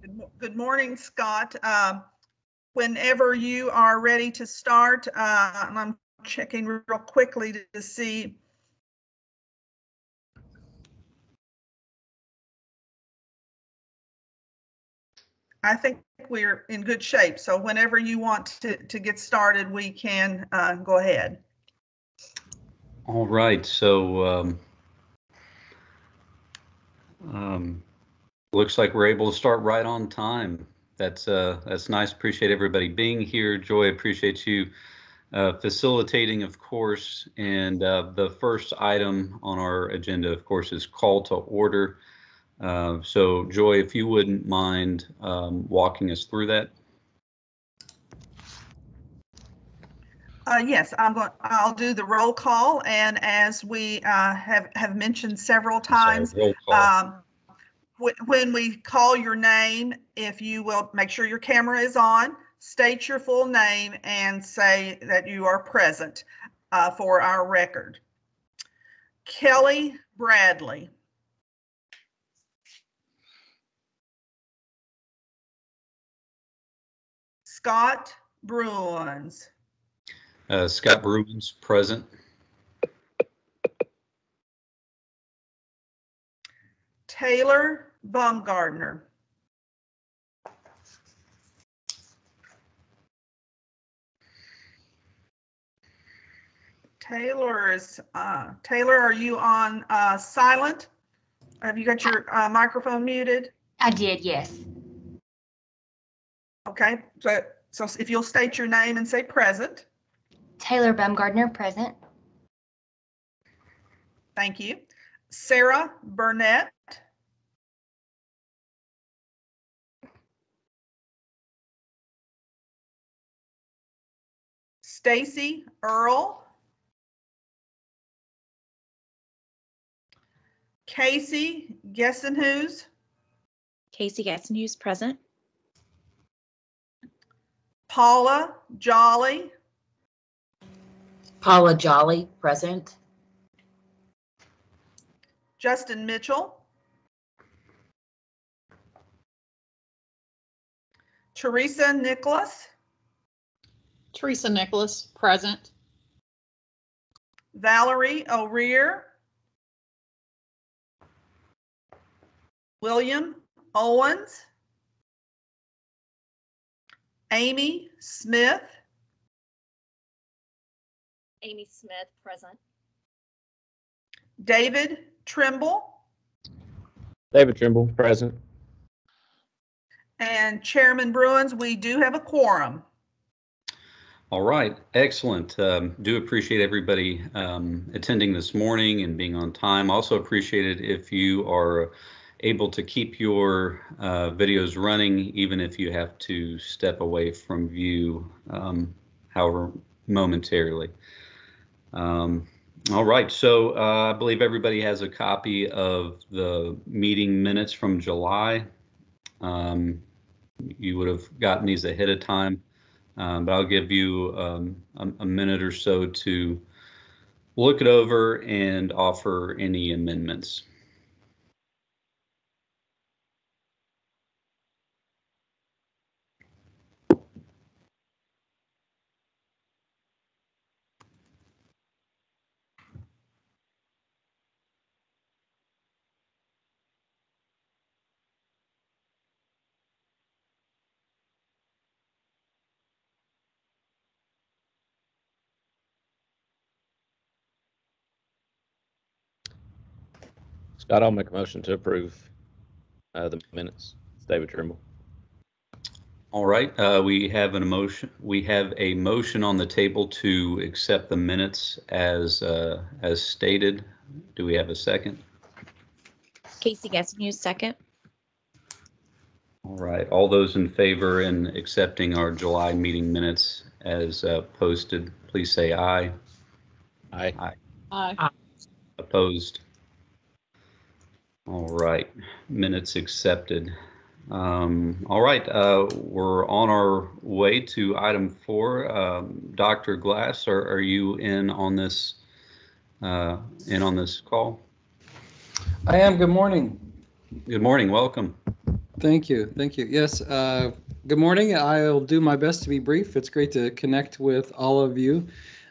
Good Good morning, Scott. Um, Whenever you are ready to start, uh, and I'm checking real quickly to- to see. I think we're in good shape, so whenever you want to, to get started, we can uh, go ahead. All right, so um, um, looks like we're able to start right on time. That's uh, that's nice. Appreciate everybody being here. Joy, appreciate you uh, facilitating, of course. And uh, the first item on our agenda, of course, is call to order. Uh, so, Joy, if you wouldn't mind um, walking us through that. Uh, yes, I'm going, I'll do the roll call, and as we uh, have, have mentioned several Sorry, times, roll call. Um, When we call your name, if you will, make sure your camera is on, state your full name and say that you are present uh, for our record. Kelly Bradley. Scott Bruins. Uh, Scott Bruins, present. Taylor Baumgardner. Taylor is, uh, Taylor, are you on, uh, silent? Have you got your, uh, microphone muted? I did, yes. Okay, so, so if you'll state your name and say present, Taylor Baumgardner, present. thank you. Sarah Burnett. Stacy Earl. Casey Gessenhus, Casey Gassenhughes, present. Paula Jolly, Paula Jolly, present. Justin Mitchell. Teresa Nicholas, Teresa Nicholas, present. Valerie O'Rear. William Owens. Amy Smith, Amy Smith, present. David Trimble, David Trimble, present. and Chairman Bruins, we do have a quorum. All right, excellent. Um, do appreciate everybody um, attending this morning and being on time. Also appreciate it if you are able to keep your uh, videos running, even if you have to step away from view, um, however momentarily. Um, all right, so uh, I believe everybody has a copy of the meeting minutes from July. Um, you would have gotten these ahead of time. Um, but I'll give you um, a, a minute or so to look it over and offer any amendments. Scott, I'll make a motion to approve uh, the minutes. It's David Trimble. All right, uh, we have an emotion. We have a motion on the table to accept the minutes as uh, as stated. Do we have a second? Casey Gassenhughes, second. All right, all those in favor in accepting our July meeting minutes as uh, posted, please say aye. aye. Aye. Aye. Opposed? All right, minutes accepted. Um, all right, uh, we're on our way to item four. Um, Dr. Glass, are, are you in on this, uh, in on this call? I am. Good morning. Good morning, welcome. Thank you. Thank you. Yes. Uh, good morning. I'll do my best to be brief. It's great to connect with all of you.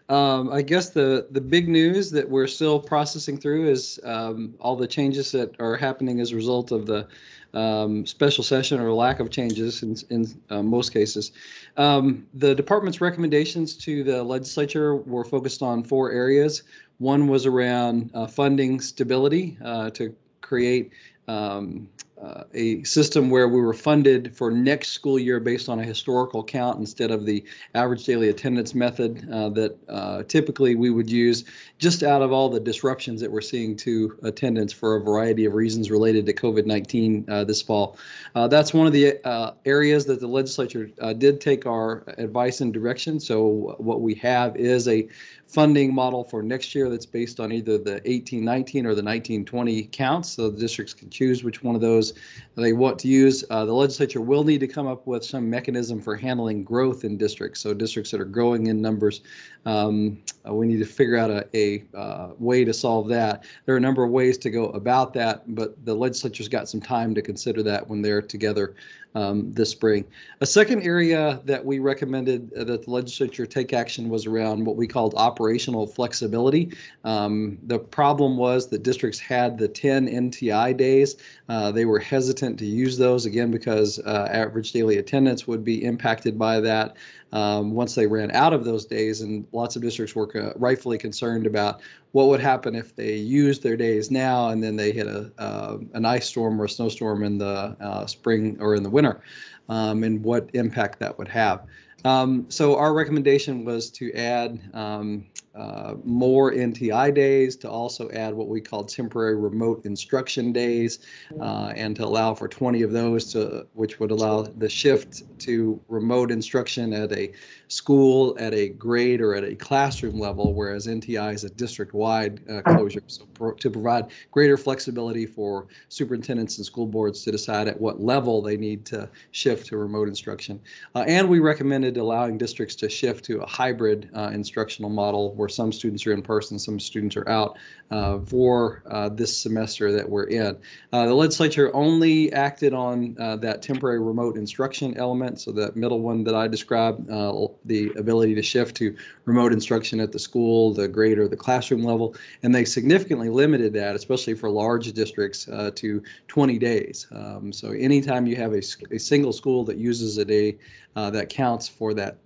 Um, I guess the the big news that we're still processing through is um, all the changes that are happening as a result of the um, special session or lack of changes in, in uh, most cases. Um, the department's recommendations to the legislature were focused on four areas. One was around uh, funding stability uh, to create um, uh, a system where we were funded for next school year based on a historical count instead of the average daily attendance method uh, that uh, typically we would use just out of all the disruptions that we're seeing to attendance for a variety of reasons related to COVID-19 uh, this fall. Uh, that's one of the uh, areas that the legislature did take our advice and direction. So what we have is a funding model for next year that's based on either the 1819 or the 1920 counts. So the districts can choose which one of those they want to use. Uh, the legislature will need to come up with some mechanism for handling growth in districts. So districts that are growing in numbers, um, uh, we need to figure out a, a uh, way to solve that. There are a number of ways to go about that, but the legislature's got some time to consider that when they're together um, this spring. A second area that we recommended uh, that the legislature take action was around what we called operational flexibility. Um, the problem was that districts had the 10 NTI days. Uh, they were hesitant to use those again because uh, average daily attendance would be impacted by that um, once they ran out of those days. And lots of districts were rightfully concerned about what would happen if they used their days now and then they hit a uh, an ice storm or a snowstorm in the uh, spring or in the winter, um, and what impact that would have. Um, so our recommendation was to add um, uh, more NTI days, to also add what we call temporary remote instruction days, uh, and to allow for 20 of those, to, which would allow the shift to remote instruction at a school, at a grade, or at a classroom level, whereas NTI is a district-wide uh, closure. So pro to provide greater flexibility for superintendents and school boards to decide at what level they need to shift to remote instruction. Uh, and we recommended allowing districts to shift to a hybrid uh, instructional model where where some students are in person, some students are out uh, for uh, this semester that we're in. Uh, the legislature only acted on uh, that temporary remote instruction element, so that middle one that I described, uh, the ability to shift to remote instruction at the school, the grade, or the classroom level, and they significantly limited that, especially for large districts, to 20 days. Um, so anytime you have a, a single school that uses a day that counts for that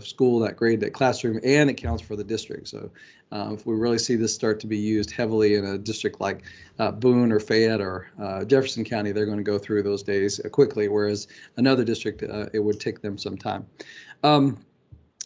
school, that grade, that classroom, and it counts for the district. So uh, if we really see this start to be used heavily in a district like uh, Boone or Fayette or uh, Jefferson County, they're going to go through those days uh, quickly, whereas another district, it would take them some time. Um,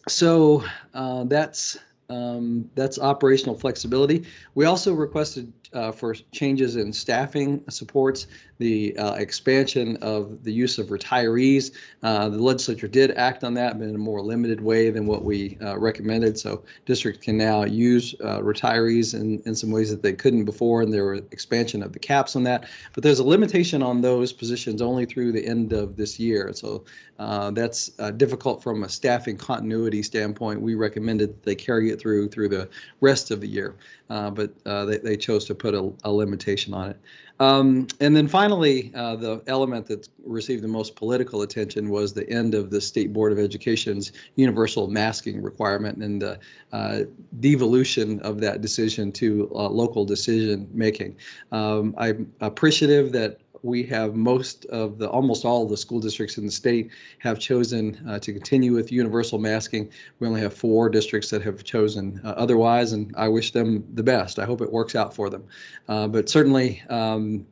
so that's um, that's operational flexibility. We also requested uh, for changes in staffing supports, the uh, expansion of the use of retirees. Uh, the legislature did act on that, but in a more limited way than what we uh, recommended. So districts can now use uh, retirees in, in some ways that they couldn't before, and there were expansion of the caps on that. But there's a limitation on those positions only through the end of this year. So uh, that's difficult from a staffing continuity standpoint. We recommended that they carry it through through the rest of the year, but they, they chose to put a, a limitation on it. Um, and then finally, uh, the element that received the most political attention was the end of the State Board of Education's universal masking requirement and the uh, devolution of that decision to uh, local decision making. Um, I'm appreciative that we have most of the, almost all of the school districts in the state have chosen uh, to continue with universal masking. We only have four districts that have chosen uh, otherwise, and I wish them the best. I hope it works out for them. Uh, but certainly, um,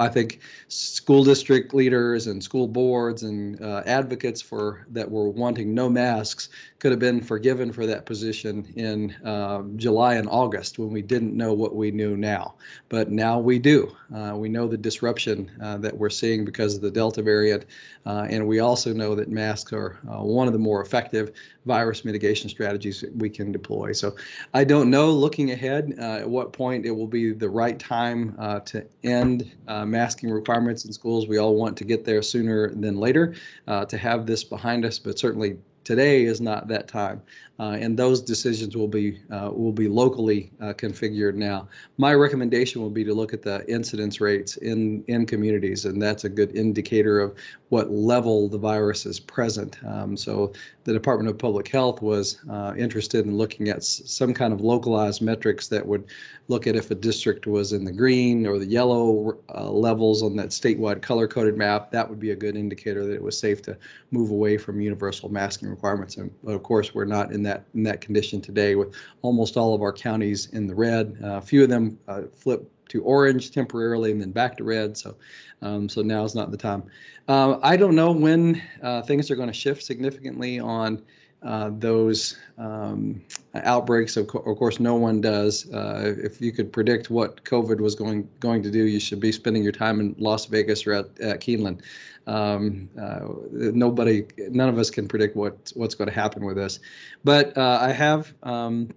I think school district leaders and school boards and uh, advocates for that were wanting no masks could have been forgiven for that position in uh, July and August when we didn't know what we knew now. But now we do. Uh, we know the disruption uh, that we're seeing because of the Delta variant, uh, and we also know that masks are uh, one of the more effective virus mitigation strategies that we can deploy. So I don't know, looking ahead, at what point it will be the right time to end masking requirements in schools. We all want to get there sooner than later uh, to have this behind us, but certainly today is not that time. Uh, and those decisions will be uh, will be locally uh, configured now. My recommendation will be to look at the incidence rates in in communities, and that's a good indicator of what level the virus is present. Um, so the Department of Public Health was uh, interested in looking at some kind of localized metrics that would look at if a district was in the green or the yellow uh, levels on that statewide color coded map. That would be a good indicator that it was safe to move away from universal masking requirements. And of course, we're not in that in that condition today with almost all of our counties in the red. Uh, a few of them uh, flip to orange temporarily and then back to red. So, um, so now is not the time. Uh, I don't know when uh, things are going to shift significantly on uh, those um, outbreaks. Of, co- of course, no one does. Uh, if you could predict what COVID was going going to do, you should be spending your time in Las Vegas or at, at Keeneland. Um, uh, nobody, none of us can predict what what's going to happen with this. But uh, I have. Um,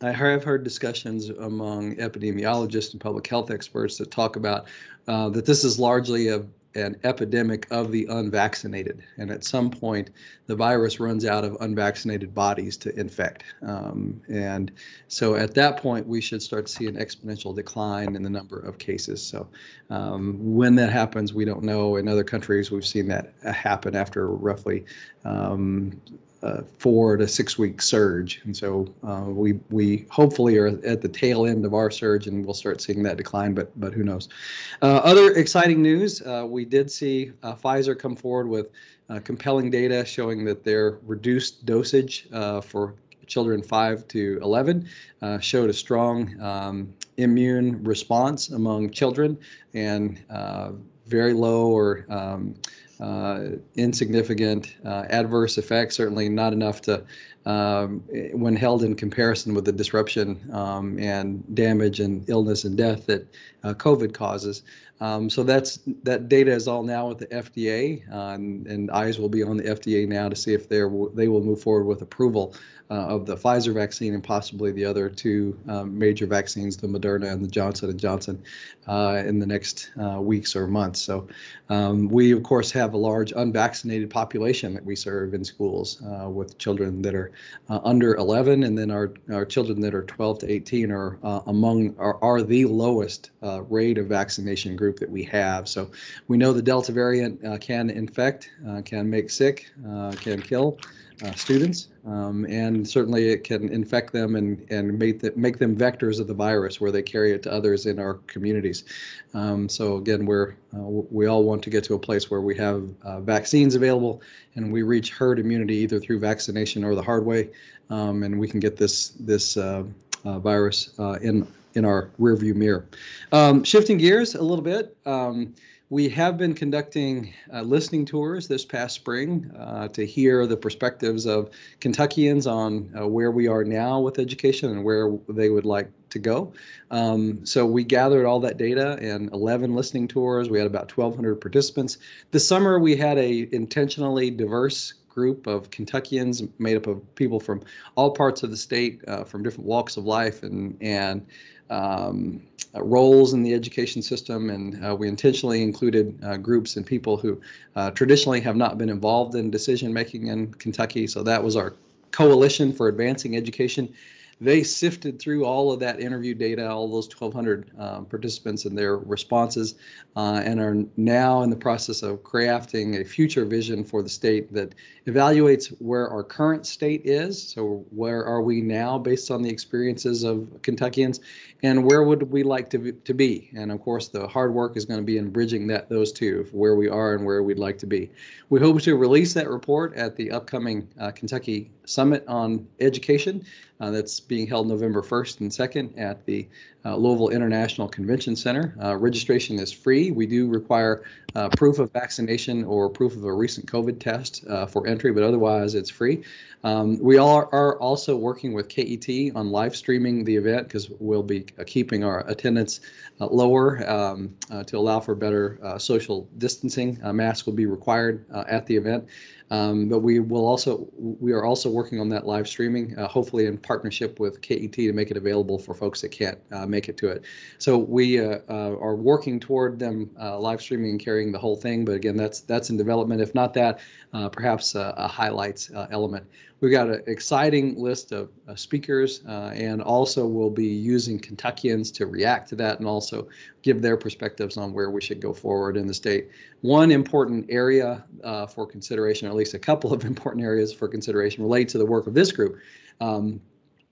I have heard discussions among epidemiologists and public health experts that talk about uh, that this is largely a, an epidemic of the unvaccinated. And at some point, the virus runs out of unvaccinated bodies to infect. Um, and so at that point, we should start to see an exponential decline in the number of cases. So um, when that happens, we don't know. In other countries, we've seen that happen after roughly um, four to six week surge. And so uh, we we hopefully are at the tail end of our surge and we'll start seeing that decline, but but who knows. Uh, other exciting news, uh, we did see uh, Pfizer come forward with uh, compelling data showing that their reduced dosage for children 5 to 11 uh, showed a strong um, immune response among children and very low or um, uh, insignificant uh, adverse effects, certainly not enough to, um, when held in comparison with the disruption um, and damage and illness and death that uh, COVID causes. Um, so that's that data is all now with the FDA, uh, and, and eyes will be on the FDA now to see if they they will move forward with approval of the Pfizer vaccine and possibly the other two um, major vaccines, the Moderna and the Johnson and Johnson, uh, in the next uh, weeks or months. So um, we of course have a large unvaccinated population that we serve in schools uh, with children that are uh, under 11, and then our our children that are 12 to 18 are uh, among are, are the lowest uh, rate of vaccination group that we have. So we know the Delta variant uh, can infect, uh, can make sick, uh, can kill uh, students, um, and certainly it can infect them and and make the, make them vectors of the virus where they carry it to others in our communities. Um, so again, we're uh, we all want to get to a place where we have uh, vaccines available and we reach herd immunity either through vaccination or the hard way, um, and we can get this this uh, uh, virus uh, in in our rearview mirror. Um, shifting gears a little bit, um, we have been conducting uh, listening tours this past spring uh, to hear the perspectives of Kentuckians on uh, where we are now with education and where they would like to go. Um, so we gathered all that data in 11 listening tours. We had about 1,200 participants. This summer we had a intentionally diverse group of Kentuckians made up of people from all parts of the state, uh, from different walks of life, and and um, uh, roles in the education system. And uh, we intentionally included uh, groups and people who uh, traditionally have not been involved in decision making in Kentucky. So that was our coalition for advancing education they sifted through all of that interview data, all those 1,200 um, participants and their responses, uh, and are now in the process of crafting a future vision for the state that evaluates where our current state is. So, where are we now based on the experiences of Kentuckians, and where would we like to, to be? And of course, the hard work is going to be in bridging that those two, where we are and where we'd like to be. We hope to release that report at the upcoming uh, Kentucky Summit on Education. Uh, that's being held November 1st and 2nd at the uh, Louisville International Convention Center. Uh, registration is free. We do require uh, proof of vaccination or proof of a recent COVID test uh, for entry, but otherwise it's free. Um, we all are also working with KET on live streaming the event because we'll be uh, keeping our attendance lower um, to allow for better social distancing. masks will be required at the event. Um, but we will also we are also working on that live streaming, uh, hopefully in partnership with KET to make it available for folks that can't uh, make it to it. So we uh, uh, are working toward them uh, live streaming and carrying the whole thing. But again, that's that's in development. If not that, perhaps a, a highlights element. We've got an exciting list of speakers, and also we'll be using Kentuckians to react to that and also give their perspectives on where we should go forward in the state. One important area for consideration, or at least a couple of important areas for consideration, relate to the work of this group. Um,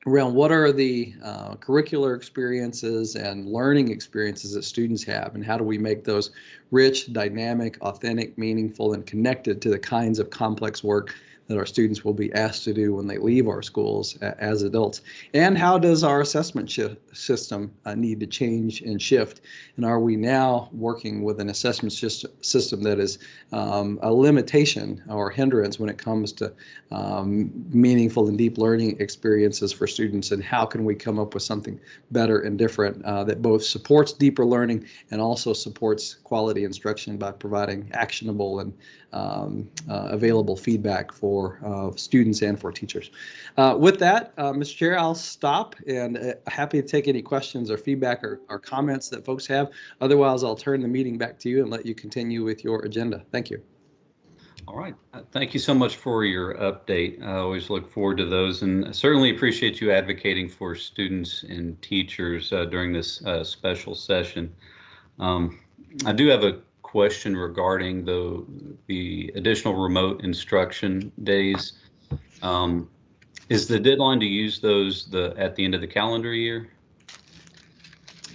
around what are the uh, curricular experiences and learning experiences that students have, and how do we make those rich, dynamic, authentic, meaningful, and connected to the kinds of complex work that our students will be asked to do when they leave our schools as adults? And how does our assessment system uh, need to change and shift? And are we now working with an assessment sys- system that is um, a limitation or hindrance when it comes to um, meaningful and deep learning experiences for students? And how can we come up with something better and different uh, that both supports deeper learning and also supports quality instruction by providing actionable and um, uh, available feedback for uh, students and for teachers. Uh, with that, uh, Mr. Chair, I'll stop and uh, happy to take any questions or feedback or, or comments that folks have. Otherwise, I'll turn the meeting back to you and let you continue with your agenda. Thank you. All right. Thank you so much for your update. I always look forward to those and certainly appreciate you advocating for students and teachers uh, during this uh, special session. Um, I do have a question regarding the, the additional remote instruction days. Um, Is the deadline to use those the, at the end of the calendar year?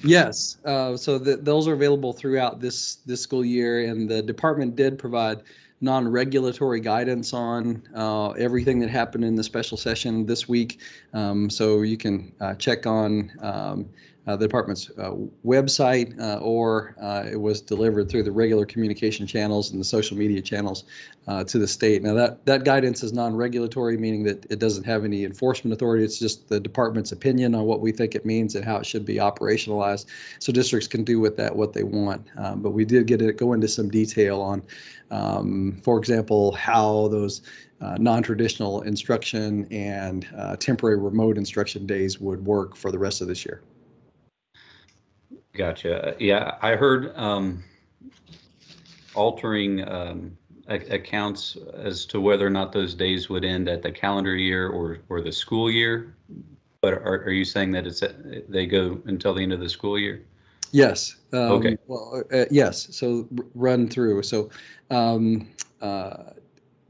Yes, uh, so th those are available throughout this this school year, and the department did provide non-regulatory guidance on uh, everything that happened in the special session this week. Um, so you can uh, check on um, the department's uh, website, uh, or uh, it was delivered through the regular communication channels and the social media channels uh, to the state. Now that that guidance is non-regulatory, meaning that it doesn't have any enforcement authority. It's just the department's opinion on what we think it means and how it should be operationalized. So districts can do with that what they want. Um, but we did get to go into some detail on, um, for example, how those uh, non-traditional instruction and uh, temporary remote instruction days would work for the rest of this year. Gotcha. Yeah, I heard um, altering um, accounts as to whether or not those days would end at the calendar year or, or the school year. But are, are you saying that it's, at- they go until the end of the school year? Yes. um, Okay. Well, uh, yes, so r- run through. So, um, uh,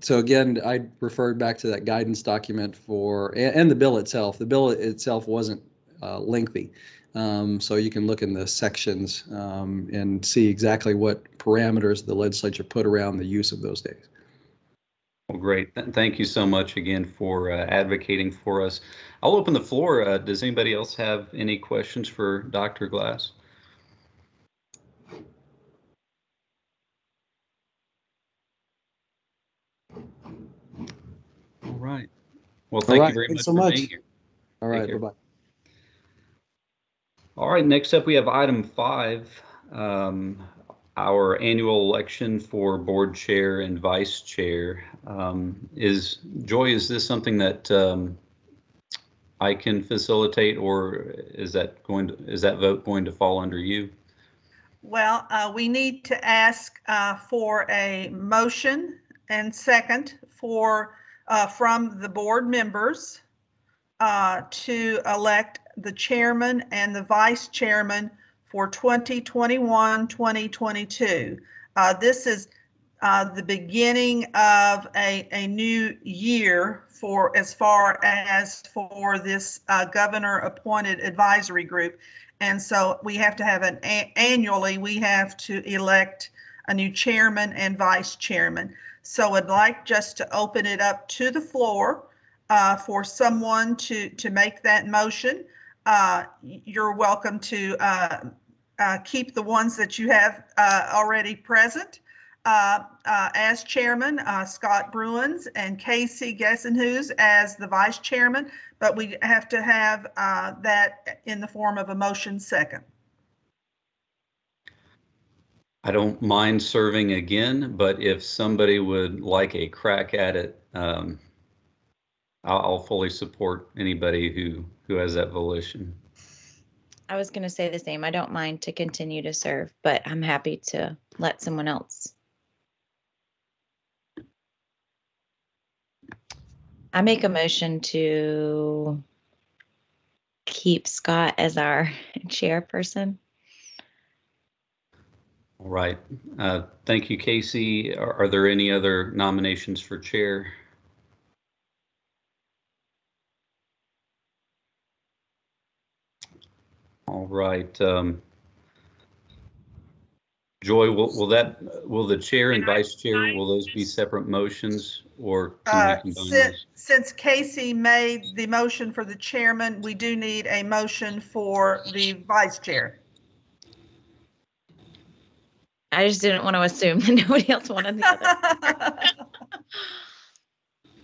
so again, I referred back to that guidance document for, and, and the bill itself. The bill itself wasn't uh, lengthy. Um, so you can look in the sections um, and see exactly what parameters the legislature put around the use of those days. Well, great. Th- Thank you so much again for uh, advocating for us. I'll open the floor. Uh, Does anybody else have any questions for Dr. Glass? All right. Well, thank you right, very much so for much. being here. All Take right, bye-bye. All right, next up, we have item five, um, our annual election for board chair and vice chair. Um, Is, Joy, is this something that um, I can facilitate, or is that going to, is that vote going to fall under you? Well, uh, we need to ask uh, for a motion and second for, uh, from the board members uh, to elect the chairman and the vice chairman for 2021, 2022. Uh, This is uh, the beginning of a, a new year for, as far as for this uh, governor-appointed advisory group. And so we have to have an, a- annually, we have to elect a new chairman and vice chairman. So I'd like just to open it up to the floor uh, for someone to, to make that motion. Uh, You're welcome to uh, uh, keep the ones that you have uh, already present. Uh, uh, As chairman, Scott Bruins and Casey Gessenhus as the vice chairman, but we have to have that in the form of a motion second. I don't mind serving again, but if somebody would like a crack at it, um, I'll, I'll fully support anybody who, who has that volition. I was going to say the same. I don't mind to continue to serve, but I'm happy to let someone else. I make a motion to keep Scott as our chairperson. All right. Uh, Thank you, Casey. Are are there any other nominations for chair? All right. um, Joy, will will that, will the chair and vice chair, will those be separate motions or Uh, can we combine Since, those? since Casey made the motion for the chairman, we do need a motion for the vice chair. I just didn't want to assume that nobody else wanted the other.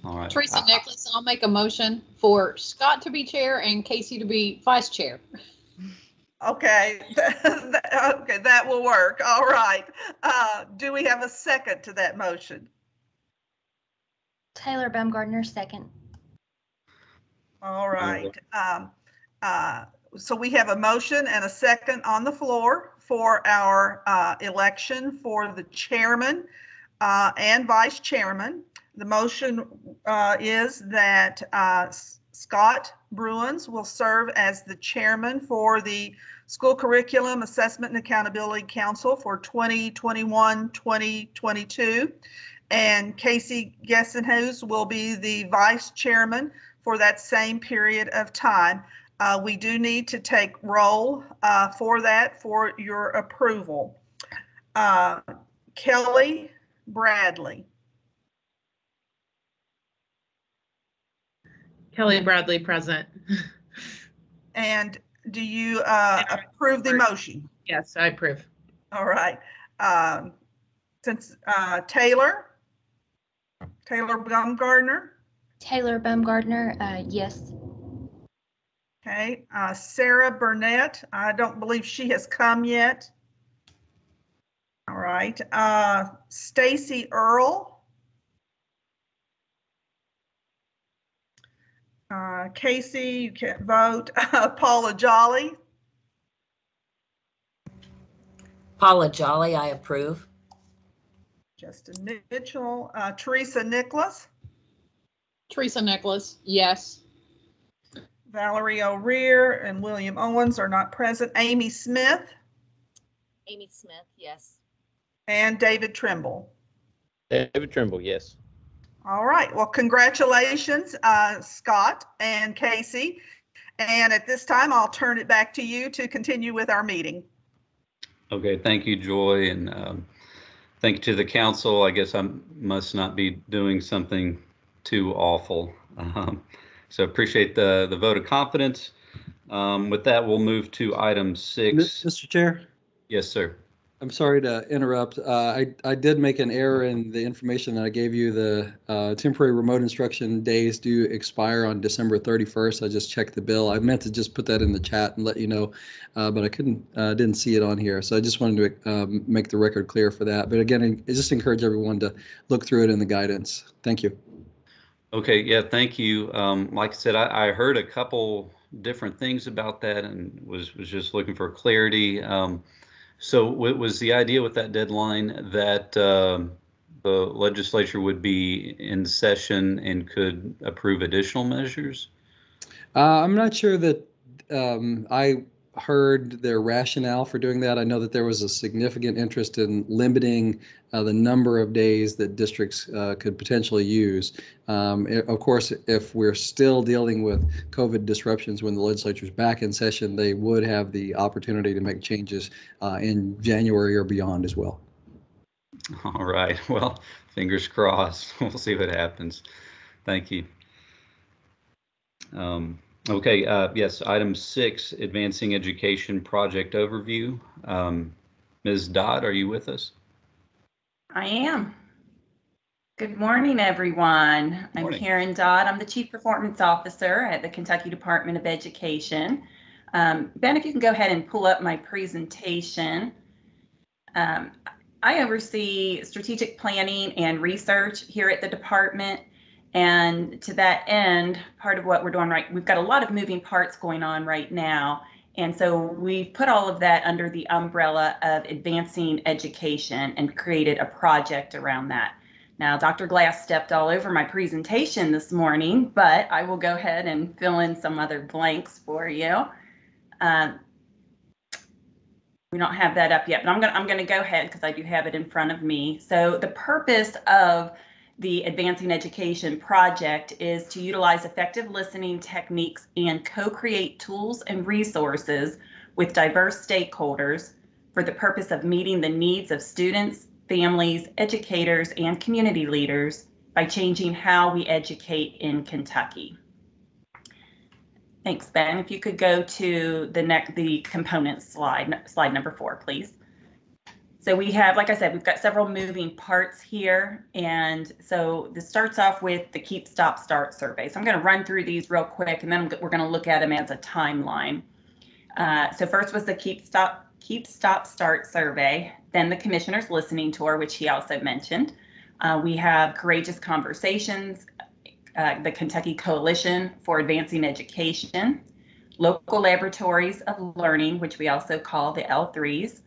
All right. Teresa I- Nicholas, I'll make a motion for Scott to be chair and Casey to be vice chair. Okay, okay, that will work. All right. Uh, Do we have a second to that motion? Taylor Baumgardner, second. All right. Um, uh, So we have a motion and a second on the floor for our uh, election for the chairman uh, and vice chairman. The motion uh, is that uh, S- Scott Bruins will serve as the chairman for the School Curriculum Assessment and Accountability Council for 2021, 2022. And Casey Gessenhues will be the vice chairman for that same period of time. Uh, We do need to take roll uh, for that for your approval. Uh, Kelly Bradley, Kelly Bradley, present. and do you uh, approve the motion? Yes, I approve. All right. Um, Since uh, Taylor, Taylor Baumgardner, Taylor Baumgardner, uh, yes. okay, uh, Sarah Burnett, I don't believe she has come yet. All right, uh, Stacy Earl. Uh, Casey, you can't vote. Paula Jolly, Paula Jolly, I approve. Justin Mitchell, uh, Teresa Nicholas, Teresa Nicholas, yes. Valerie O'Rear, and William Owens are not present. Amy Smith Amy Smith, yes. and David Trimble. David Trimble, yes. All right. Well, congratulations, uh, Scott and Casey. And at this time, I'll turn it back to you to continue with our meeting. Okay, thank you, Joy, and um, thank you to the council. I guess I must not be doing something too awful. Um, So appreciate the, the vote of confidence. Um, With that, we'll move to item six. Mr. Chair? Yes, sir. I'm sorry to interrupt. Uh, I, I did make an error in the information that I gave you. The uh, temporary remote instruction days do expire on December 31st. I just checked the bill. I meant to just put that in the chat and let you know, uh, but I couldn't, uh, didn't see it on here. So I just wanted to um, make the record clear for that. But again, I just encourage everyone to look through it in the guidance. Thank you. Okay, yeah, thank you. Um, Like I said, I, I heard a couple different things about that and was, was just looking for clarity. Um, So it was the idea with that deadline that um, the legislature would be in session and could approve additional measures? Uh, I'm not sure that um, I heard their rationale for doing that. I know that there was a significant interest in limiting uh, the number of days that districts uh, could potentially use. Um, i- of course, if we're still dealing with COVID disruptions when the legislature's back in session, they would have the opportunity to make changes uh, in January or beyond as well. All right, well, fingers crossed. We'll see what happens. Thank you. Um, Okay, uh, yes, item six, advancing education project overview. Um, Ms. Dodd, are you with us? I am. Good morning, everyone. I'm Karen Dodd. I'm the Chief Performance Officer at the Kentucky Department of Education. Um, Ben, if you can go ahead and pull up my presentation. Um, I oversee strategic planning and research here at the department. And to that end, part of what we're doing right, we've got a lot of moving parts going on right now. And so we've put all of that under the umbrella of advancing education and created a project around that. Now, Dr. Glass stepped all over my presentation this morning, but I will go ahead and fill in some other blanks for you. Um, we don't have that up yet, but I'm gonna I'm gonna go ahead because I do have it in front of me. So the purpose of the Advancing Education project is to utilize effective listening techniques and co-create tools and resources with diverse stakeholders for the purpose of meeting the needs of students, families, educators, and community leaders by changing how we educate in Kentucky. Thanks, Ben. If you could go to the next, the component slide, slide number four, please. So we have, like I said, we've got several moving parts here. And so this starts off with the Keep, Stop, Start survey. So I'm going to run through these real quick, and then we're going to look at them as a timeline. Uh, so first was the Keep, Stop, Keep, Stop, Start survey, then the Commissioner's Listening Tour, which he also mentioned. Uh, we have Courageous Conversations, uh, the Kentucky Coalition for Advancing Education, local laboratories of learning, which we also call the L3s,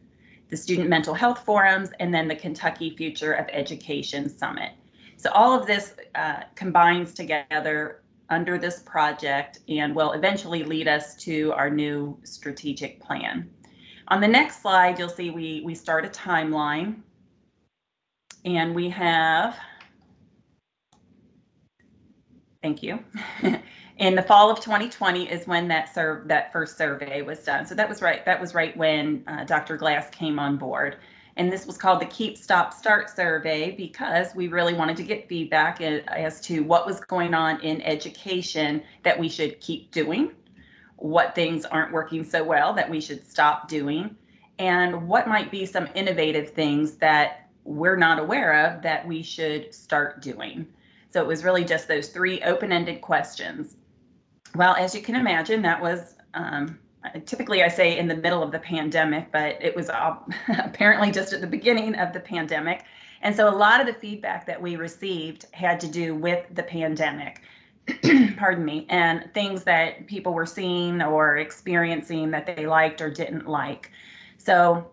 the Student Mental Health Forums, and then the Kentucky Future of Education Summit. So all of this uh, combines together under this project and will eventually lead us to our new strategic plan. On the next slide, you'll see we, we start a timeline and we have, thank you. in the fall of 2020 is when that serve that first survey was done. So that was right. That was right when uh, Dr. Glass came on board. And this was called the Keep, Stop, Start survey because we really wanted to get feedback as to what was going on in education that we should keep doing, what things aren't working so well that we should stop doing, and what might be some innovative things that we're not aware of that we should start doing. So it was really just those three open ended questions. Well, as you can imagine, that was um, typically I say in the middle of the pandemic, but it was apparently just at the beginning of the pandemic. And so a lot of the feedback that we received had to do with the pandemic. pardon me, and things that people were seeing or experiencing that they liked or didn't like. So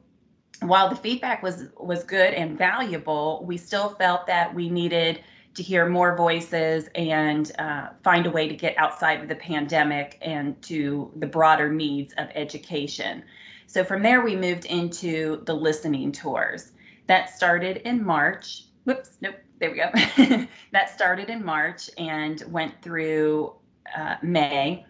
while the feedback was was good and valuable, we still felt that we needed to hear more voices and uh, find a way to get outside of the pandemic and to the broader needs of education. So from there, we moved into the listening tours. That started in March. Whoops, nope, there we go. that started in March and went through uh, May.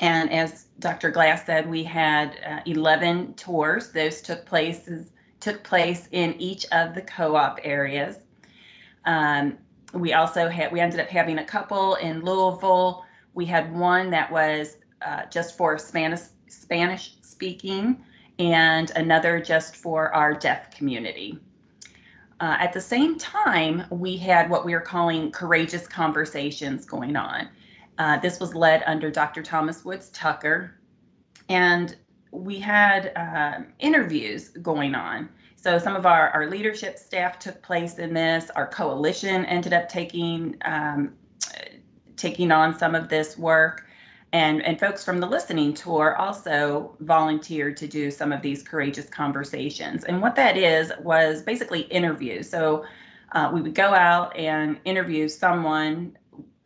And as Dr. Glass said, we had uh, 11 tours. Those took places took place in each of the co-op areas. Um, we also had we ended up having a couple in Louisville. We had one that was uh, just for Spanish Spanish speaking, and another just for our deaf community. Uh, at the same time, we had what we are calling courageous conversations going on. Uh, this was led under Dr. Thomas Woods Tucker, and we had uh, interviews going on. So some of our, our leadership staff took place in this. Our coalition ended up taking um, taking on some of this work. And, and folks from the listening tour also volunteered to do some of these courageous conversations. And what that is was basically interviews. So uh, we would go out and interview someone,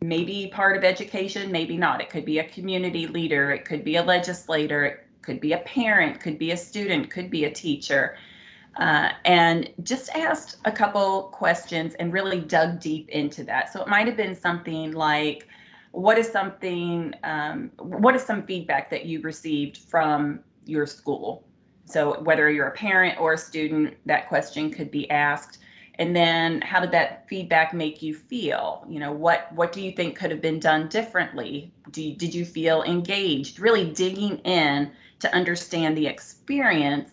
maybe part of education, maybe not. It could be a community leader, it could be a legislator, it could be a parent, could be a student, could be a teacher uh, and just asked a couple questions and really dug deep into that. So it might have been something like, what is something, um, what is some feedback that you received from your school? So whether you're a parent or a student, that question could be asked. And then how did that feedback make you feel? You know, what what do you think could have been done differently? Do you, did you feel engaged? Really digging in to understand the experience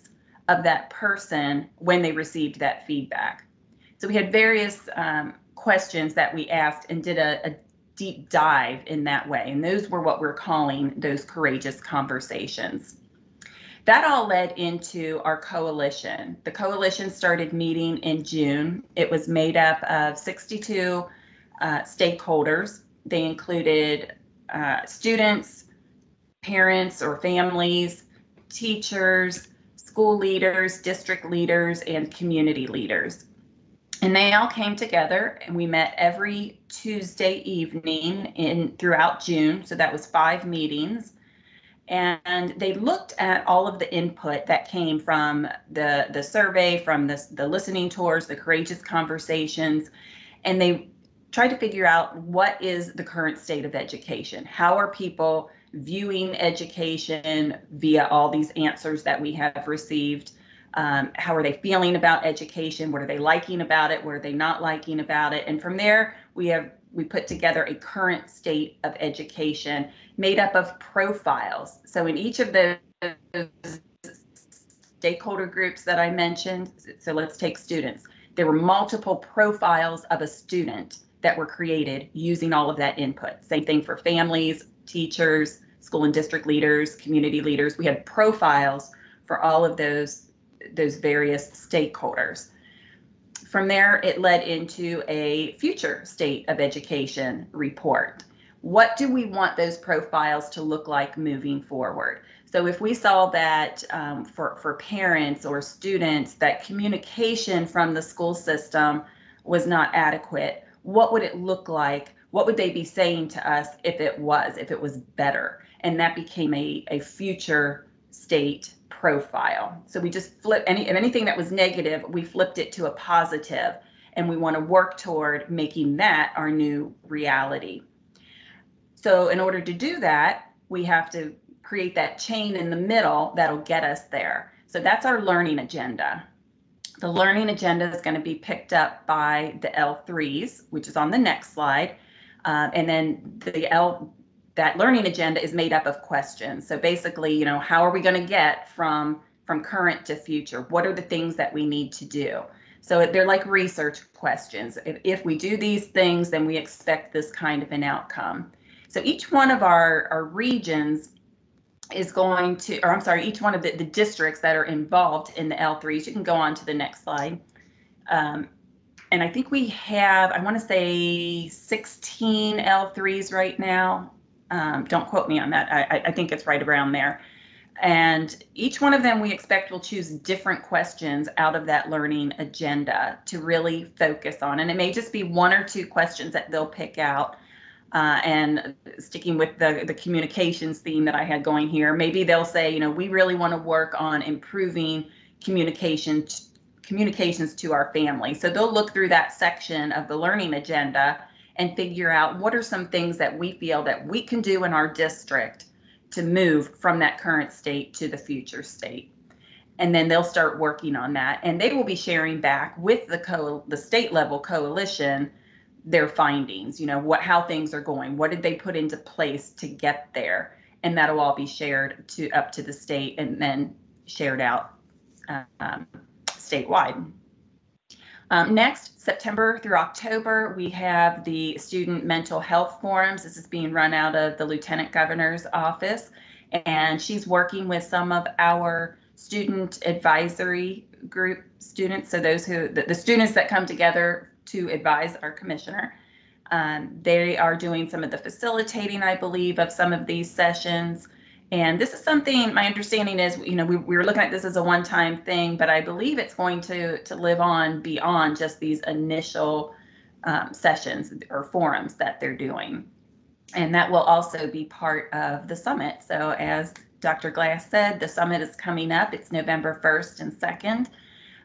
of that person when they received that feedback. So we had various um, questions that we asked and did a, a deep dive in that way. And those were what we're calling those courageous conversations. That all led into our coalition. The coalition started meeting in June. It was made up of 62 uh, stakeholders. They included uh, students, parents or families, teachers, school leaders, district leaders, and community leaders. And they all came together and we met every Tuesday evening in throughout June. So that was five meetings. And they looked at all of the input that came from the, the survey, from the, the listening tours, the courageous conversations, and they tried to figure out what is the current state of education? How are people viewing education via all these answers that we have received? Um, how are they feeling about education? What are they liking about it? What are they not liking about it? And from there, we have we put together a current state of education made up of profiles. So in each of the stakeholder groups that I mentioned, so let's take students. There were multiple profiles of a student that were created using all of that input. Same thing for families, teachers, school and district leaders, community leaders. We had profiles for all of those those various stakeholders. From there, it led into a future state of education report. What do we want those profiles to look like moving forward? So if we saw that um, for, for parents or students that communication from the school system was not adequate, what would it look like? What would they be saying to us if it was, if it was better? And that became a, a future state profile. So we just flip any anything that was negative, we flipped it to a positive, and we want to work toward making that our new reality. So in order to do that, we have to create that chain in the middle that'll get us there. So that's our learning agenda. The learning agenda is going to be picked up by the L3s, which is on the next slide. Uh, and then the L that learning agenda is made up of questions. So basically, you know, how are we going to get from from current to future? What are the things that we need to do? So they're like research questions. If, if we do these things, then we expect this kind of an outcome. So each one of our, our regions is going to, or I'm sorry, each one of the, the districts that are involved in the L3s, you can go on to the next slide. Um, and I think we have, I want to say 16 L3s right now. Um, don't quote me on that. I, I think it's right around there. And each one of them we expect will choose different questions out of that learning agenda to really focus on. And it may just be one or two questions that they'll pick out. Uh, and sticking with the, the communications theme that I had going here, maybe they'll say, you know, we really want to work on improving communication communications to our family. So they'll look through that section of the learning agenda and figure out what are some things that we feel that we can do in our district to move from that current state to the future state. And then they'll start working on that and they will be sharing back with the co the state level coalition their findings, you know, what how things are going, what did they put into place to get there? And that'll all be shared to up to the state and then shared out um, statewide. Um, next, September through October, we have the Student Mental Health Forums. This is being run out of the Lieutenant Governor's office, and she's working with some of our student advisory group students. So those who, the, the students that come together to advise our commissioner. Um, they are doing some of the facilitating, I believe, of some of these sessions. And this is something my understanding is, you know, we, we were looking at this as a one-time thing, but I believe it's going to to live on beyond just these initial um, sessions or forums that they're doing. And that will also be part of the summit. So as Dr. Glass said, the summit is coming up. It's November 1st and 2nd.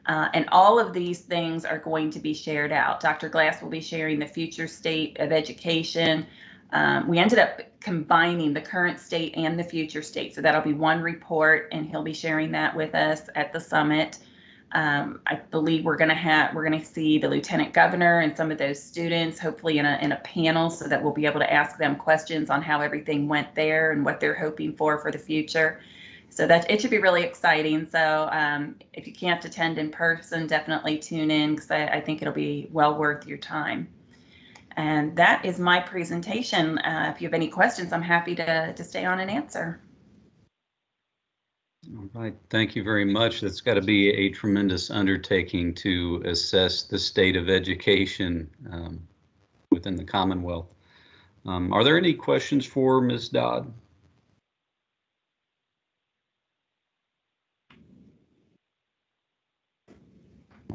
Uh, and all of these things are going to be shared out. Dr. Glass will be sharing the future state of education, um, we ended up combining the current state and the future state. So that'll be one report, and he'll be sharing that with us at the summit. Um, I believe we're going to have we're going to see the lieutenant governor and some of those students, hopefully in a in a panel, so that we'll be able to ask them questions on how everything went there and what they're hoping for for the future. So that it should be really exciting. So um, if you can't attend in person, definitely tune in because I, I think it'll be well worth your time. And that is my presentation. Uh, if you have any questions, I'm happy to, to stay on and answer. All right, thank you very much. That's got to be a tremendous undertaking to assess the state of education um, within the Commonwealth. Um, are there any questions for Ms. Dodd?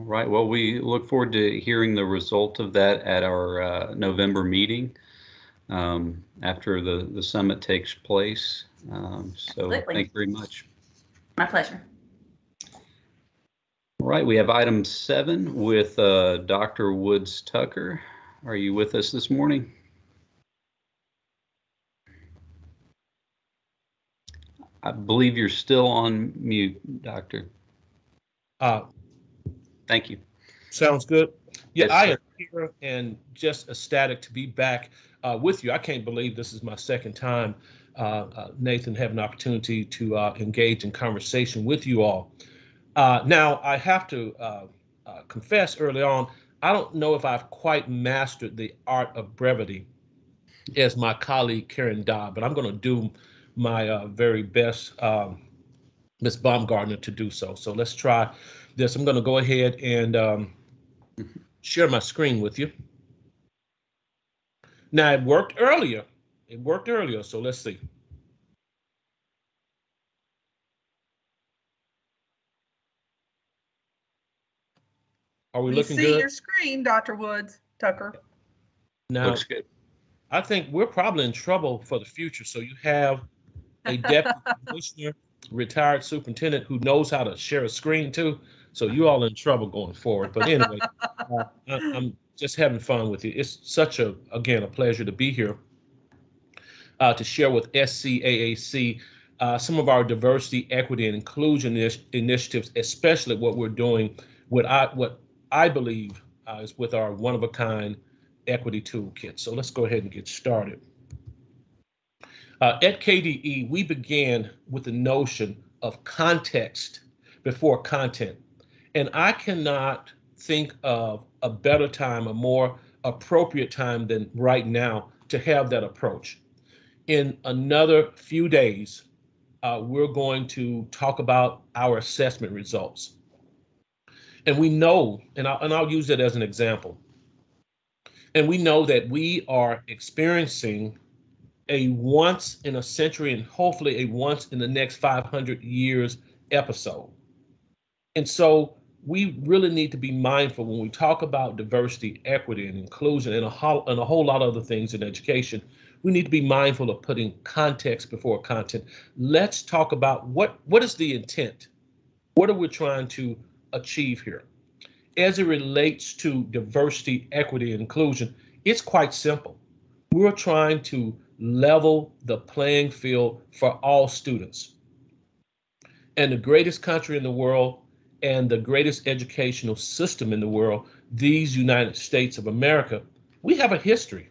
Right. Well, we look forward to hearing the result of that at our uh, November meeting um, after the, the summit takes place. Um, so Absolutely. thank you very much. My pleasure. All right, we have item seven with uh, Dr. Woods Tucker. Are you with us this morning? I believe you're still on mute, Doctor. Uh, Thank you. sounds good. Yeah, Yes, I am here and just ecstatic to be back uh, with you. I can't believe this is my second time, uh, uh, Nathan, have an opportunity to uh, engage in conversation with you all. Uh, now, I have to uh, confess early on, I don't know if I've quite mastered the art of brevity as my colleague Karen Dodd, but I'm going to do my uh, very best, um, Ms. Baumgartner, to do so. So let's try this. I'm going to go ahead and um, share my screen with you. Now, it worked earlier. It worked earlier, so let's see. Are we We looking see good? your screen, Dr. Woods, Tucker. Now, Looks good. I think we're probably in trouble for the future. So you have a deputy commissioner, retired superintendent who knows how to share a screen too. So you all in trouble going forward. But anyway, uh, I, I'm just having fun with you. It's such a again a pleasure to be here uh, to share with SCAAC uh, some of our diversity, equity, and inclusion initi- initiatives, especially what we're doing with I, what I believe uh, is with our one of a kind equity toolkit. So let's go ahead and get started. Uh, at KDE, we began with the notion of context before content. And I cannot think of a better time, a more appropriate time than right now to have that approach. In another few days, uh, we're going to talk about our assessment results. And we know, and I'll, and I'll use that as an example. And we know that we are experiencing a once in a century and hopefully a once in the next 500 years episode. And so we really need to be mindful when we talk about diversity, equity, and inclusion, and a whole, and a whole lot of other things in education. We need to be mindful of putting context before content. Let's talk about what what is the intent? What are we trying to achieve here? As it relates to diversity, equity, and inclusion, it's quite simple. We're trying to level the playing field for all students. And the greatest country in the world and the greatest educational system in the world, these United States of America, we have a history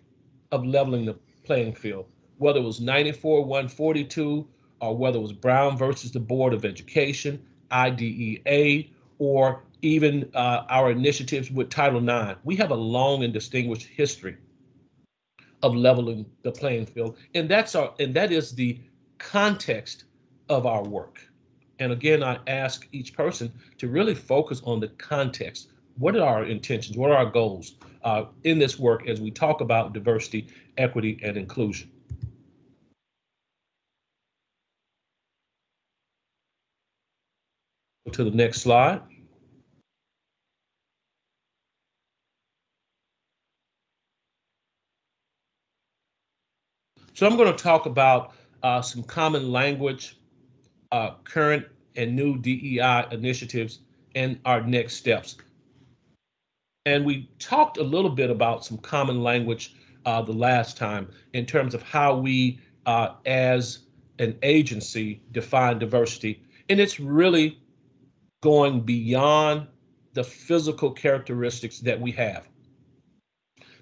of leveling the playing field, whether it was 94 142 or whether it was Brown versus the Board of Education, IDEA, or even uh, our initiatives with Title IX. We have a long and distinguished history of leveling the playing field, and that's our and that is the context of our work. And again, I ask each person to really focus on the context. What are our intentions? What are our goals uh, in this work as we talk about diversity, equity, and inclusion? To the next slide. So I'm going to talk about uh, some common language, uh, current and new DEI initiatives, and our next steps. And we talked a little bit about some common language uh, the last time in terms of how we, uh, as an agency, define diversity. And it's really going beyond the physical characteristics that we have.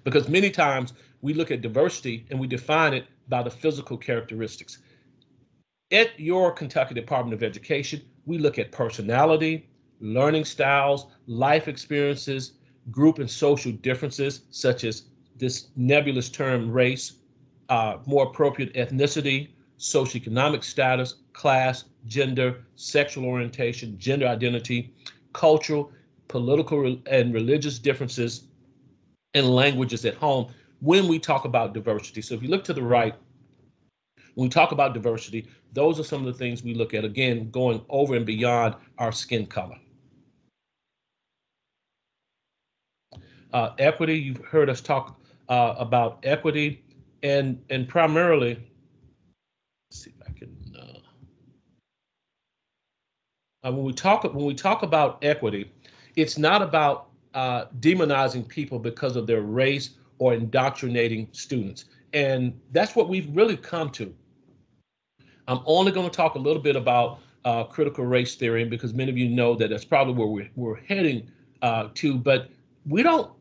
Because many times we look at diversity and we define it by the physical characteristics. At your Kentucky Department of Education, we look at personality, learning styles, life experiences, group and social differences, such as this nebulous term race, uh, more appropriate ethnicity, socioeconomic status, class, gender, sexual orientation, gender identity, cultural, political, and religious differences, and languages at home when we talk about diversity. So if you look to the right, when we talk about diversity, those are some of the things we look at, again, going over and beyond our skin color. uh, equity. You've heard us talk uh, about equity and and primarily. See if I can. Uh, uh, when we talk when we talk about equity, it's not about uh, demonizing people because of their race or indoctrinating students, and that's what we've really come to. I'm only going to talk a little bit about uh, critical race theory because many of you know that that's probably where we're, we're heading uh, to, but we don't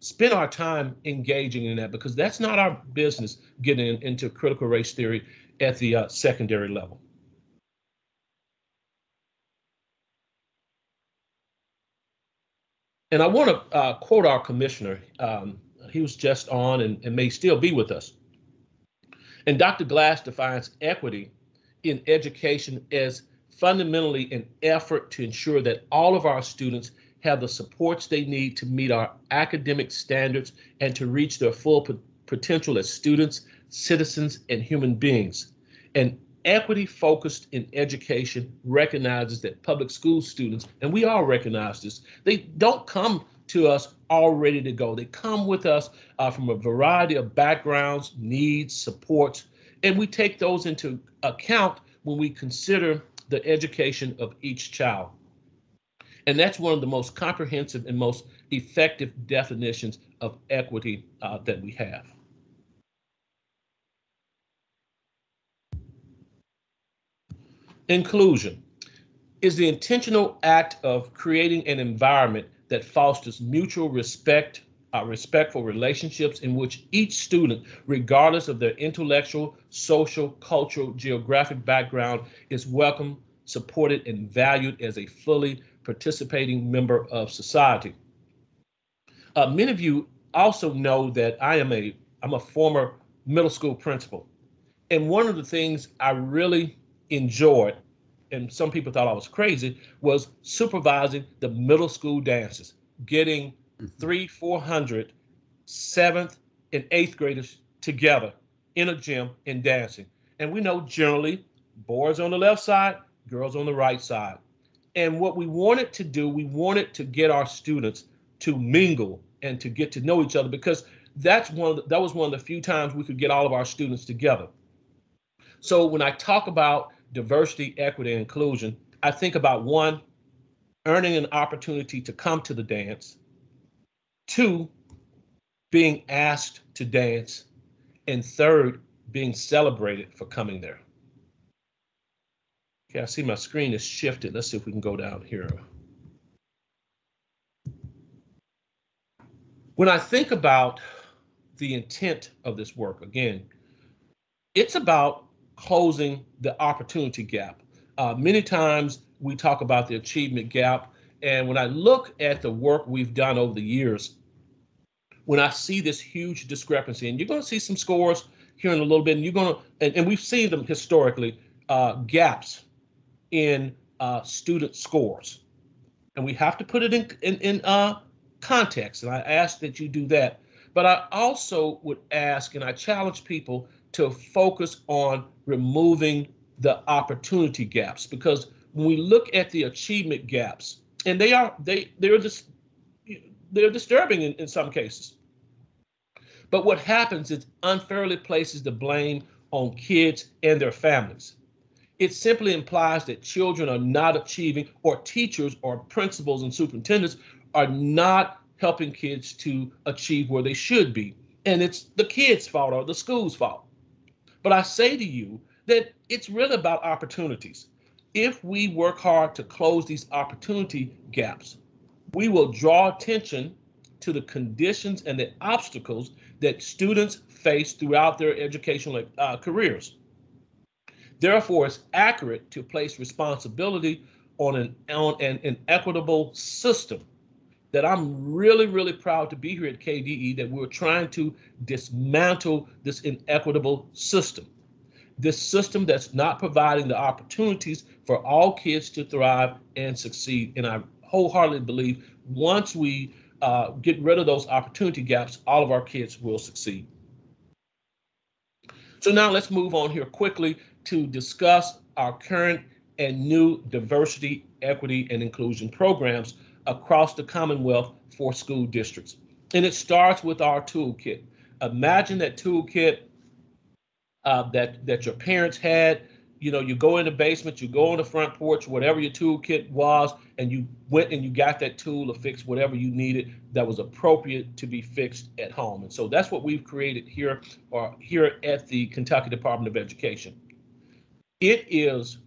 spend our time engaging in that because that's not our business getting into critical race theory at the uh, secondary level. And I want to uh, quote our commissioner. Um, he was just on and, and may still be with us. And Dr. Glass defines equity in education as fundamentally an effort to ensure that all of our students have the supports they need to meet our academic standards and to reach their full potential as students, citizens, and human beings. And equity focused in education recognizes that public school students, and we all recognize this, they don't come to us all ready to go. They come with us uh, from a variety of backgrounds, needs, supports, and we take those into account when we consider the education of each child. And that's one of the most comprehensive and most effective definitions of equity uh, that we have. Inclusion is the intentional act of creating an environment that fosters mutual respect, uh, respectful relationships in which each student, regardless of their intellectual, social, cultural, geographic background, is welcome, supported, and valued as a fully participating member of society. Uh, many of you also know that I am a I'm a former middle school principal, and one of the things I really enjoyed, and some people thought I was crazy, was supervising the middle school dances, getting three, four hundred seventh and eighth graders together in a gym and dancing. And we know generally boys on the left side, girls on the right side. And what we wanted to do, we wanted to get our students to mingle and to get to know each other because that's one the, that was one of the few times we could get all of our students together. So when I talk about diversity, equity, and inclusion, I think about one, earning an opportunity to come to the dance, two, being asked to dance, and third, being celebrated for coming there. Okay, I see my screen is shifted. Let's see if we can go down here. When I think about the intent of this work, again, it's about closing the opportunity gap. Uh, many times we talk about the achievement gap, and when I look at the work we've done over the years, when I see this huge discrepancy, and you're going to see some scores here in a little bit, and you're going to, and, and we've seen them historically, uh, gaps in uh, student scores. And we have to put it in, in, in uh, context. And I ask that you do that. But I also would ask and I challenge people to focus on removing the opportunity gaps because when we look at the achievement gaps, and they are they they're just they're disturbing in, in some cases. But what happens is unfairly places the blame on kids and their families it simply implies that children are not achieving, or teachers or principals and superintendents are not helping kids to achieve where they should be. And it's the kids' fault or the school's fault. But I say to you that it's really about opportunities. If we work hard to close these opportunity gaps, we will draw attention to the conditions and the obstacles that students face throughout their educational uh, careers. Therefore, it's accurate to place responsibility on an, on an, an equitable system that I'm really, really proud to be here at KDE that we're trying to dismantle this inequitable system. This system that's not providing the opportunities for all kids to thrive and succeed. And I wholeheartedly believe once we uh, get rid of those opportunity gaps, all of our kids will succeed. So now let's move on here quickly to discuss our current and new diversity, equity, and inclusion programs across the Commonwealth for school districts. And it starts with our toolkit. Imagine that toolkit uh, that that your parents had. You know, you go in the basement, you go on the front porch, whatever your toolkit was, and you went and you got that tool to fix whatever you needed that was appropriate to be fixed at home. And so that's what we've created here or here at the Kentucky Department of Education. It is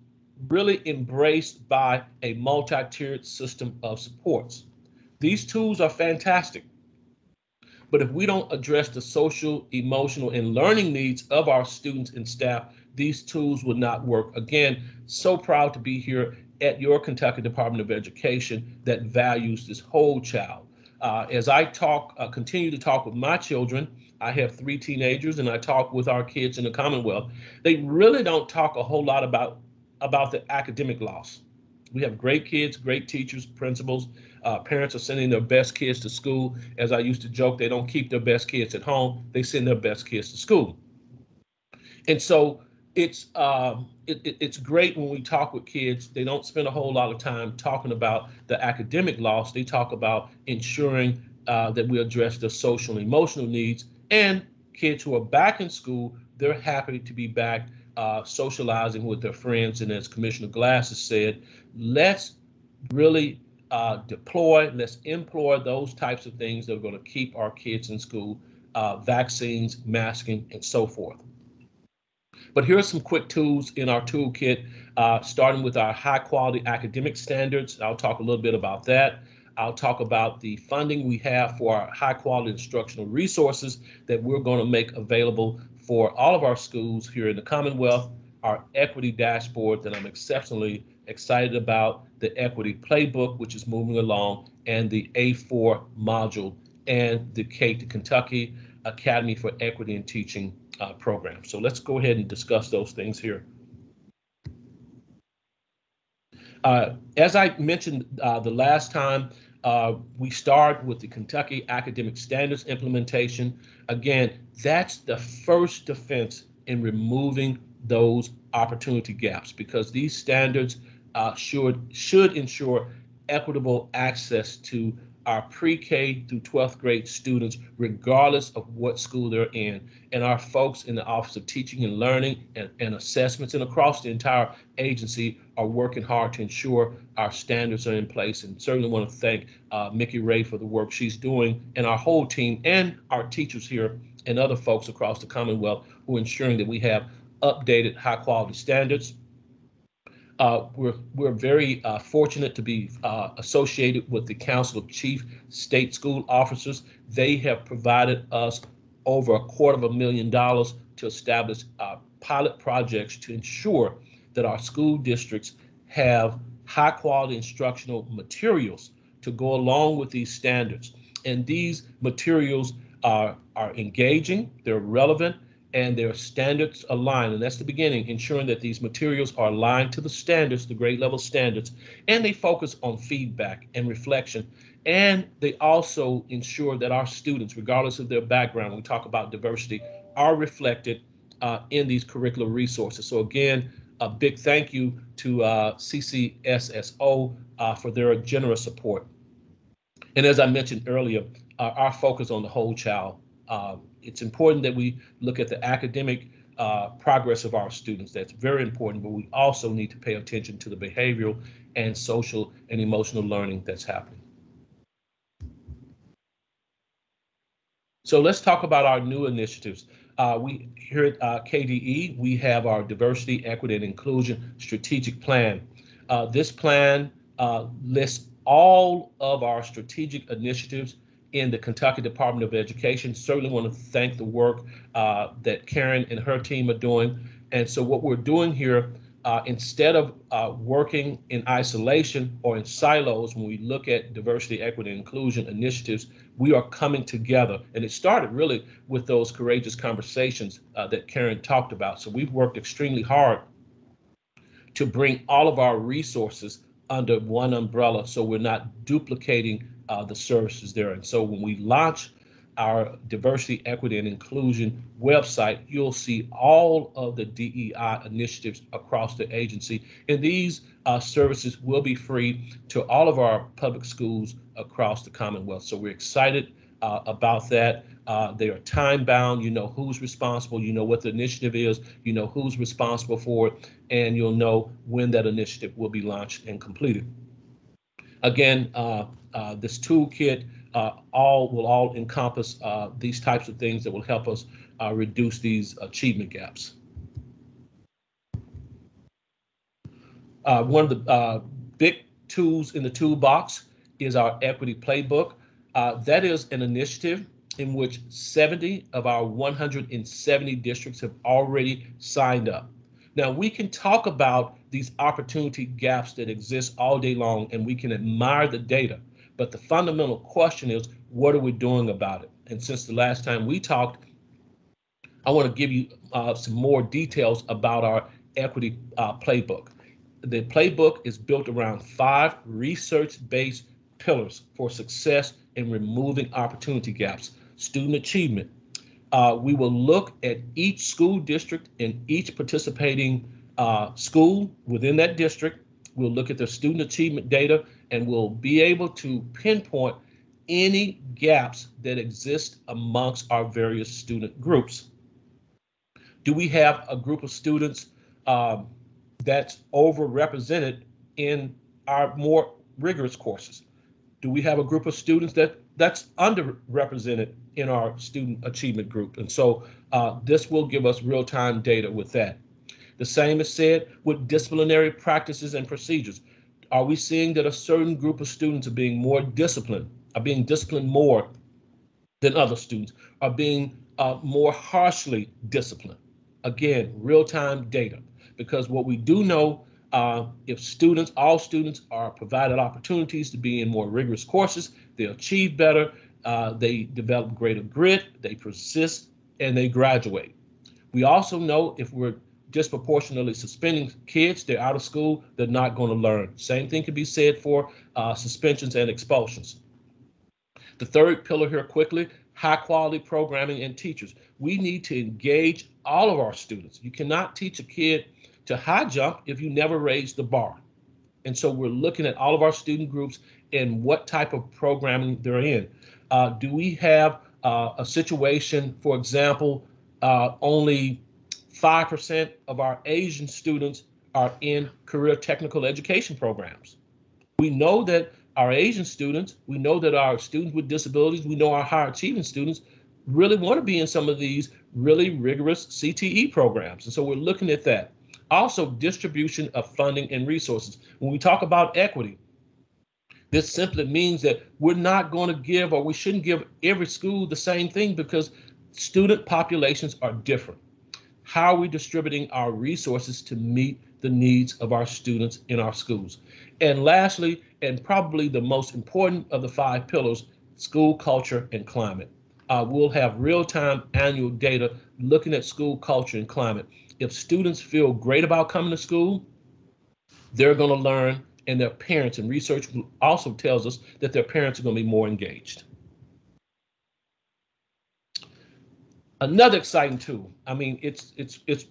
really embraced by a multi-tiered system of supports. These tools are fantastic. But if we don't address the social, emotional, and learning needs of our students and staff, these tools will not work. Again, so proud to be here at your Kentucky Department of Education that values this whole child. Uh, as I talk, uh, continue to talk with my children, I have three teenagers, and I talk with our kids in the Commonwealth. They really don't talk a whole lot about about the academic loss. We have great kids, great teachers, principals. Uh, parents are sending their best kids to school. As I used to joke, they don't keep their best kids at home; they send their best kids to school. And so it's um, it, it, it's great when we talk with kids. They don't spend a whole lot of time talking about the academic loss. They talk about ensuring uh, that we address their social and emotional needs. And kids who are back in school, they're happy to be back uh, socializing with their friends. And as Commissioner Glass has said, let's really uh, deploy, let's employ those types of things that are going to keep our kids in school, uh, vaccines, masking, and so forth. But here are some quick tools in our toolkit, uh, starting with our high quality academic standards. I'll talk a little bit about that. I'll talk about the funding we have for our high quality instructional resources that we're going to make available for all of our schools here in the Commonwealth, our equity dashboard that I'm exceptionally excited about, the equity playbook, which is moving along, and the A4 module, and the K to Kentucky Academy for Equity and Teaching uh, program. So let's go ahead and discuss those things here. Uh, as I mentioned uh, the last time, uh, we start with the Kentucky Academic Standards implementation. Again, that's the first defense in removing those opportunity gaps because these standards uh, should should ensure equitable access to our pre-K through 12th grade students, regardless of what school they're in. And our folks in the Office of Teaching and Learning and, and Assessments and across the entire agency are working hard to ensure our standards are in place. And certainly want to thank uh, Micki Ray for the work she's doing and our whole team and our teachers here and other folks across the Commonwealth who are ensuring that we have updated high quality standards uh, we're, we're very uh, fortunate to be uh, associated with the Council of Chief State School Officers. They have provided us over a quarter of a million dollars to establish uh, pilot projects to ensure that our school districts have high quality instructional materials to go along with these standards. And these materials are, are engaging, they're relevant, and their standards aligned. And that's the beginning, ensuring that these materials are aligned to the standards, the grade level standards, and they focus on feedback and reflection. And they also ensure that our students, regardless of their background, when we talk about diversity, are reflected uh, in these curricular resources. So again, a big thank you to uh, CCSSO uh, for their generous support. And as I mentioned earlier, uh, our focus on the whole child uh, it's important that we look at the academic uh, progress of our students. That's very important, but we also need to pay attention to the behavioral and social and emotional learning that's happening. So let's talk about our new initiatives. Uh, we here at uh, KDE, we have our diversity, equity, and inclusion strategic plan. Uh, this plan uh, lists all of our strategic initiatives in the Kentucky Department of Education. Certainly want to thank the work uh, that Karen and her team are doing. And so what we're doing here, uh, instead of uh, working in isolation or in silos, when we look at diversity, equity, and inclusion initiatives, we are coming together. And it started really with those courageous conversations uh, that Karen talked about. So we've worked extremely hard to bring all of our resources under one umbrella so we're not duplicating uh, the services there. And so when we launch our diversity, equity, and inclusion website, you'll see all of the DEI initiatives across the agency. And these uh, services will be free to all of our public schools across the Commonwealth. So we're excited uh, about that. Uh, they are time bound. You know who's responsible. You know what the initiative is. You know who's responsible for it, and you'll know when that initiative will be launched and completed. Again, uh, uh, this toolkit uh, all will all encompass these types of things that will help us reduce these achievement gaps. One of the big tools in the toolbox is our equity playbook. Uh, that is an initiative in which 70 of our 170 districts have already signed up. Now, we can talk about these opportunity gaps that exist all day long and we can admire the data, but the fundamental question is what are we doing about it? And since the last time we talked, I want to give you uh, some more details about our equity uh, playbook. The playbook is built around five research-based pillars for success in removing opportunity gaps. Student achievement. Uh, we will look at each school district and each participating uh, school within that district. We'll look at their student achievement data and we'll be able to pinpoint any gaps that exist amongst our various student groups. Do we have a group of students um, that's overrepresented in our more rigorous courses? Do we have a group of students that that's underrepresented in our student achievement group? And so uh, this will give us real-time data with that. The same is said with disciplinary practices and procedures. Are we seeing that a certain group of students are being more disciplined, are being disciplined more than other students, are being uh, more harshly disciplined? Again, real-time data, because what we do know, uh, if students, all students are provided opportunities to be in more rigorous courses, they achieve better, uh, they develop greater grit, they persist, and they graduate. We also know if we're disproportionately suspending kids, they're out of school, they're not going to learn. Same thing can be said for uh, suspensions and expulsions. The third pillar here quickly, high quality programming and teachers. We need to engage all of our students. You cannot teach a kid to high jump if you never raise the bar. And so we're looking at all of our student groups and what type of programming they're in. Uh, do we have uh, a situation, for example, uh, only 5% of our Asian students are in career technical education programs? We know that our Asian students, we know that our students with disabilities, we know our higher achieving students really want to be in some of these really rigorous CTE programs. And so we're looking at that. Also, distribution of funding and resources. When we talk about equity, this simply means that we're not going to give or we shouldn't give every school the same thing because student populations are different. How are we distributing our resources to meet the needs of our students in our schools? And lastly, and probably the most important of the five pillars, school culture and climate. Uh, we'll have real-time annual data looking at school culture and climate. If students feel great about coming to school, they're going to learn and their parents and research also tells us that their parents are going to be more engaged. Another exciting tool. I mean, it's it's it's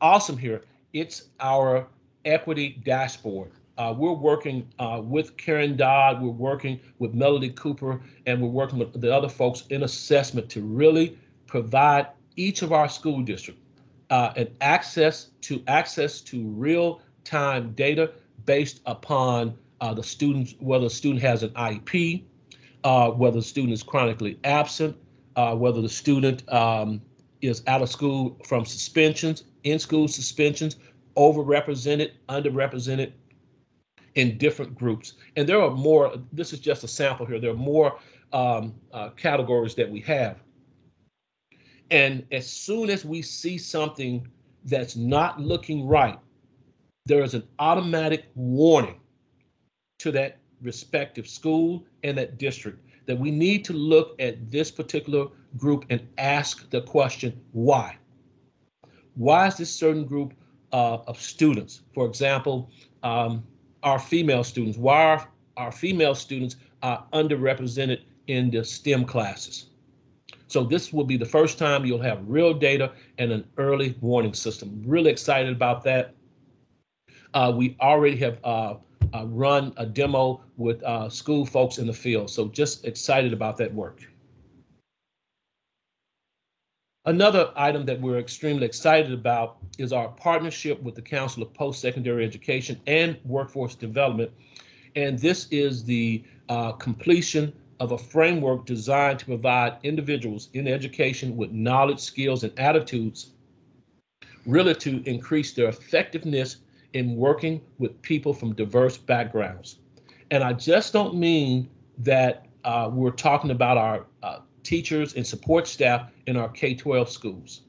awesome here. It's our equity dashboard. Uh, we're working uh, with Karen Dodd, we're working with Melody Cooper, and we're working with the other folks in assessment to really provide each of our school districts uh, an access to access to real-time data based upon uh, the students, whether the student has an IEP, uh, whether the student is chronically absent, uh, whether the student um, is out of school from suspensions, in-school suspensions, overrepresented, underrepresented in different groups. And there are more, this is just a sample here, there are more um, uh, categories that we have. And as soon as we see something that's not looking right, there is an automatic warning to that respective school and that district that we need to look at this particular group and ask the question, why? Why is this certain group uh, of students, for example, um, our female students, why are our female students underrepresented in the STEM classes? So this will be the first time you'll have real data and an early warning system. Really excited about that. Uh, we already have uh, uh, run a demo with uh, school folks in the field. So just excited about that work. Another item that we're extremely excited about is our partnership with the Council of Post-Secondary Education and Workforce Development. And this is the uh, completion of a framework designed to provide individuals in education with knowledge, skills, and attitudes really to increase their effectiveness in working with people from diverse backgrounds. And I just don't mean that uh, we're talking about our uh, teachers and support staff in our K 12 schools.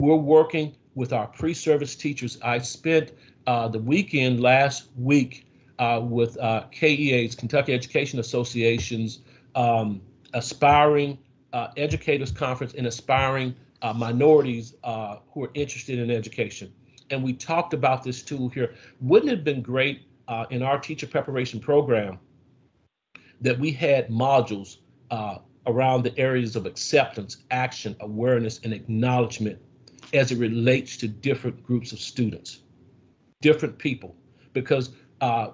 We're working with our pre service teachers. I spent uh, the weekend last week uh, with uh, KEA's, Kentucky Education Association's um, Aspiring uh, Educators Conference and Aspiring Minorities who are interested in education. And we talked about this tool here. Wouldn't it have been great in our teacher preparation program that we had modules around the areas of acceptance, action, awareness, and acknowledgement as it relates to different groups of students, different people, because uh,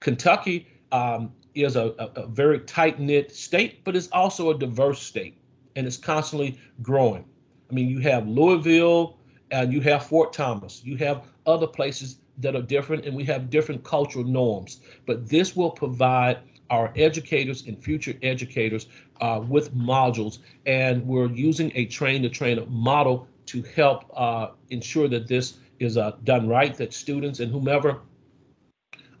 Kentucky um, is a, a, a very tight knit state, but it's also a diverse state and it's constantly growing. I mean, you have Louisville and you have Fort Thomas, you have other places that are different, and we have different cultural norms. But this will provide our educators and future educators uh, with modules, and we're using a train the trainer model to help uh, ensure that this is uh, done right, that students and whomever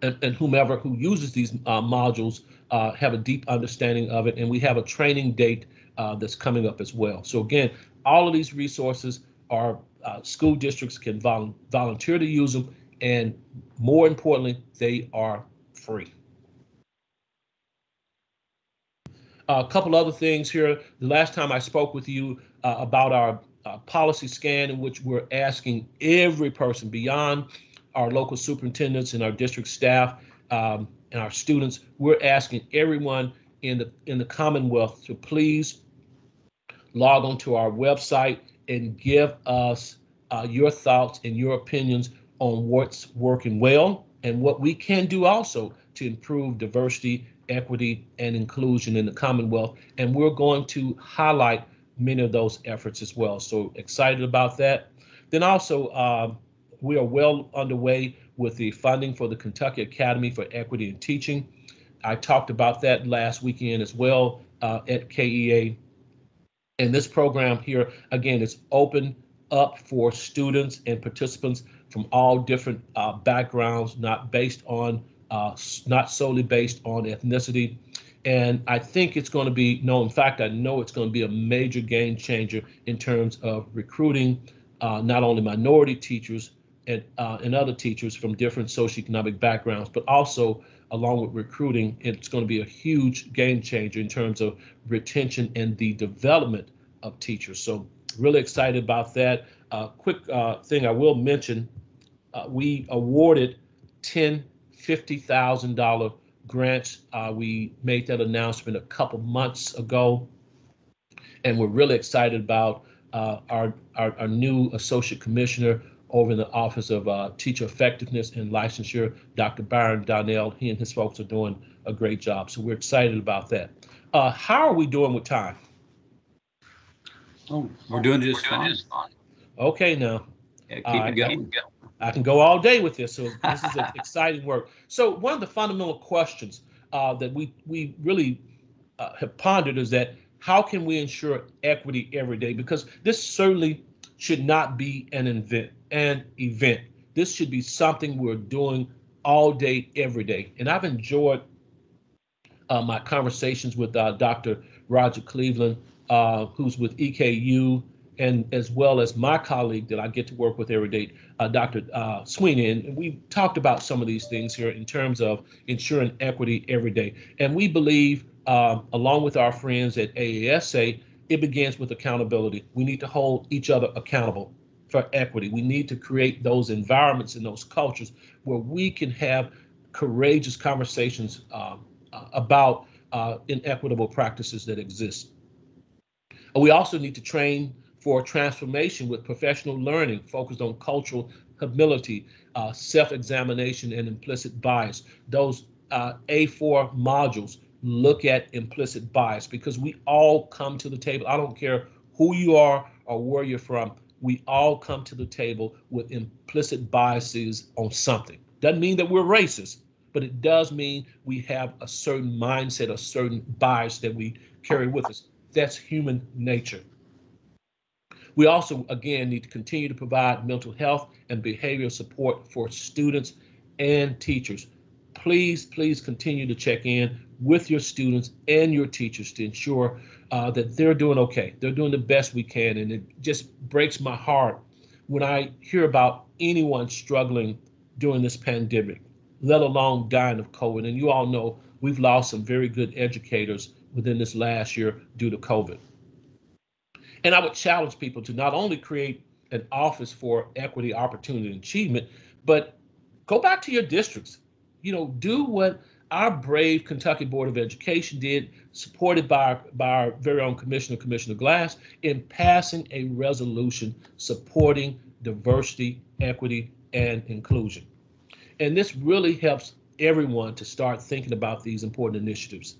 and, and whomever who uses these uh, modules uh, have a deep understanding of it, and we have a training date uh, that's coming up as well. So again, all of these resources are school districts can vol volunteer to use them, and more importantly, they are free. a couple other things here. The last time I spoke with you uh, about our uh, policy scan, in which we're asking every person beyond our local superintendents and our district staff um, and our students, we're asking everyone in the in the Commonwealth to please log onto our website and give us uh, your thoughts and your opinions on what's working well and what we can do also to improve diversity equity, and inclusion in the Commonwealth. And we're going to highlight many of those efforts as well. So excited about that. Then also, uh, we are well underway with the funding for the Kentucky Academy for Equity in Teaching. I talked about that last weekend as well uh, at KEA. And this program here, again, is open up for students and participants from all different uh, backgrounds, not based on uh, not solely based on ethnicity. And I think it's going to be, no, in fact, I know it's going to be a major game changer in terms of recruiting uh, not only minority teachers and, uh, and other teachers from different socioeconomic backgrounds, but also along with recruiting, it's going to be a huge game changer in terms of retention and the development of teachers. So really excited about that. Uh, quick uh, thing I will mention, uh, we awarded 10 $50,000 grants. Uh, we made that announcement a couple months ago, and we're really excited about uh, our, our, our new associate commissioner over in the Office of uh, Teacher Effectiveness and Licensure, Dr. Byron Darnall. He and his folks are doing a great job, so we're excited about that. Uh, how are we doing with time? Oh, we're doing just, we're doing fine. fine. Okay, now. Yeah, keep it going. Going. I can go all day with this. So this is exciting work. So one of the fundamental questions uh, that we we really uh, have pondered is that how can we ensure equity every day? Because this certainly should not be an event. An event. This should be something we're doing all day, every day. And I've enjoyed uh, my conversations with uh, Dr. Roger Cleveland, uh, who's with EKU and as well as my colleague that I get to work with every day, uh, Dr. Uh, Sweeney. And we talked about some of these things here in terms of ensuring equity every day. And we believe, uh, along with our friends at AASA, it begins with accountability. We need to hold each other accountable for equity. We need to create those environments and those cultures where we can have courageous conversations um, uh, about uh, inequitable practices that exist. We also need to train for transformation with professional learning focused on cultural humility, uh, self-examination, and implicit bias. Those uh, A4 modules look at implicit bias because we all come to the table. I don't care who you are or where you're from, we all come to the table with implicit biases on something. Doesn't mean that we're racist, but it does mean we have a certain mindset, a certain bias that we carry with us. That's human nature. We also, again, need to continue to provide mental health and behavioral support for students and teachers. Please, please continue to check in with your students and your teachers to ensure uh, that they're doing okay. They're doing the best we can. And it just breaks my heart when I hear about anyone struggling during this pandemic, let alone dying of COVID. And you all know we've lost some very good educators within this last year due to COVID. And I would challenge people to not only create an office for equity, opportunity, and achievement, but go back to your districts. You know, do what our brave Kentucky Board of Education did, supported by our, by our very own Commissioner, Commissioner Glass, in passing a resolution supporting diversity, equity, and inclusion. And this really helps everyone to start thinking about these important initiatives.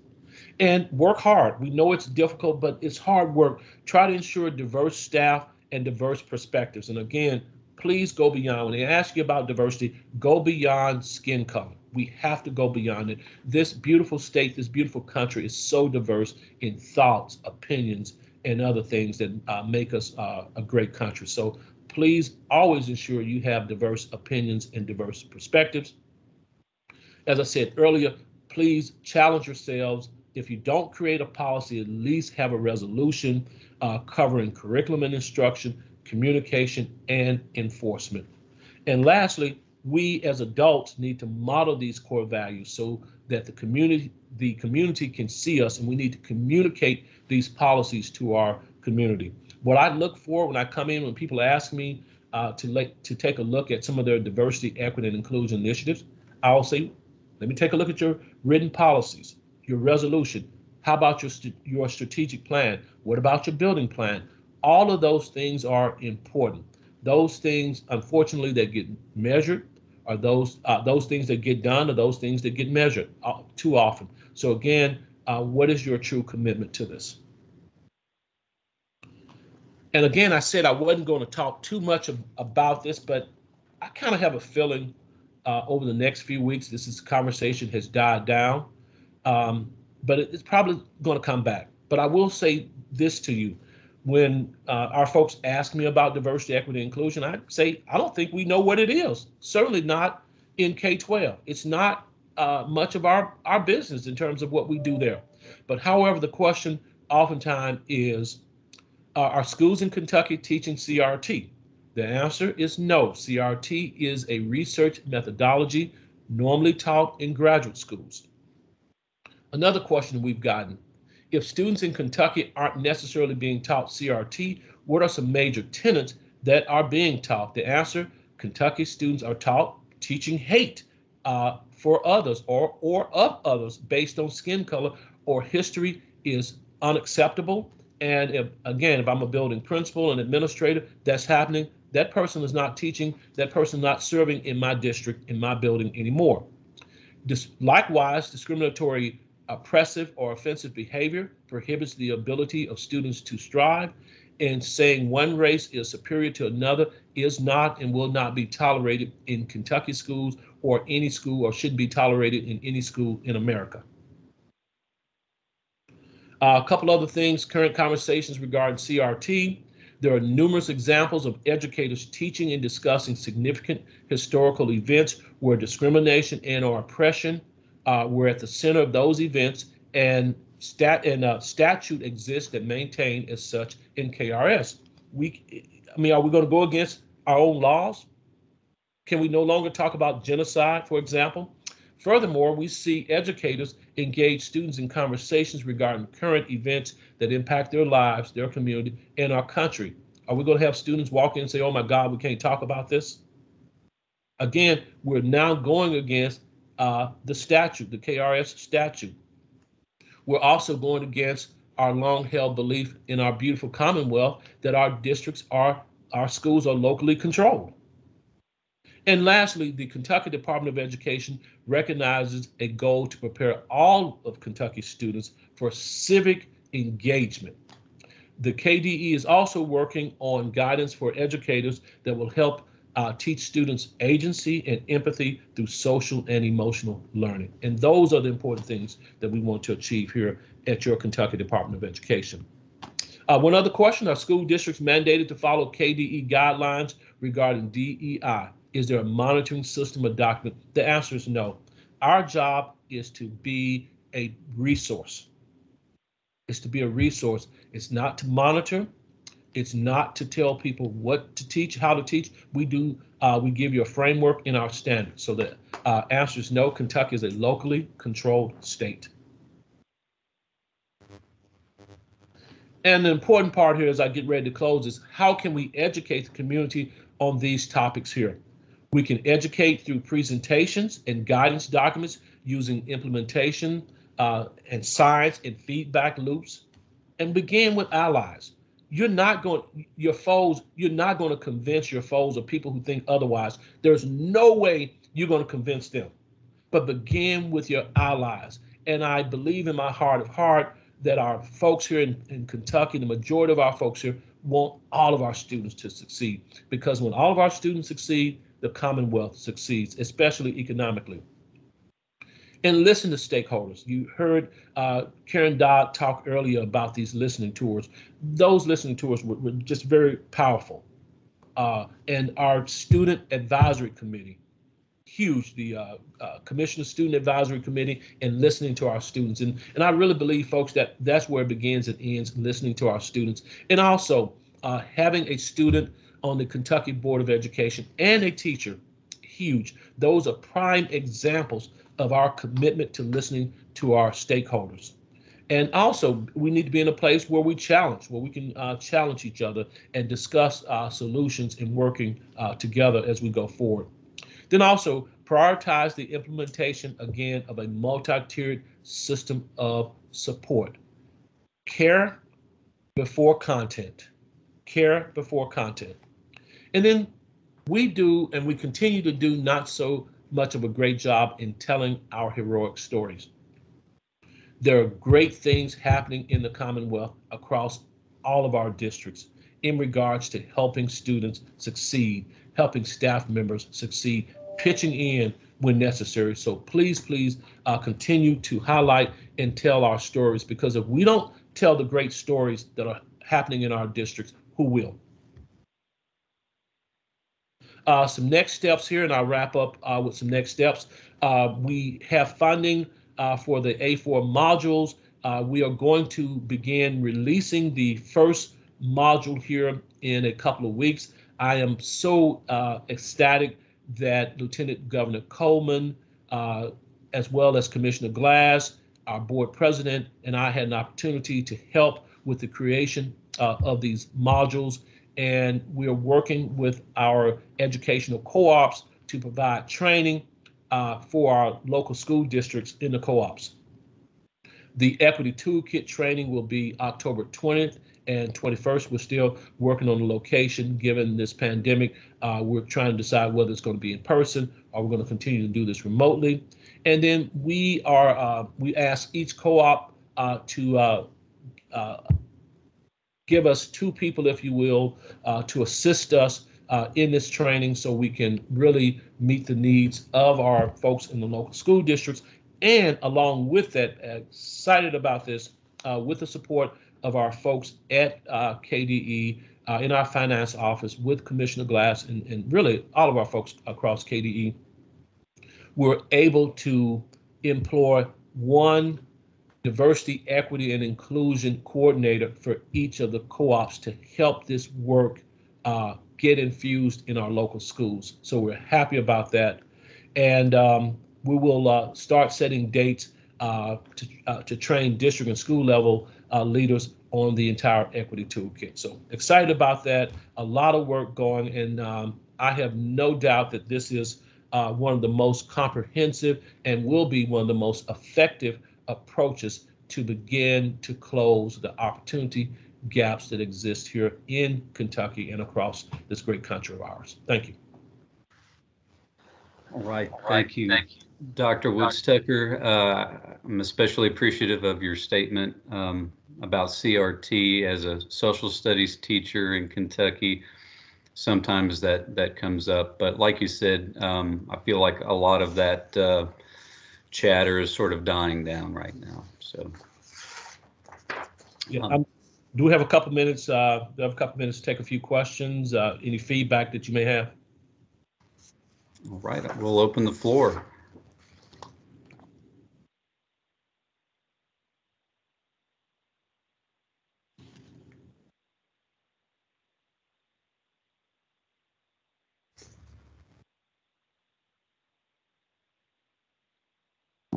And work hard. We know it's difficult, but it's hard work. Try to ensure diverse staff and diverse perspectives. And again, please go beyond. When they ask you about diversity, go beyond skin color. We have to go beyond it. This beautiful state, this beautiful country is so diverse in thoughts, opinions, and other things that uh, make us uh, a great country. So please always ensure you have diverse opinions and diverse perspectives. As I said earlier, please challenge yourselves. If you don't create a policy, at least have a resolution uh, covering curriculum and instruction, communication, and enforcement. And lastly, we as adults need to model these core values so that the community the community can see us and we need to communicate these policies to our community. What I look for when I come in, when people ask me uh, to like to take a look at some of their diversity, equity, and inclusion initiatives, I'll say, let me take a look at your written policies, your resolution. How about your st- your strategic plan? What about your building plan? All of those things are important. Those things, unfortunately, that get measured are those uh, those things that get done, or those things that get measured uh, too often. So again, uh, what is your true commitment to this? And again, I said I wasn't going to talk too much of, about this, but I kind of have a feeling uh, over the next few weeks, this is, conversation has died down, um, but it, it's probably going to come back. But I will say this to you when uh, our folks ask me about diversity, equity, inclusion, I say I don't think we know what it is. Certainly not in K-12. It's not uh, much of our our business in terms of what we do there. But however, the question oftentimes is, uh, are schools in Kentucky teaching CRT? The answer is no. CRT is a research methodology normally taught in graduate schools. Another question we've gotten if students in Kentucky aren't necessarily being taught CRT, what are some major tenets that are being taught? The answer Kentucky students are taught teaching hate uh, for others or, or of others based on skin color or history is unacceptable. And if, again, if I'm a building principal and administrator, that's happening. That person is not teaching, that person not serving in my district, in my building anymore. This, likewise, discriminatory oppressive or offensive behavior prohibits the ability of students to strive, and saying one race is superior to another is not and will not be tolerated in Kentucky schools or any school or shouldn't be tolerated in any school in America. Uh, a couple other things, current conversations regarding CRT. There are numerous examples of educators teaching and discussing significant historical events where discrimination and or oppression uh, were at the center of those events, and stat and uh, statute exists that maintain as such in KRS. We, I mean, are we going to go against our own laws? Can we no longer talk about genocide, for example? Furthermore, we see educators engage students in conversations regarding current events that impact their lives, their community, and our country. Are we going to have students walk in and say, oh my God, we can't talk about this? Again, we're now going against uh, the statute, the KRS statute. We're also going against our long held belief in our beautiful Commonwealth that our districts are, our schools are locally controlled. And lastly, the Kentucky Department of Education recognizes a goal to prepare all of Kentucky students for civic engagement. The KDE is also working on guidance for educators that will help uh, teach students agency and empathy through social and emotional learning. And those are the important things that we want to achieve here at your Kentucky Department of Education. Uh, one other question, are school districts mandated to follow KDE guidelines regarding DEI? Is there a monitoring system or document? The answer is no. Our job is to be a resource. It's to be a resource. It's not to monitor. It's not to tell people what to teach, how to teach. We do, uh, we give you a framework in our standards. So the uh, answer is no. Kentucky is a locally controlled state. And the important part here as I get ready to close is how can we educate the community on these topics here? We can educate through presentations and guidance documents using implementation uh, and science and feedback loops and begin with allies. You're not going, your foes, you're not going to convince your foes or people who think otherwise. There's no way you're going to convince them, but begin with your allies. And I believe in my heart of heart that our folks here in, in Kentucky, the majority of our folks here, want all of our students to succeed. Because when all of our students succeed, the Commonwealth succeeds, especially economically. And listen to stakeholders. You heard uh, Karen Dodd talk earlier about these listening tours. Those listening tours were, were just very powerful. Uh, and our student advisory committee, huge, the uh, uh, Student Advisory Committee and listening to our students. And, and I really believe, folks, that that's where it begins and ends, listening to our students. And also uh, having a student on the Kentucky Board of Education and a teacher, huge. Those are prime examples of our commitment to listening to our stakeholders. And also, we need to be in a place where we challenge, where we can uh, challenge each other and discuss uh, solutions in working uh, together as we go forward. Then also prioritize the implementation again of a multi-tiered system of support. Care before content. Care before content. And then we do and we continue to do not so much of a great job in telling our heroic stories. There are great things happening in the Commonwealth across all of our districts in regards to helping students succeed, helping staff members succeed, pitching in when necessary. So please, please uh, continue to highlight and tell our stories because if we don't tell the great stories that are happening in our districts, who will? Uh, some next steps here, and I'll wrap up uh, with some next steps. Uh, we have funding uh, for the A4 modules. Uh, we are going to begin releasing the first module here in a couple of weeks. I am so uh, ecstatic that Lieutenant Governor Coleman, as well as Commissioner Glass, our board president, and I had an opportunity to help with the creation of these modules and we are working with our educational co-ops to provide training uh, for our local school districts in the co-ops. The Equity Toolkit training will be October 20th and 21st. We're still working on the location given this pandemic. Uh, we're trying to decide whether it's going to be in person or we're going to continue to do this remotely. And then we are uh, we ask each co-op uh, to uh, uh, give us two people, if you will, uh, to assist us uh, in this training so we can really meet the needs of our folks in the local school districts. And along with that, excited about this, uh, with the support of our folks at uh, KDE uh, in our finance office with Commissioner Glass and, and really all of our folks across KDE, we're able to employ one diversity, equity, and inclusion coordinator for each of the co-ops to help this work uh, get infused in our local schools. So we're happy about that. And um, we will uh, start setting dates uh, to, uh, to train district and school level uh, leaders on the entire equity toolkit. So excited about that. A lot of work going, and um, I have no doubt that this is uh, one of the most comprehensive and will be one of the most effective approaches to begin to close the opportunity gaps that exist here in Kentucky and across this great country of ours. Thank you. All right, thank you. Thank you. Dr. Woods Tucker, uh, I'm especially appreciative of your statement um, about CRT as a social studies teacher in Kentucky. Sometimes that that comes up, but like you said, um, I feel like a lot of that uh, chatter is sort of dying down right now. So, Yeah, Um, I'm, do we have a couple minutes, uh, do we have a couple minutes to take a few questions, uh, any feedback that you may have? all right, we'll open the floor.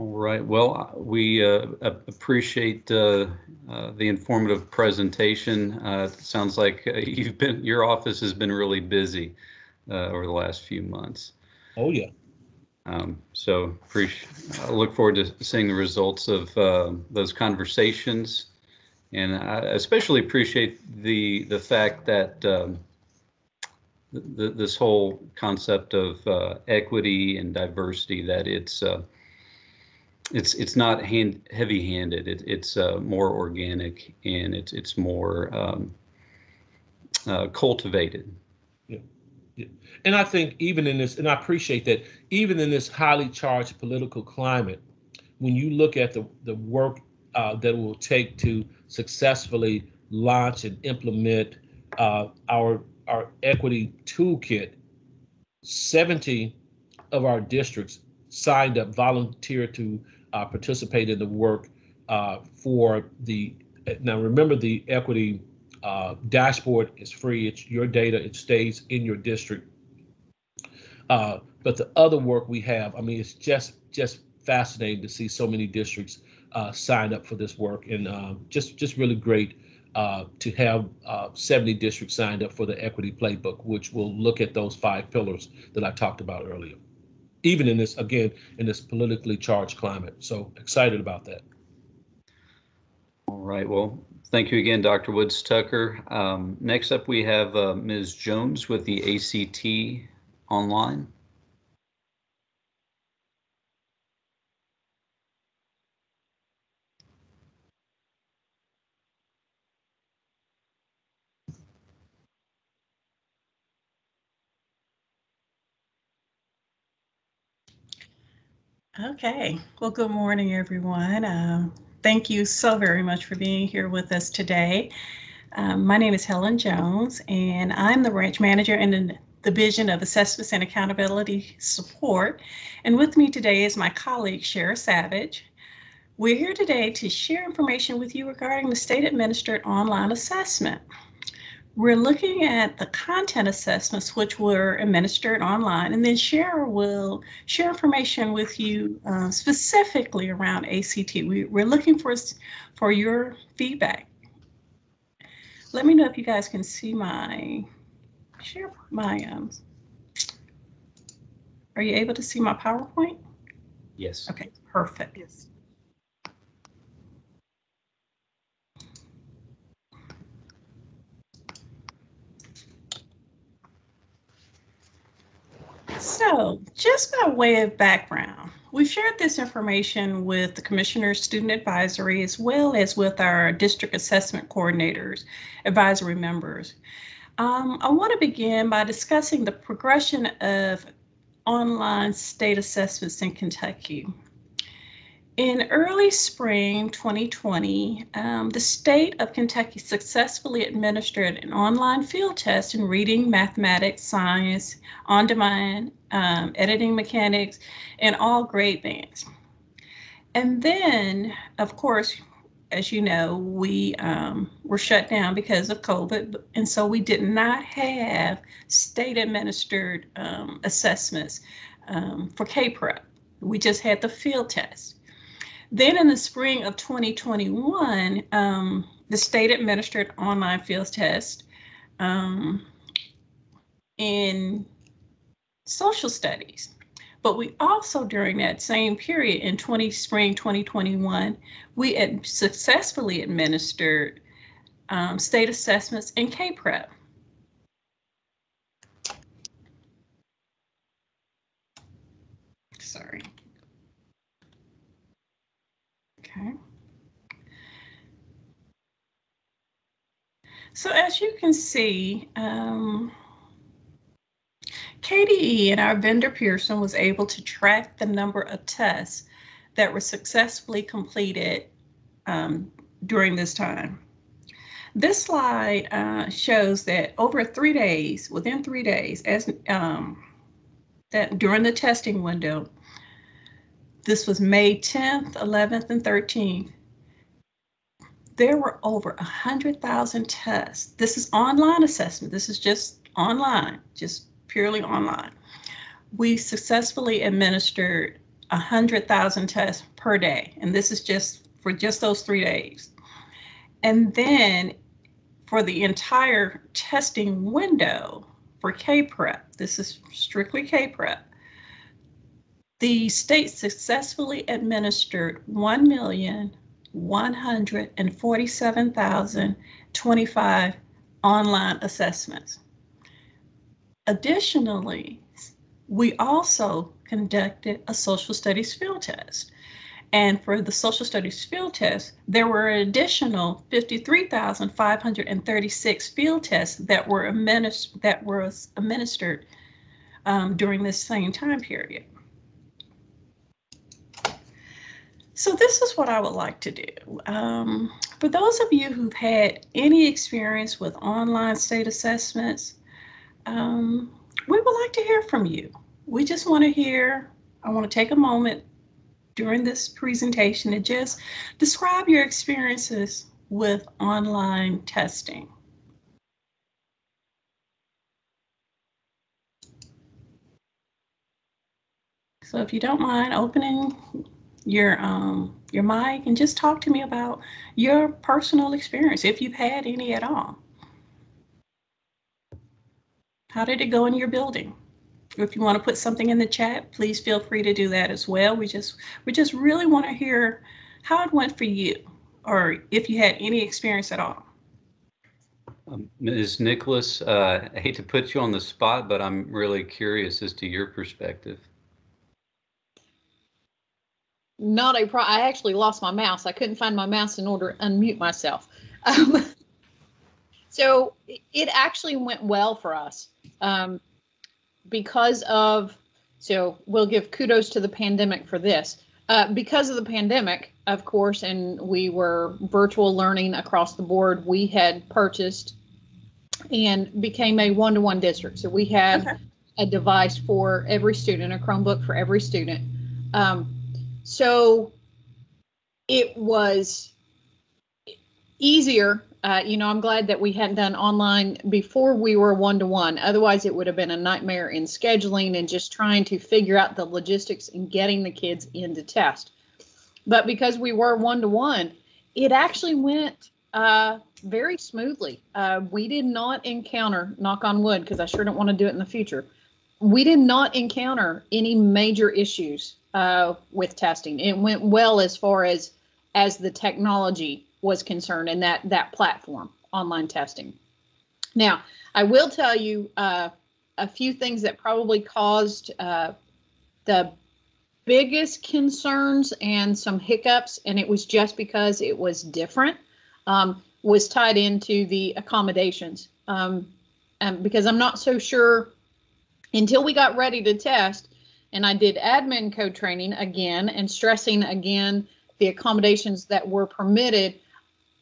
All right, well, uh, we uh, appreciate uh, uh, the informative presentation. Uh, It sounds like uh, you've been, your office has been really busy uh, over the last few months. Oh, yeah. Um, So appreciate, I look forward to seeing the results of uh, those conversations. And I especially appreciate the, the fact that um, th- th- this whole concept of uh, equity and diversity, that it's, uh, it's, it's not hand, heavy-handed. It, it's uh, more organic and it's, it's more um, uh, cultivated. And I think even in this, and I appreciate that, even in this highly charged political climate, when you look at the, the work uh, that it will take to successfully launch and implement uh, our, our equity toolkit, 70 of our districts signed up, volunteered to uh, participate in the work uh, for the, now remember the equity uh, dashboard is free. It's your data. It stays in your district. Uh, but the other work we have, I mean, it's just just fascinating to see so many districts uh, sign up for this work, and uh, just just really great to have uh, 70 districts signed up for the equity playbook, which will look at those five pillars that I talked about earlier. Even in this, again, in this politically charged climate, so excited about that. All right, well, thank you again, Dr. Woods Tucker. Um, Next up, we have uh, Ms. Jones with the ACT online. Okay, well, good morning, everyone. Uh, thank you so very much for being here with us today. Um, my name is Helen Jones, and I'm the branch manager in the Division of Assessments and Accountability Support. And with me today is my colleague, Shara Savage. We're here today to share information with you regarding the state administered online assessment. We're looking at the content assessments which were administered online, and then Share will share information with you uh, specifically around ACT. We, we're looking for, for your feedback. Let me know if you guys can see my share my um. Are you able to see my PowerPoint? Yes. Okay, perfect. Yes. So, just by way of background, we've shared this information with the Commissioner's Student Advisory as well as with our district assessment coordinators, advisory members. Um, I want to begin by discussing the progression of online state assessments in Kentucky. In early spring 2020, um, the state of Kentucky successfully administered an online field test in reading, mathematics, science, on demand, um, editing mechanics, and all grade bands. And then, of course, as you know, we um, were shut down because of COVID, and so we did not have state administered um, assessments um, for K-Prep. We just had the field test. Then in the spring of 2021, um, the state administered online field test um, in social studies. But we also, during that same period in 20 spring 2021, we successfully administered um, state assessments in K-Prep. Sorry. Okay. So as you can see, um, KDE and our vendor Pearson was able to track the number of tests that were successfully completed um, during this time. This slide uh, shows that over three days, within three days, as um, that during the testing window, this was May 10th, 11th, and 13th, there were over 100,000 tests. This is online assessment. This is just online, just purely online. We successfully administered 100,000 tests per day, and this is just for just those three days. And then for the entire testing window for K-PREP, this is strictly K-PREP, the state successfully administered 1,147,025 online assessments. Additionally, we also conducted a social studies field test. And for the social studies field test, there were an additional 53,536 field tests that were, administ- that was administered um, during this same time period. So this is what I would like to do. Um, for those of you who've had any experience with online state assessments, um, we would like to hear from you. We just want to hear, I want to take a moment during this presentation to just describe your experiences with online testing. So if you don't mind opening your um, your mic and just talk to me about your personal experience, if you've had any at all. How did it go in your building? If you want to put something in the chat, please feel free to do that as well. We just we just really want to hear how it went for you, or if you had any experience at all. Um, Ms. Nicholas, uh, I hate to put you on the spot, but I'm really curious as to your perspective. Not a pro. I actually lost my mouse. I couldn't find my mouse in order to unmute myself. Um, so it actually went well for us um, because of. So we'll give kudos to the pandemic for this. Uh, because of the pandemic, of course, and we were virtual learning across the board, we had purchased and became a one to one district. So we had Okay. a device for every student, a Chromebook for every student. Um, so it was easier. Uh, you know, I'm glad that we hadn't done online before we were one to one. Otherwise, it would have been a nightmare in scheduling and just trying to figure out the logistics and getting the kids into test. But because we were one to one, it actually went uh, very smoothly. Uh, we did not encounter, knock on wood, because I sure don't want to do it in the future. We did not encounter any major issues uh, with testing. It went well as far as as the technology was concerned and that that platform online testing. Now, I will tell you uh, a few things that probably caused uh, the biggest concerns and some hiccups, and it was just because it was different. Um, was tied into the accommodations, um, and because I'm not so sure until we got ready to test and I did admin code training again and stressing again the accommodations that were permitted.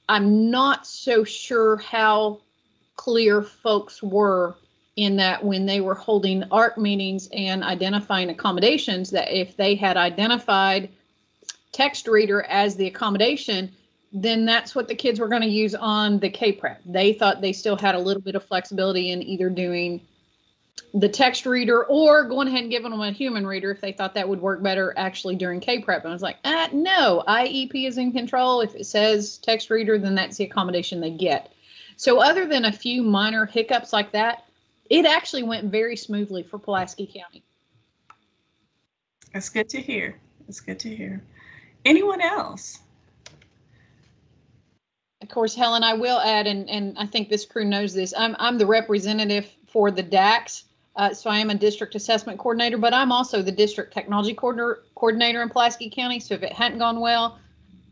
I'm not so sure how clear folks were in that when they were holding ARC meetings and identifying accommodations, that if they had identified text reader as the accommodation, then that's what the kids were going to use on the K-PREP. They thought they still had a little bit of flexibility in either doing the text reader or going ahead and giving them a human reader if they thought that would work better actually during K-PREP. And I was like, ah, no, IEP is in control. If it says text reader, then that's the accommodation they get. So other than a few minor hiccups like that, it actually went very smoothly for Pulaski County. That's good to hear. That's good to hear. Anyone else? Of course, Helen, I will add, and, and I think this crew knows this, I'm, I'm the representative for the DACs. Uh, so I am a district assessment coordinator, but I'm also the district technology coordinator, coordinator in Pulaski County. So if it hadn't gone well,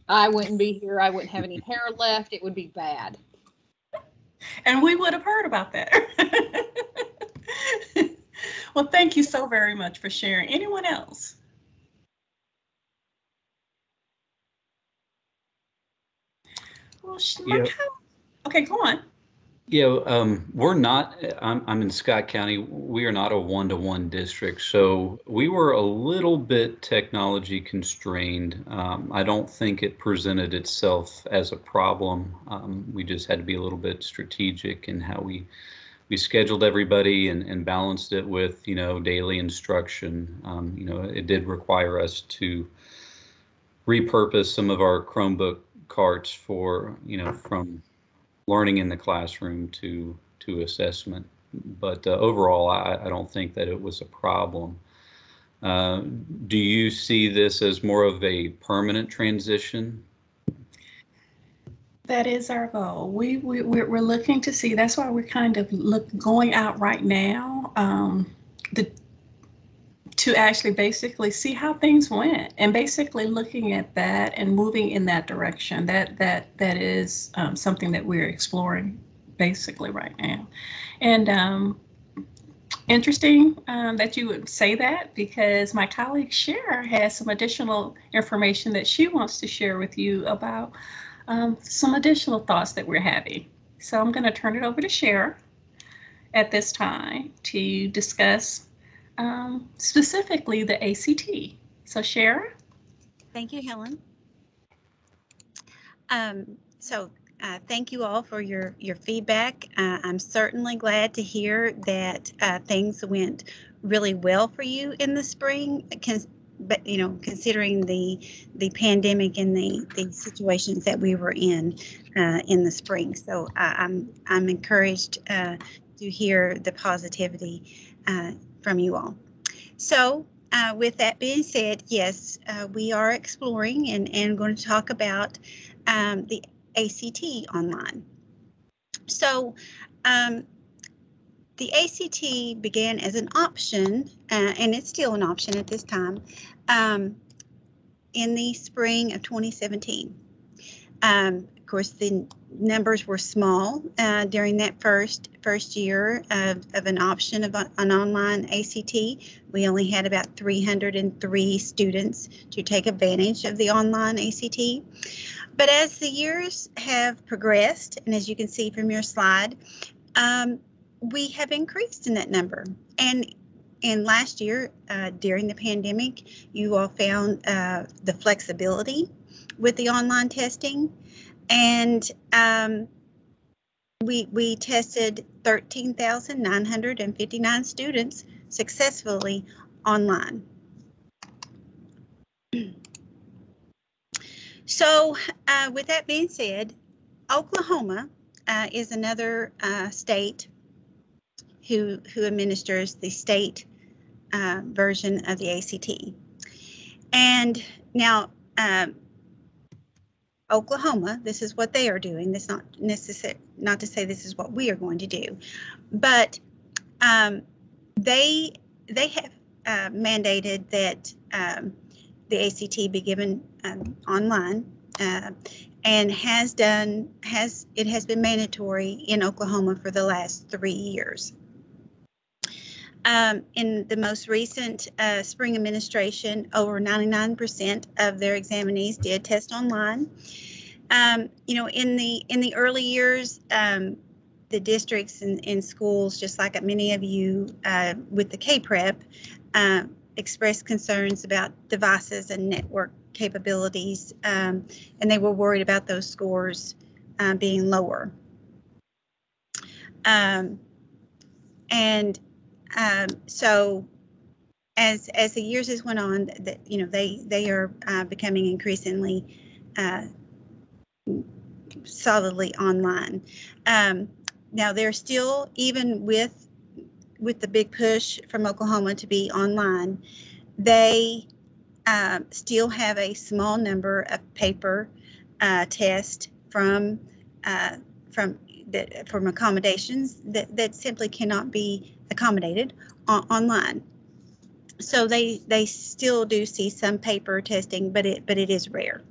I wouldn't be here. I wouldn't have any hair left. It would be bad. And we would have heard about that. well, thank you so very much for sharing. Anyone else? Well, sh- Yeah. look how- okay, go on. Yeah, um, we're not, I'm, I'm in Scott County. We are not a one-to-one district, so we were a little bit technology constrained. Um, I don't think it presented itself as a problem. Um, we just had to be a little bit strategic in how we we scheduled everybody and, and balanced it with, you know, daily instruction. Um, you know, it did require us to repurpose some of our Chromebook carts for, you know, from learning in the classroom to to assessment. But uh, overall, I, I don't think that it was a problem. Uh, do you see this as more of a permanent transition? That is our goal. We, we we're, looking to see. That's why we're kind of look going out right now. Um, the to actually basically see how things went and basically looking at that and moving in that direction. That that that is um, something that we're exploring basically right now. And um, interesting um, that you would say that because my colleague Cher has some additional information that she wants to share with you about um, some additional thoughts that we're having. So I'm going to turn it over to Cher at this time to discuss um, specifically the ACT. So Cher? Thank you, Helen. Um, so uh, thank you all for your, your feedback. Uh, I'm certainly glad to hear that uh, things went really well for you in the spring, but you know, considering the the pandemic and the, the situations that we were in uh, in the spring. So uh, I'm I'm encouraged uh, to hear the positivity from you all. So uh, with that being said, yes, uh, we are exploring and, and going to talk about um, the ACT online. So um, the ACT began as an option, uh, and it's still an option at this time, um, in the spring of 2017. Um, of course, the numbers were small uh, during that first first year of, of an option of a, an online ACT. We only had about 303 students to take advantage of the online ACT. But as the years have progressed, and as you can see from your slide, um, we have increased in that number. And and last year, uh, during the pandemic, you all found uh, the flexibility with the online testing. And um, we, we tested 13,959 students successfully online. So uh, with that being said, Oklahoma uh, is another uh, state who, who administers the state uh, version of the ACT. And now, um, Oklahoma, this is what they are doing. This not necessary, not to say this is what we are going to do, but um, they they have uh, mandated that um, the ACT be given um, online, uh, and has done has it has been mandatory in Oklahoma for the last three years. Um, in the most recent uh, spring administration, over 99% of their examinees did test online. Um, you know, in the in the early years, um, the districts and, and, schools, just like many of you uh, with the K-PREP, uh, expressed concerns about devices and network capabilities, um, and they were worried about those scores uh, being lower. Um, and um, so as as the years has went on, that you know they they are uh, becoming increasingly uh, solidly online. Um, now they're still even with with the big push from Oklahoma to be online, they um, still have a small number of paper uh, tests from uh, from that from accommodations that, that simply cannot be accommodated on, online. So they they still do see some paper testing, but it but it is rare.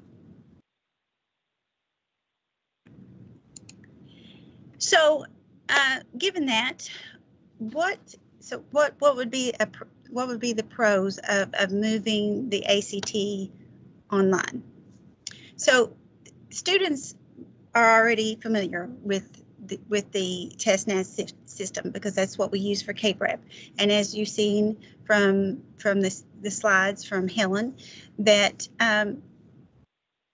So, uh, given that, what so what what would be a what would be the pros of of moving the ACT online? So, students are already familiar with the, with the TestNav sy- system because that's what we use for KPREP. And as you've seen from from this the slides from Helen, that um,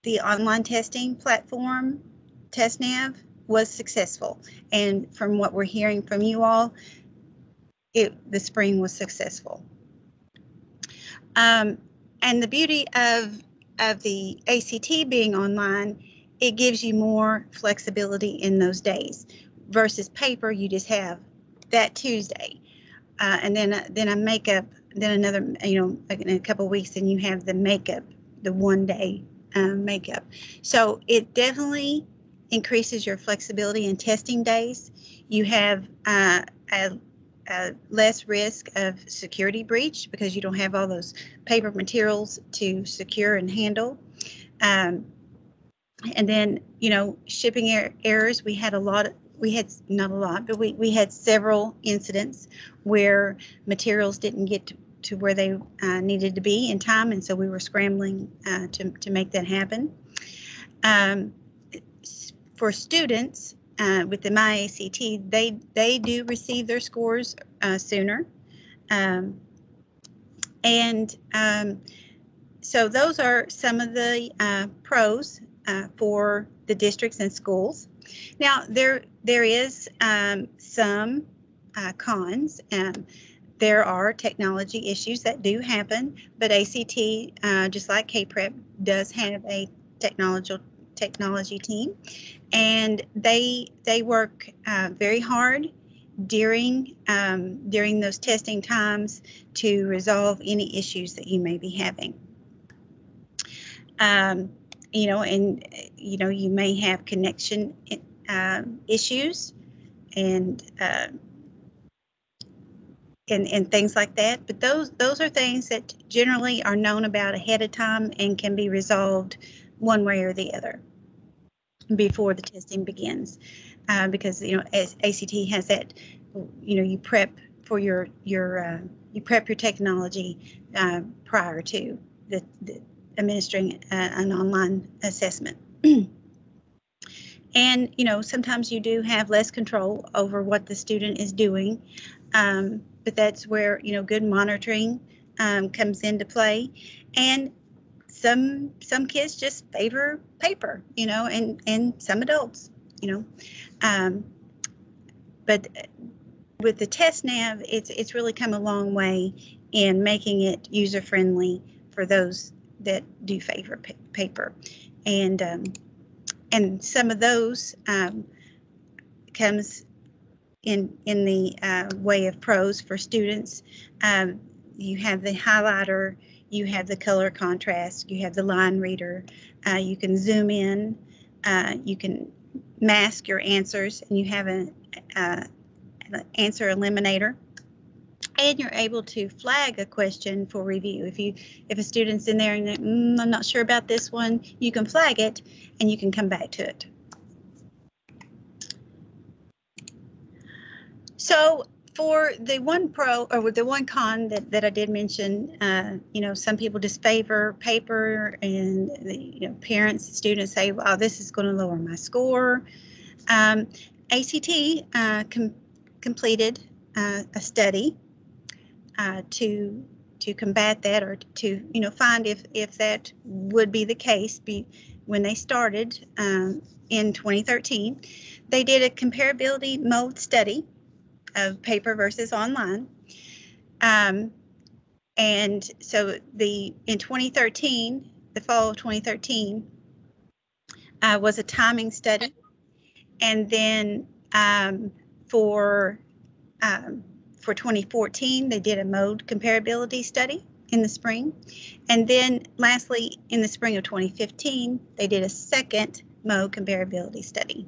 the online testing platform, TestNav, was successful. And from what we're hearing from you all, it the spring was successful. Um, and the beauty of of the ACT being online, it gives you more flexibility in those days versus paper. You just have that Tuesday, uh, and then uh, then a makeup, then another you know in a couple weeks, and you have the makeup, the one day um, makeup. So it definitely increases your flexibility in testing days. You have uh, a, a less risk of security breach because you don't have all those paper materials to secure and handle. Um, and then, you know, shipping er- errors, we had a lot, of, we had not a lot, but we, we had several incidents where materials didn't get to, to where they uh, needed to be in time. And so we were scrambling uh, to, to make that happen. Um, for students uh, with the MyACT, they, they do receive their scores uh, sooner. Um, and um, so those are some of the uh, pros uh, for the districts and schools. Now there there is um, some uh, cons. Um, there are technology issues that do happen, but ACT, uh, just like KPREP, does have a technology technology team, and they they work uh, very hard during um, during those testing times to resolve any issues that you may be having. Um, you know, and you know you may have connection uh, issues and uh, and and things like that. But those those are things that generally are known about ahead of time and can be resolved one way or the other before the testing begins, uh, because you know as ACT has that, you know, you prep for your your uh, you prep your technology uh, prior to the, the administering uh, an online assessment. and you know sometimes you do have less control over what the student is doing, um, but that's where you know good monitoring um, comes into play, and some some kids just favor paper, you know, and and some adults, you know, um, but with the TestNav, it's it's really come a long way in making it user friendly for those that do favor pa- paper, and um, and some of those um, comes in in the uh, way of pros for students. Um, you have the highlighter, you have the color contrast, you have the line reader. Uh, you can zoom in, uh, you can mask your answers, and you have an answer eliminator and you're able to flag a question for review. If you if a student's in there and mm, I'm not sure about this one, you can flag it and you can come back to it. So for the one pro or the one con that, that I did mention, uh, you know, some people disfavor paper and the you know, parents, students say, wow, this is going to lower my score. Um, ACT uh, com- completed uh, a study uh, to to combat that or to you know find if if that would be the case be when they started um, in 2013 they did a comparability mode study of paper versus online. Um, and so the in 2013 the fall of 2013 uh, was a timing study. And then um, for um, for 2014, they did a mode comparability study in the spring. And then lastly, in the spring of 2015, they did a second mode comparability study.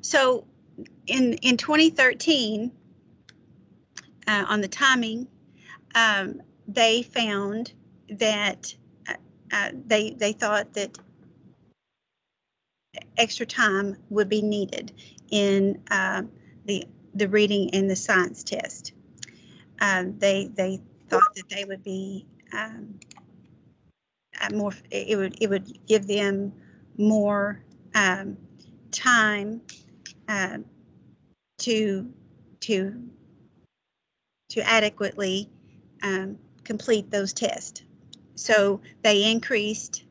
So in, in 2013, uh, on the timing, um, they found that uh, uh, they, they thought that extra time would be needed in uh, the the reading and the science test. Um, they they thought that they would be um, uh, more. It would it would give them more um, time um, to to to adequately um, complete those tests. So they increased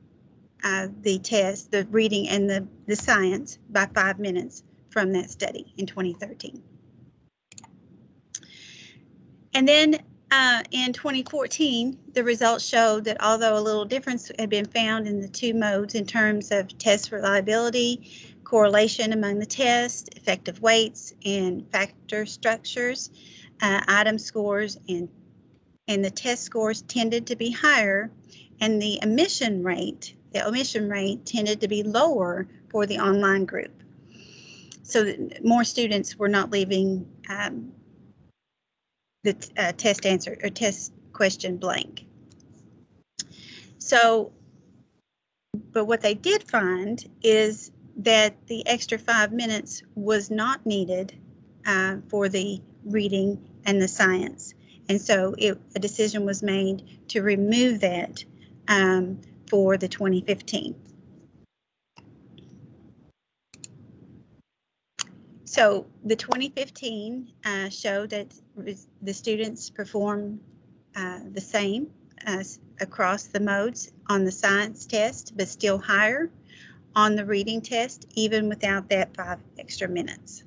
uh, the test, the reading and the, the science by five minutes from that study in 2013. And then uh, in 2014, the results showed that although a little difference had been found in the two modes in terms of test reliability, correlation among the tests, effective weights, and factor structures, uh, item scores, and, and the test scores tended to be higher, and the omission rate, the omission rate tended to be lower for the online group. So that more students were not leaving um, the uh, test answer or test question blank. So, but what they did find is that the extra five minutes was not needed uh, for the reading and the science. And so it, a decision was made to remove that um, for the 2015. So the 2015 uh, showed that the students performed uh, the same as across the modes on the science test, but still higher on the reading test, even without that five extra minutes.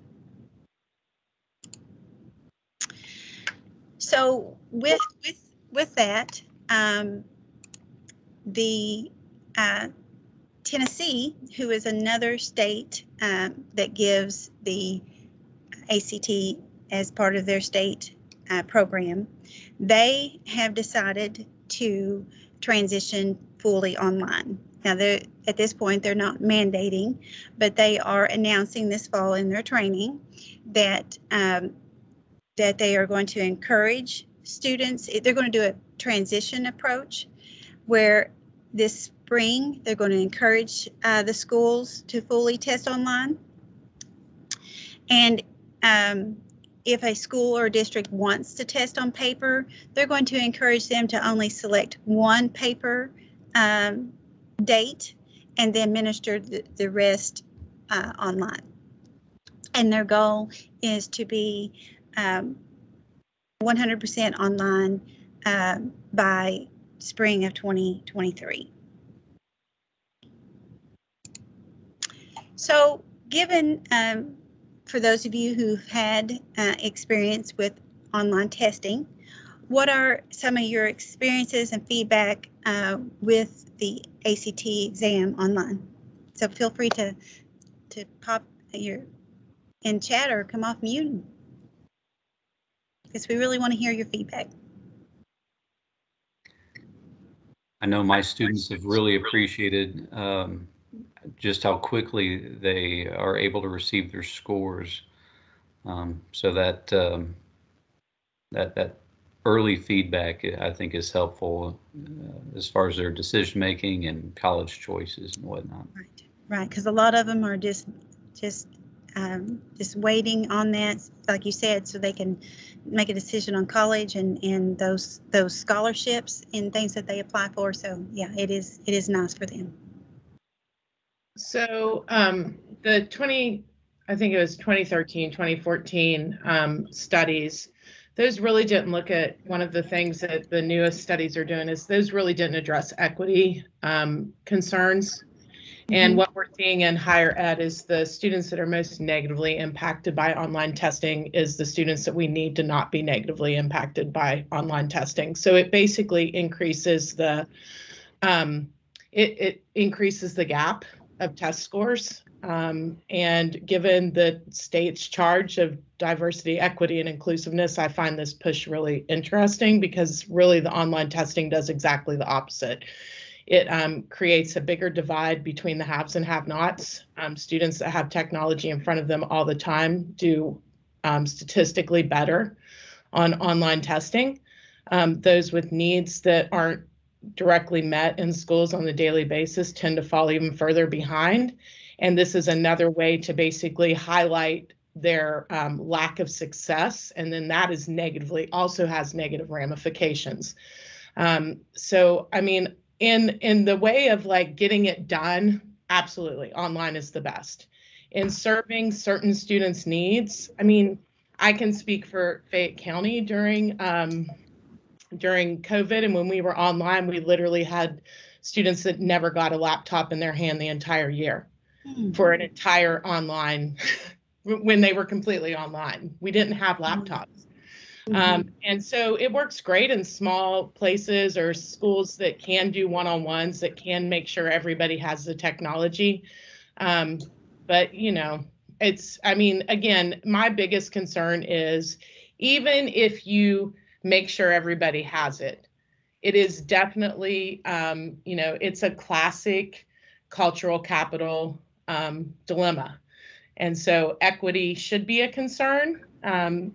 So with with with that, um, the uh, Tennessee, who is another state um, that gives the ACT as part of their state uh, program, they have decided to transition fully online. Now, at this point, they're not mandating, but they are announcing this fall in their training that um, that they are going to encourage students. They're going to do a transition approach where this spring they're going to encourage uh, the schools to fully test online. And um, if a school or district wants to test on paper, they're going to encourage them to only select one paper um, date and then minister the, the rest uh, online. And their goal is to be 100% um, online uh, by spring of 2023. So given, um, for those of you who've had uh, experience with online testing, what are some of your experiences and feedback uh, with the ACT exam online? So feel free to to pop your in chat or come off mute because we really want to hear your feedback. I know my students have really appreciated um, just how quickly they are able to receive their scores. Um, so that um, that that early feedback, I think, is helpful uh, as far as their decision making and college choices and whatnot. Right, right, because a lot of them are just just um, just waiting on that, like you said, so they can make a decision on college and and those those scholarships and things that they apply for. So yeah, it is it is nice for them. So um, the 20, I think it was 2013, 2014 um, studies, those really didn't look at one of the things that the newest studies are doing is those really didn't address equity um, concerns. And mm-hmm. what we're seeing in higher ed is the students that are most negatively impacted by online testing is the students that we need to not be negatively impacted by online testing. So it basically increases the um, it, it increases the gap of test scores. Um, and given the state's charge of diversity, equity, and inclusiveness, I find this push really interesting because really the online testing does exactly the opposite. It um, creates a bigger divide between the haves and have nots. Um, students that have technology in front of them all the time do um, statistically better on online testing. Um, those with needs that aren't directly met in schools on a daily basis tend to fall even further behind. And this is another way to basically highlight their um, lack of success. And then that is negatively also has negative ramifications. Um, so, I mean, in in the way of like getting it done, absolutely, online is the best. In serving certain students' needs, I mean, I can speak for Fayette County during um, during COVID, and when we were online, we literally had students that never got a laptop in their hand the entire year for an entire online when they were completely online. We didn't have laptops. Um, and so it works great in small places or schools that can do one-on-ones that can make sure everybody has the technology. Um, but you know, it's, I mean, again, my biggest concern is even if you make sure everybody has it, it is definitely, um, you know, it's a classic cultural capital um, dilemma. And so equity should be a concern. Um,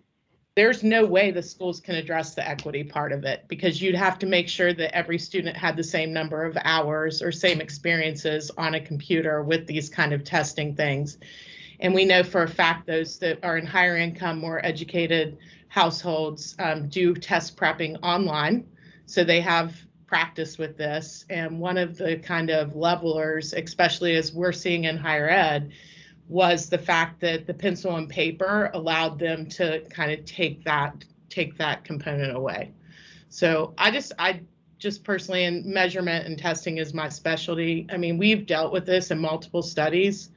there's no way the schools can address the equity part of it because you'd have to make sure that every student had the same number of hours or same experiences on a computer with these kind of testing things. And we know for a fact those that are in higher income, more educated households um, do test prepping online. So they have practice with this. And one of the kind of levelers, especially as we're seeing in higher ed, was the fact that the pencil and paper allowed them to kind of take that take that component away. So I just I just personally in measurement and testing is my specialty. I mean, we've dealt with this in multiple studies.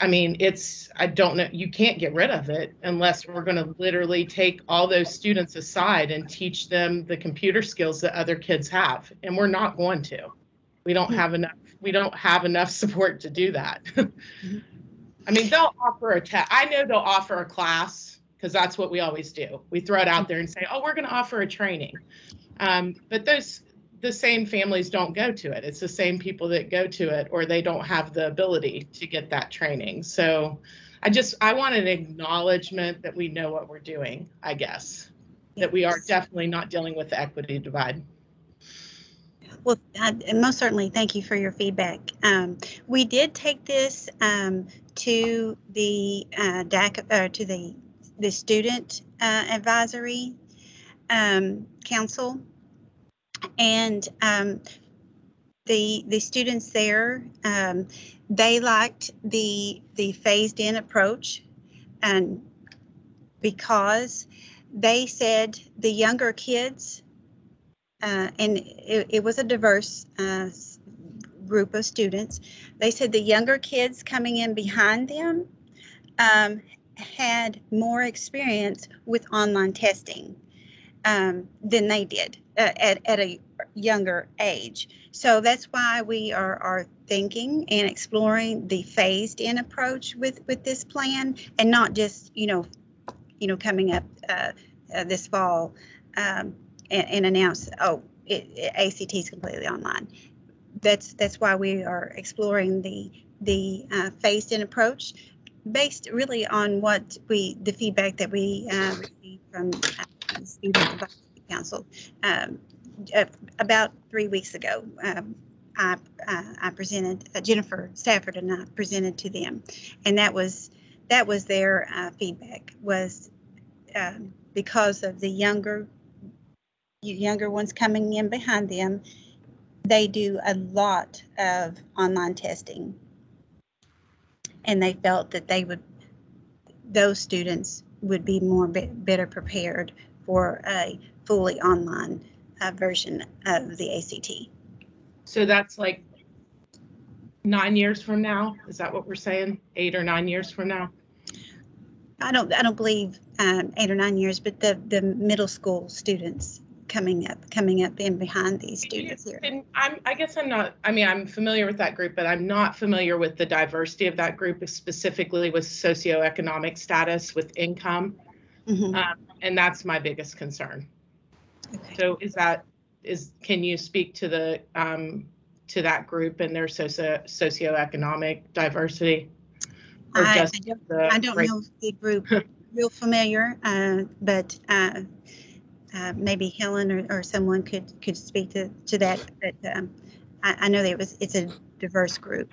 I mean, it's I don't know, you can't get rid of it unless we're going to literally take all those students aside and teach them the computer skills that other kids have. And we're not going to. We don't have enough we don't have enough support to do that. I mean, they'll offer a test. I know they'll offer a class because that's what we always do. We throw it out there and say, "Oh, we're going to offer a training," um, but those the same families don't go to it. It's the same people that go to it, or they don't have the ability to get that training. So, I just I want an acknowledgement that we know what we're doing. I guess that we are definitely not dealing with the equity divide. Well, I, most certainly, thank you for your feedback. Um, we did take this um, to the uh, DAC, uh, to the the student uh, advisory um, council, and um, the the students there um, they liked the the phased in approach, and because they said the younger kids uh, and it, it, was a diverse uh, group of students. They said the younger kids coming in behind them um, had more experience with online testing um, than they did at, at a younger age. So that's why we are, are thinking and exploring the phased in approach with, with this plan and not just, you know, you know, coming up uh, uh, this fall. Um, and, and announce, oh, it, it, ACT is completely online. That's that's why we are exploring the the uh, phased-in approach, based really on what we the feedback that we uh, received from uh, the Student Advisory Council um, uh, about three weeks ago. Um, I, uh, I presented uh, Jennifer Stafford and I presented to them, and that was that was their feedback was um, because of the younger younger ones coming in behind them, they do a lot of online testing. And they felt that they would, those students would be more be, better prepared for a fully online uh, version of the ACT. So that's like nine years from now. Is that what we're saying? Eight or nine years from now? I don't. I don't believe um, eight or nine years, but the the middle school students coming up coming up in behind these students here and i'm i guess i'm not i mean i'm familiar with that group but i'm not familiar with the diversity of that group specifically with socioeconomic status with income mm-hmm. um, and that's my biggest concern okay. so is that is can you speak to the um, to that group and their socio socioeconomic diversity I, I don't, I don't know if the group real familiar uh, but uh, uh, maybe Helen or, or someone could could speak to, to that. But um, I, I know that it was it's a diverse group.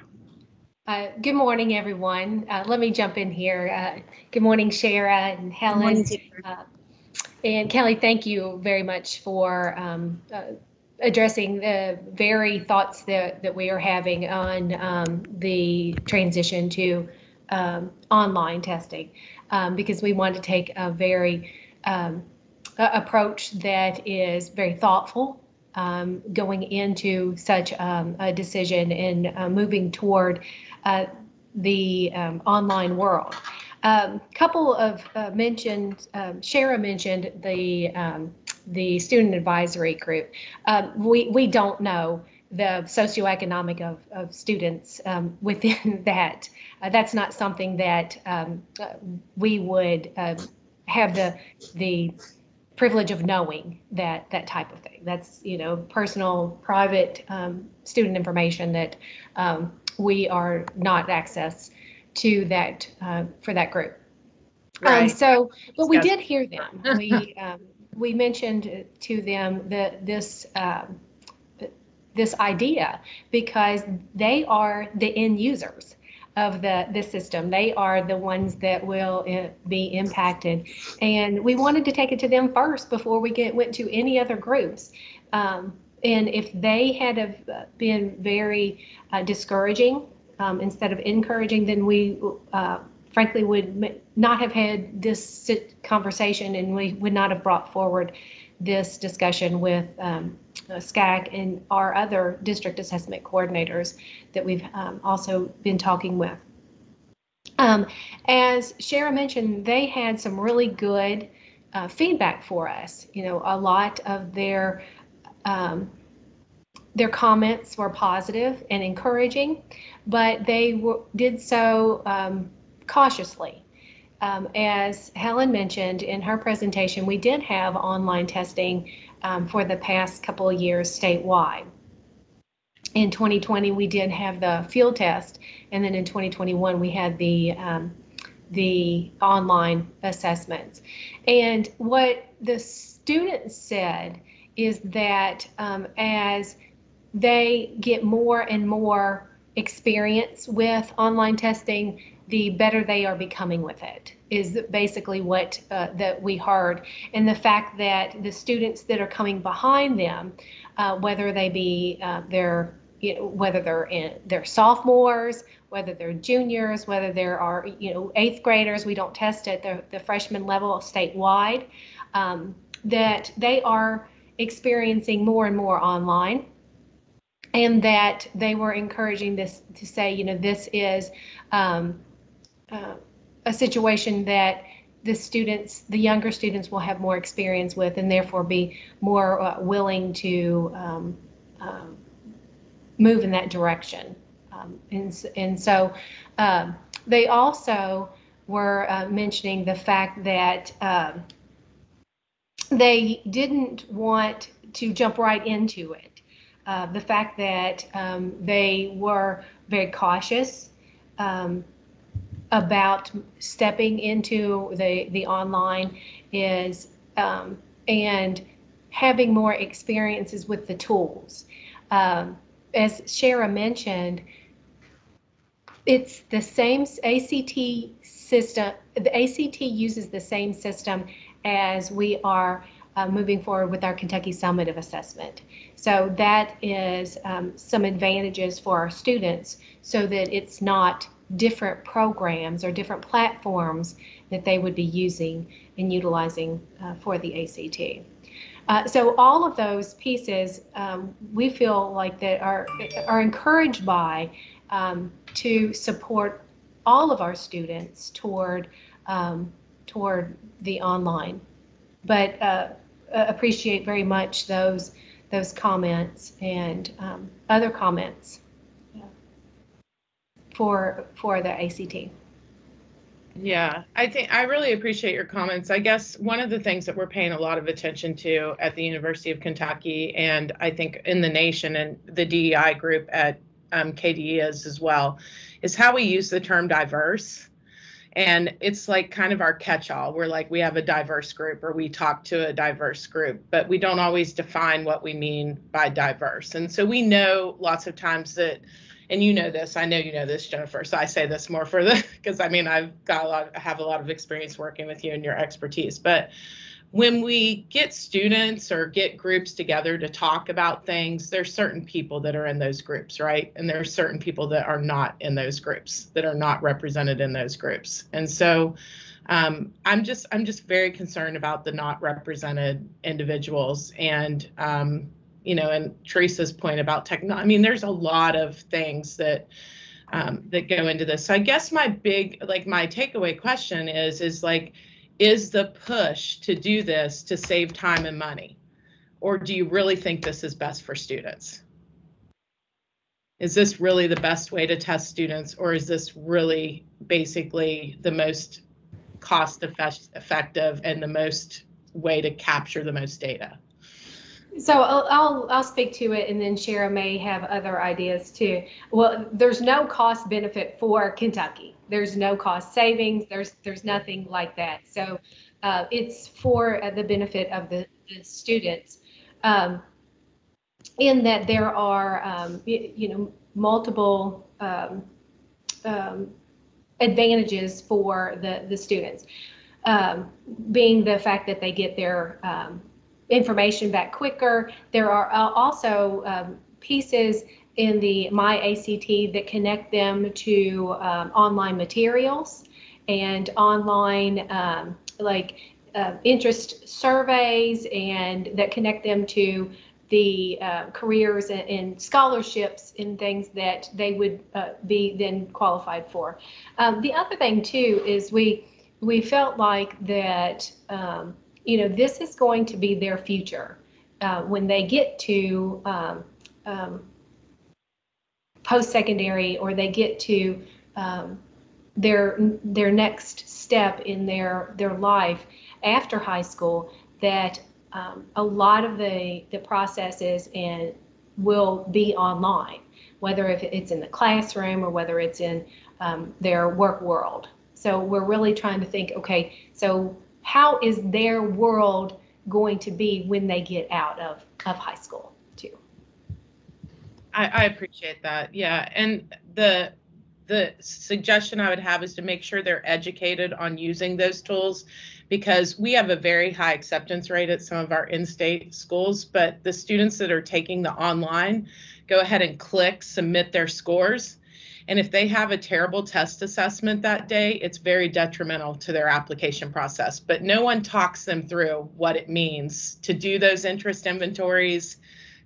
Uh, good morning, everyone. Uh, let me jump in here. Uh, good morning, Shara and Helen. Uh, and Kelly, thank you very much for um, uh, addressing the very thoughts that, that we are having on um, the transition to um, online testing um, because we want to take a very um, a- approach that is very thoughtful um, going into such a decision and uh, moving toward uh, the online world. Um, couple of uh, mentioned, um, Shara mentioned the um, the student advisory group. Um, we we don't know the socioeconomic of, of students um, within that. Uh, that's not something that um, uh, we would uh, have the the privilege of knowing that that type of thing. That's you know personal, private student information that we are not access to that uh, for that group. Um, Right. so, but we did hear them. We um, we mentioned to them that this um, this idea because they are the end users of the the system. They are the ones that will uh, be impacted, and we wanted to take it to them first before we get went to any other groups. Um, and if they had have been very uh, discouraging um, instead of encouraging, then we uh, frankly would not have had this conversation, and we would not have brought forward this discussion with um, uh, SCAAC and our other district assessment coordinators that we've um, also been talking with. Um, as Shara mentioned, they had some really good uh, feedback for us. You know, a lot of their um, their comments were positive and encouraging, but they did so um, cautiously. Um, as Helen mentioned in her presentation, we did have online testing um, for the past couple of years statewide. In 2020, we did have the field test, and then in 2021, we had the um, the online assessments. And what the students said is that um, as they get more and more experience with online testing, the better they are becoming with it is basically what uh, that we heard. And the fact that the students that are coming behind them uh, whether they be uh, their you know, whether they're in they're sophomores whether they're juniors whether there are you know eighth graders we don't test at the, the freshman level statewide um, that they are experiencing more and more online and that they were encouraging this to say, you know, this is um, uh, a situation that the students, the younger students, will have more experience with, and therefore be more uh, willing to um, um, move in that direction. Um, and and so um, they also were uh, mentioning the fact that. Um, they didn't want to jump right into it. Uh, the fact that um, they were very cautious um, about stepping into the, the online is um, and having more experiences with the tools. Um, as Shara mentioned, it's the same ACT system. The ACT uses the same system as we are uh, moving forward with our Kentucky Summative Assessment. So that is um, some advantages for our students so that it's not different programs or different platforms that they would be using and utilizing uh, for the ACT. Uh, so all of those pieces um, we feel like that are are encouraged by um, to support all of our students toward um, toward the online. But uh, appreciate very much those those comments and um, other comments for for the ACT. Yeah, I think I really appreciate your comments. I guess one of the things that we're paying a lot of attention to at the University of Kentucky, and I think in the nation and the DEI group at um, KDE is as well, is how we use the term diverse. And it's like kind of our catch all. We're like, we have a diverse group or we talk to a diverse group, but we don't always define what we mean by diverse. And so we know lots of times that and you know this, I know you know this, Jennifer, so I say this more for the, because I mean, I've got a lot, I have a lot of experience working with you and your expertise, but when we get students or get groups together to talk about things, there's certain people that are in those groups, right? And there are certain people that are not in those groups, that are not represented in those groups. And so um, I'm just I'm just very concerned about the not represented individuals and um, you know, and Teresa's point about technology. I mean, there's a lot of things that um, that go into this. So I guess my big like my takeaway question is is like is the push to do this to save time and money? Or do you really think this is best for students? Is this really the best way to test students, or is this really basically the most cost effective and the most way to capture the most data? So I'll, I'll, I'll speak to it and then Shara may have other ideas too. Well, there's no cost benefit for Kentucky. There's no cost savings. There's there's nothing like that. So uh, it's for uh, the benefit of the, the students. Um, in that there are um, you, know multiple um, um, advantages for the the students, um, being the fact that they get their um, information back quicker. There are uh, also um, pieces in the My ACT that connect them to um, online materials and online um, like uh, interest surveys and that connect them to the uh, careers and, and, scholarships and things that they would uh, be then qualified for. Um, the other thing too is we we felt like that um, you know, this is going to be their future uh, when they get to um, um, post-secondary or they get to um, their their next step in their their life after high school. That um, a lot of the the processes and will be online, whether if it's in the classroom or whether it's in um, their work world. So we're really trying to think, okay, so how is their world going to be when they get out of, of high school too? I, I appreciate that. Yeah. And the the suggestion I would have is to make sure they're educated on using those tools because we have a very high acceptance rate at some of our in-state schools, but the students that are taking the online go ahead and click submit their scores and if they have a terrible test assessment that day, it's very detrimental to their application process. But no one talks them through what it means to do those interest inventories,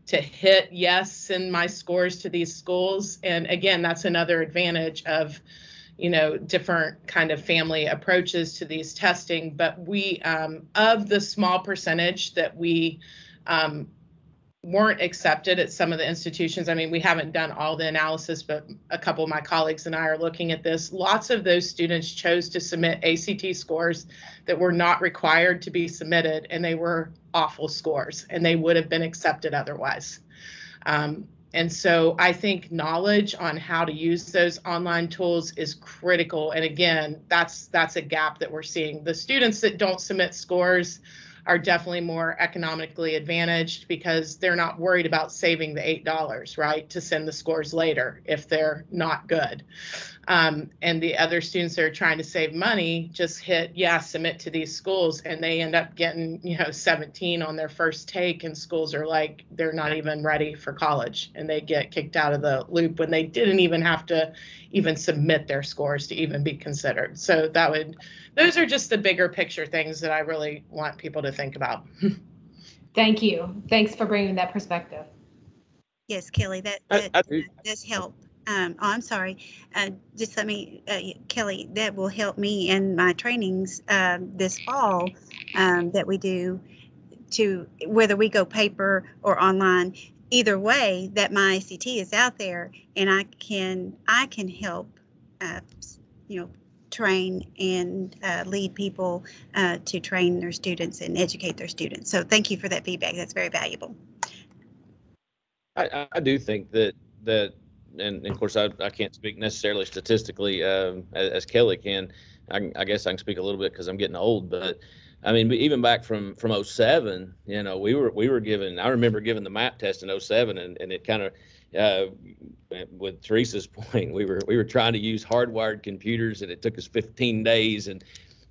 to hit yes in my scores to these schools. And again, that's another advantage of you know different kind of family approaches to these testing but we um, of the small percentage that we um, weren't accepted at some of the institutions. I mean, we haven't done all the analysis, but a couple of my colleagues and I are looking at this. Lots of those students chose to submit ACT scores that were not required to be submitted, and they were awful scores, and they would have been accepted otherwise. Um, and so I think knowledge on how to use those online tools is critical. And again, that's that's a gap that we're seeing. The students that don't submit scores are definitely more economically advantaged because they're not worried about saving the $8, right, to send the scores later if they're not good. Um, and the other students that are trying to save money just hit, yeah, submit to these schools, and they end up getting, you know, 17 on their first take, and schools are like, they're not even ready for college, and they get kicked out of the loop when they didn't even have to even submit their scores to even be considered. So that would, those are just the bigger picture things that I really want people to think about. Thank you. Thanks for bringing that perspective. Yes, Kelly, that, that I, I, does help um, oh, I'm sorry. Uh, just let me, uh, Kelly, that will help me in my trainings um, this fall um, that we do to whether we go paper or online. Either way, that my ACT is out there, and I can I can help, uh, you know, train and uh, lead people uh, to train their students and educate their students. So thank you for that feedback. That's very valuable. I, I do think that that and, of course I, I can't speak necessarily statistically um, as, as, Kelly can. I, I, guess I can speak a little bit because I'm getting old, but I mean even back from from 07, you know, we were we were given. I remember giving the MAP test in 07, and, and it kind of uh, with Teresa's point, we were we were trying to use hardwired computers, and it took us 15 days, and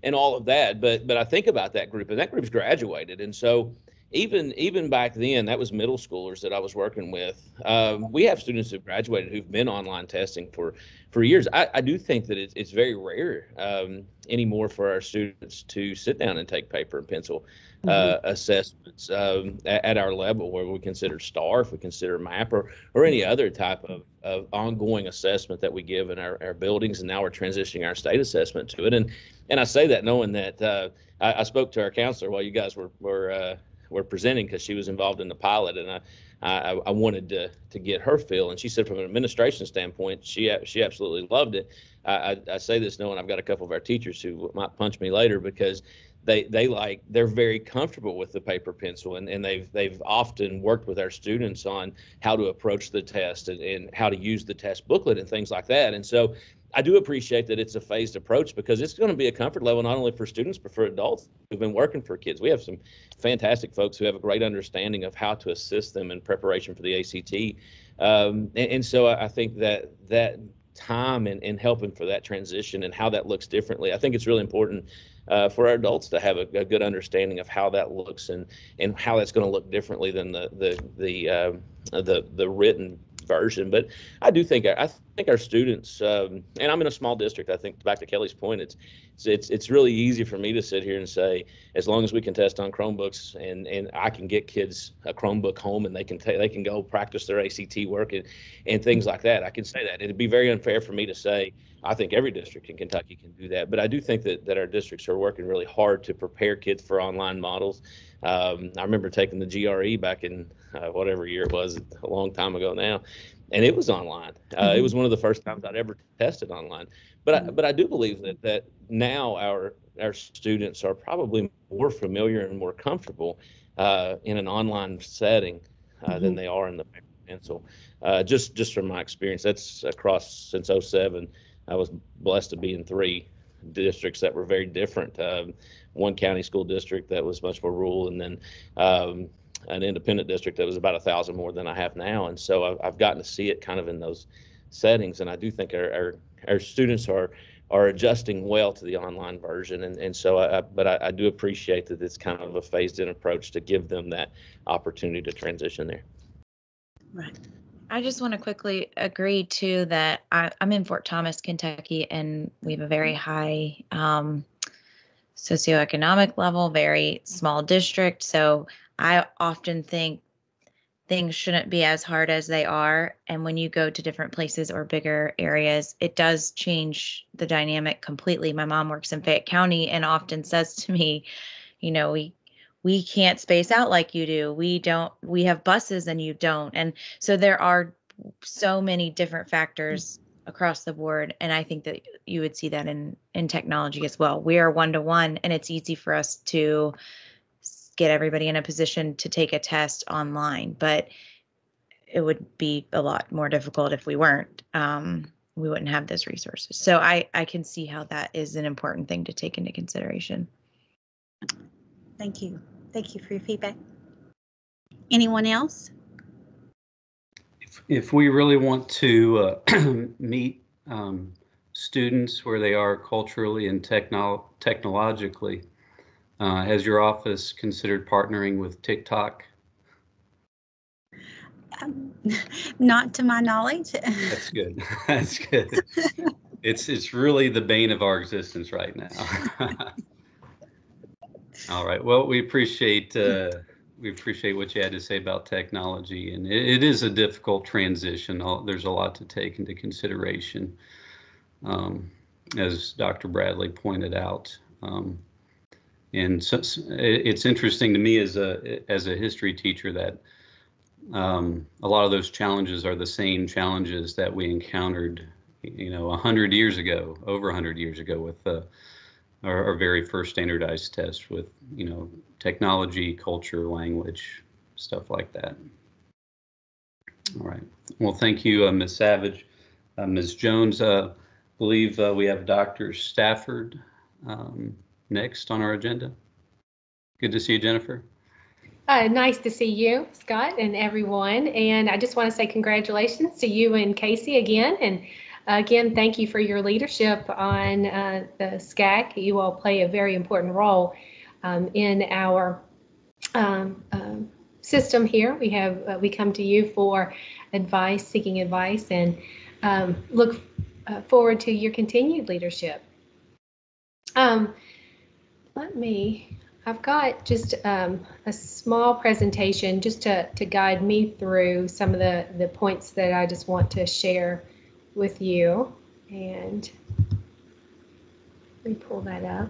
and all of that. But but I think about that group, and that group's graduated, and so even even back then, that was middle schoolers that I was working with. Um, we have students who've graduated who've been online testing for for years. I, I do think that it's, it's very rare um, anymore for our students to sit down and take paper and pencil uh, Mhm. assessments um, at, at our level, where we consider STAR, if we consider MAP, or, or any other type of, of ongoing assessment that we give in our, our buildings. And now we're transitioning our state assessment to it. And and I say that knowing that uh, I, I spoke to our counselor while you guys were were uh, were presenting because she was involved in the pilot, and I, I I wanted to to get her feel, and she said from an administration standpoint, she she absolutely loved it. I, I, I say this knowing I've got a couple of our teachers who might punch me later because they they like they're very comfortable with the paper pencil and, and they've they've often worked with our students on how to approach the test and, and how to use the test booklet and things like that and so I do appreciate that it's a phased approach because it's going to be a comfort level not only for students but for adults who've been working for kids. We have some fantastic folks who have a great understanding of how to assist them in preparation for the ACT, um, and, and so I think that that time and, and helping for that transition and how that looks differently. I think it's really important uh, for our adults to have a, a good understanding of how that looks and and how that's going to look differently than the the the uh, the the written version. But I do think I think our students, um, and I'm in a small district. I think back to Kelly's point, it's it's it's really easy for me to sit here and say, as long as we can test on Chromebooks and and I can get kids a Chromebook home and they can ta- they can go practice their ACT work and and things like that. I can say that. It'd be very unfair for me to say I think every district in Kentucky can do that, but I do think that that our districts are working really hard to prepare kids for online models. Um, I remember taking the GRE back in uh, whatever year it was, a long time ago now, and it was online. Uh, It was one of the first times I'd ever tested online. But I, but I do believe that that now our our students are probably more familiar and more comfortable uh, in an online setting uh, than Mhm. they are in the paper pencil. Uh, just just from my experience, that's across since 07. I was blessed to be in three districts that were very different. Um, one county school district that was much more rural, and then um, an independent district that was about a thousand more than I have now. And so I've, I've gotten to see it kind of in those settings, and I do think our our, our students are are adjusting well to the online version. And and so I, I but I, I do appreciate that it's kind of a phased in approach to give them that opportunity to transition there. Right. I just want to quickly agree too that I, I'm in Fort Thomas, Kentucky, and we have a very high um, socioeconomic level, very small district. So I often think things shouldn't be as hard as they are. And when you go to different places or bigger areas, it does change the dynamic completely. My mom works in Fayette County and often says to me, you know, we we can't space out like you do. We don't we have buses and you don't. And so there are so many different factors across the board and I think that you would see that in in technology as well. We are one to one and it's easy for us to get everybody in a position to take a test online, but it would be a lot more difficult if we weren't. Um, we wouldn't have those resources. So I I can see how that is an important thing to take into consideration. Thank you. Thank you for your feedback. Anyone else? If we really want to uh, meet um, students where they are culturally and technol technologically, uh, has your office considered partnering with TikTok? Um, Not to my knowledge. That's good. That's good. It's it's really the bane of our existence right now. All right. Well, we appreciate uh, we appreciate what you had to say about technology, and it, it is a difficult transition. There's a lot to take into consideration, um, as Dr. Bradley pointed out. Um, and so, it's interesting to me as a as a history teacher that um, a lot of those challenges are the same challenges that we encountered, you know, hundred years ago, over hundred years ago with uh, our, our very first standardized test with, you know, technology, culture, language, stuff like that. All right. Well, thank you, uh, Ms. Savage. Uh, Ms. Jones, uh, believe uh, we have Dr. Stafford um, next on our agenda. Good to see you, Jennifer. Uh, nice to see you, Scott, and everyone. And I just want to say congratulations to you and Casey again. And again, thank you for your leadership on uh, the SCAAC. You all play a very important role um, in our um, um, system here. We have uh, we come to you for advice, seeking advice, and um, look uh, forward to your continued leadership. Um, let me I've got just um, a small presentation just to, to guide me through some of the, the points that I just want to share with you. And let me pull that up.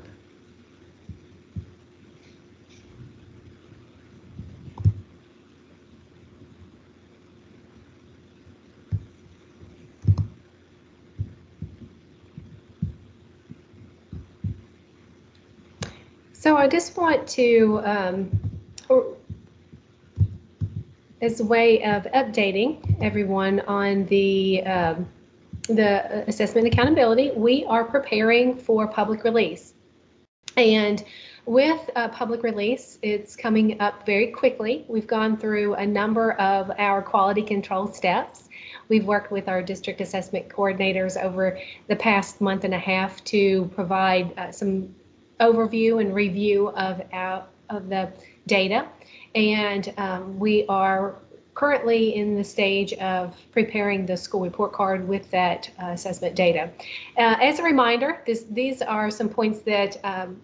So I just want to, um, as a way of updating everyone on the um, the assessment accountability, we are preparing for public release. And with uh, public release, it's coming up very quickly. We've gone through a number of our quality control steps. We've worked with our district assessment coordinators over the past month and a half to provide uh, some overview and review of our, of the data. And um, we are currently in the stage of preparing the school report card with that uh, assessment data. Uh, as a reminder, this, these are some points that um,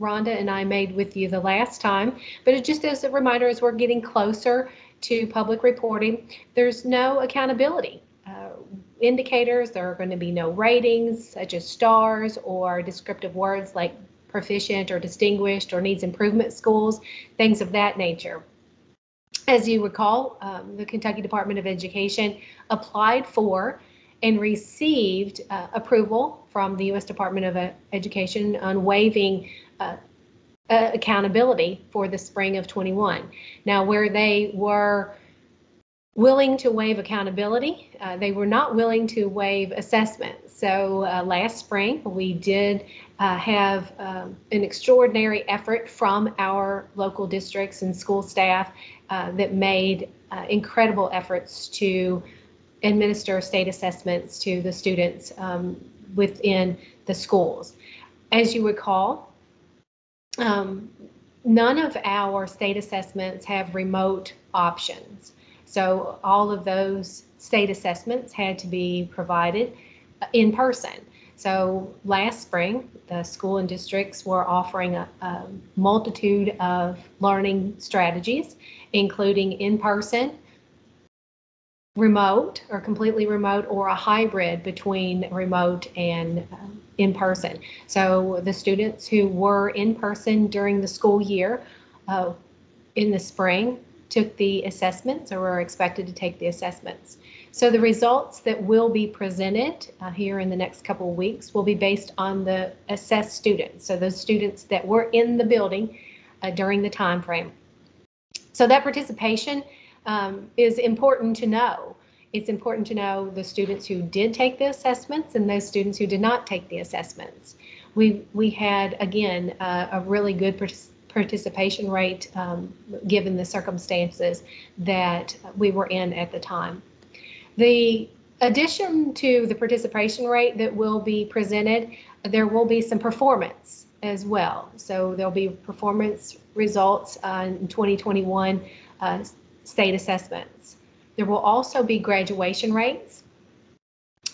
Rhonda and I made with you the last time, but it just as a reminder as we're getting closer to public reporting, there's no accountability. Uh, indicators, there are going to be no ratings such as stars or descriptive words like proficient or distinguished or needs improvement schools, things of that nature. As you recall, um, the Kentucky Department of Education applied for and received uh, approval from the U.S. Department of uh, Education on waiving uh, uh, accountability for the spring of 21. Now, where they were willing to waive accountability, uh, they were not willing to waive assessment. So uh, last spring, we did uh, have um, an extraordinary effort from our local districts and school staff uh, that made uh, incredible efforts to administer state assessments to the students um, within the schools. As you recall, um, none of our state assessments have remote options. So all of those state assessments had to be provided uh, in person. So last spring, the school and districts were offering a, a multitude of learning strategies, including in-person, remote or completely remote or a hybrid between remote and uh, in person. So the students who were in person during the school year uh, in the spring took the assessments or were expected to take the assessments. So the results that will be presented uh, here in the next couple of weeks will be based on the assessed students. So those students that were in the building uh, during the time frame. So that participation um, is important to know. It's important to know the students who did take the assessments and those students who did not take the assessments. We, we had, again, uh, a really good participation rate um, given the circumstances that we were in at the time. The addition to the participation rate that will be presented, there will be some performance as well. So there'll be performance results uh, in 2021 uh, state assessments. There will also be graduation rates.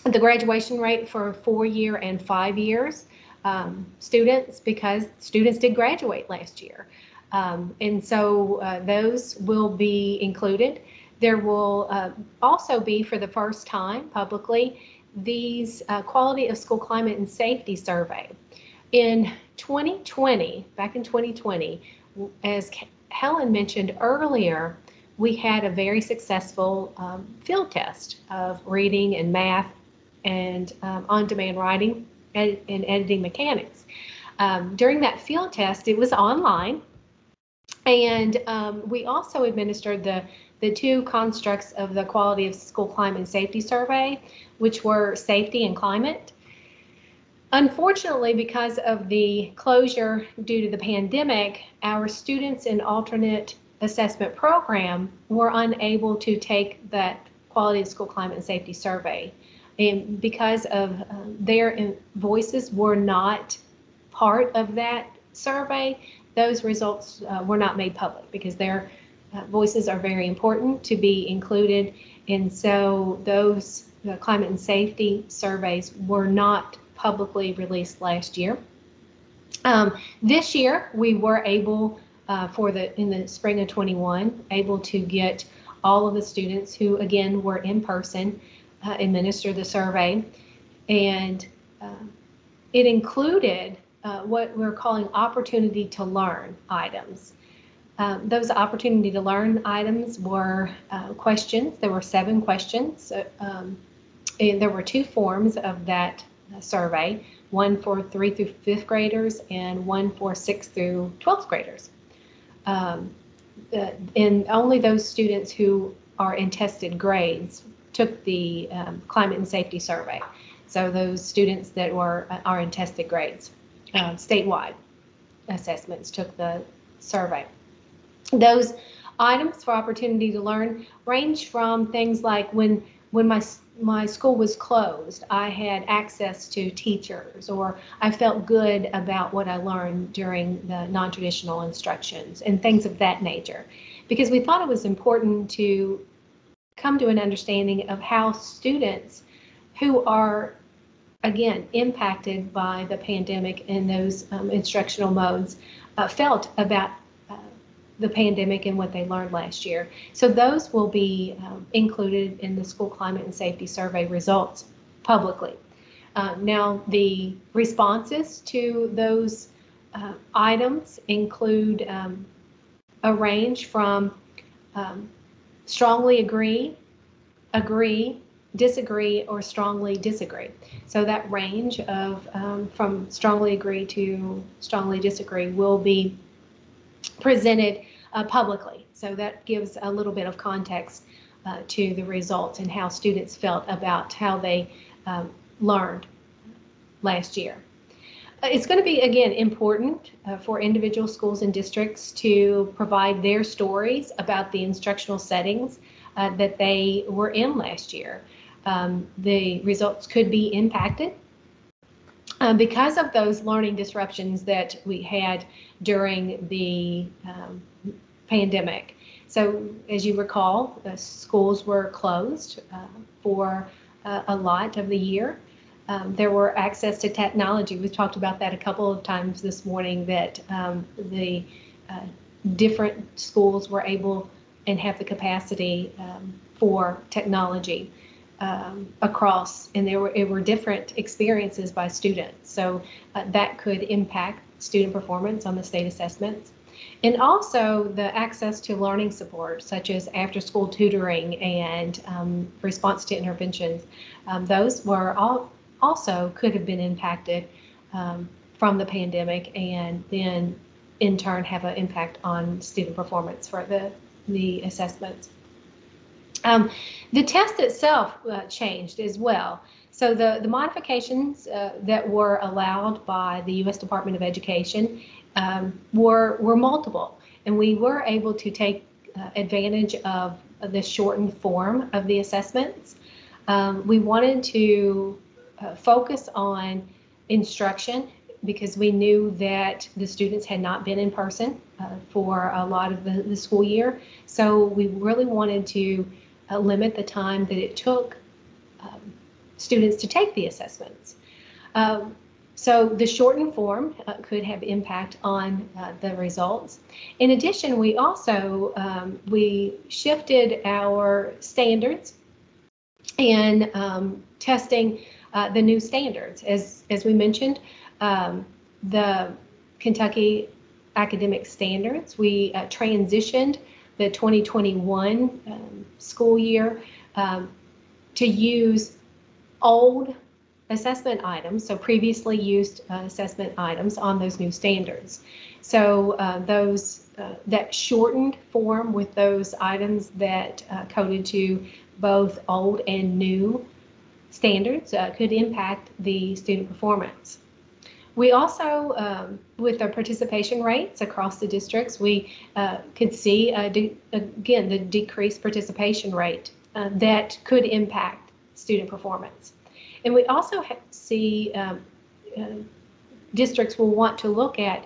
The graduation rate for four year and five years um, students because students did graduate last year. Um, and so uh, those will be included. There will uh, also be, for the first time publicly, these uh, quality of school climate and safety survey. In 2020, back in 2020, as Helen mentioned earlier, we had a very successful um, field test of reading and math and um, on-demand writing and, and, editing mechanics. Um, during that field test, it was online, and um, we also administered the the two constructs of the Quality of School Climate and Safety Survey, which were safety and climate. Unfortunately, because of the closure due to the pandemic, our students in alternate assessment program were unable to take that quality of school climate and safety survey. And because of uh, their voices were not part of that survey, those results uh, were not made public because their uh, voices are very important to be included. And so those climate and safety surveys were not publicly released last year. Um, this year, we were able, uh, for the in the spring of 21, able to get all of the students who, again, were in person, uh, administer the survey, and uh, it included uh, what we're calling opportunity to learn items. Um, those opportunity to learn items were uh, questions. There were seven questions. Uh, um, and there were two forms of that uh, survey one for three through fifth graders and one for sixth through 12th graders. Um, uh, and only those students who are in tested grades took the um, climate and safety survey. So those students that were uh, are in tested grades, uh, statewide assessments took the survey. Those items for opportunity to learn range from things like when when my my school was closed, I had access to teachers, or I felt good about what I learned during the non traditional instructions and things of that nature. Because we thought it was important to come to an understanding of how students who are, again, impacted by the pandemic and those um, instructional modes uh, felt about the pandemic and what they learned last year. So those will be um, included in the school climate and safety survey results publicly. Uh, now, the responses to those uh, items include um, a range from um, strongly agree, agree, disagree, or strongly disagree. So that range of um, from strongly agree to strongly disagree will be presented uh, publicly. So that gives a little bit of context uh, to the results and how students felt about how they um, learned last year. Uh, it's going to be, again, important uh, for individual schools and districts to provide their stories about the instructional settings uh, that they were in last year. Um, the results could be impacted um, because of those learning disruptions that we had during the um, pandemic. So, as you recall, the schools were closed uh, for uh, a lot of the year. Um, there were access to technology. We've talked about that a couple of times this morning. That um, the uh, different schools were able and have the capacity um, for technology um, across, and there were it were different experiences by students. So uh, that could impact student performance on the state assessments. And also the access to learning support, such as after school tutoring and um, response to interventions. Um, those were all also could have been impacted um, from the pandemic and then in turn have an impact on student performance for the, the assessments. Um, the test itself uh, changed as well. So the, the modifications uh, that were allowed by the U.S. Department of Education um, were, were multiple. And we were able to take uh, advantage of the shortened form of the assessments. Um, we wanted to uh, focus on instruction because we knew that the students had not been in person uh, for a lot of the, the school year. So we really wanted to uh, limit the time that it took um, students to take the assessments. Um, so the shortened form uh, could have impact on uh, the results. In addition, we also um, we shifted our standards and um, testing uh, the new standards. As as we mentioned, um, the Kentucky academic standards. We uh, transitioned the 2021 um, school year um, to use old assessment items, so previously used uh, assessment items on those new standards. So uh, those uh, that shortened form with those items that uh, coded to both old and new standards uh, could impact the student performance. we also, um, with our participation rates across the districts, we uh, could see, de- again, the decreased participation rate uh, that could impact student performance. And we also see um, uh, districts will want to look at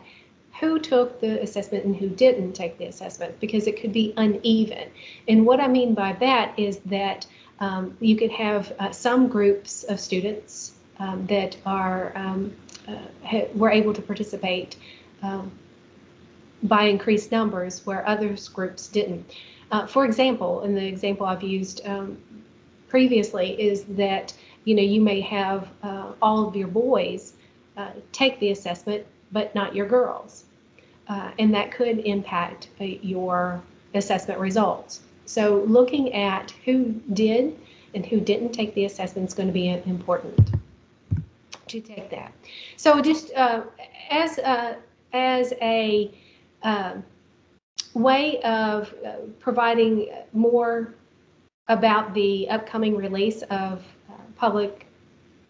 who took the assessment and who didn't take the assessment because it could be uneven. And what I mean by that is that um, you could have uh, some groups of students um, that are um, uh, were able to participate um, by increased numbers where others groups didn't. Uh, for example, and the example I've used um, previously is that you know you may have uh, all of your boys uh, take the assessment, but not your girls, uh, and that could impact your assessment results. So looking at who did and who didn't take the assessment is going to be important to take that. So just uh, as a, as a uh, way of uh, providing more about the upcoming release of uh, public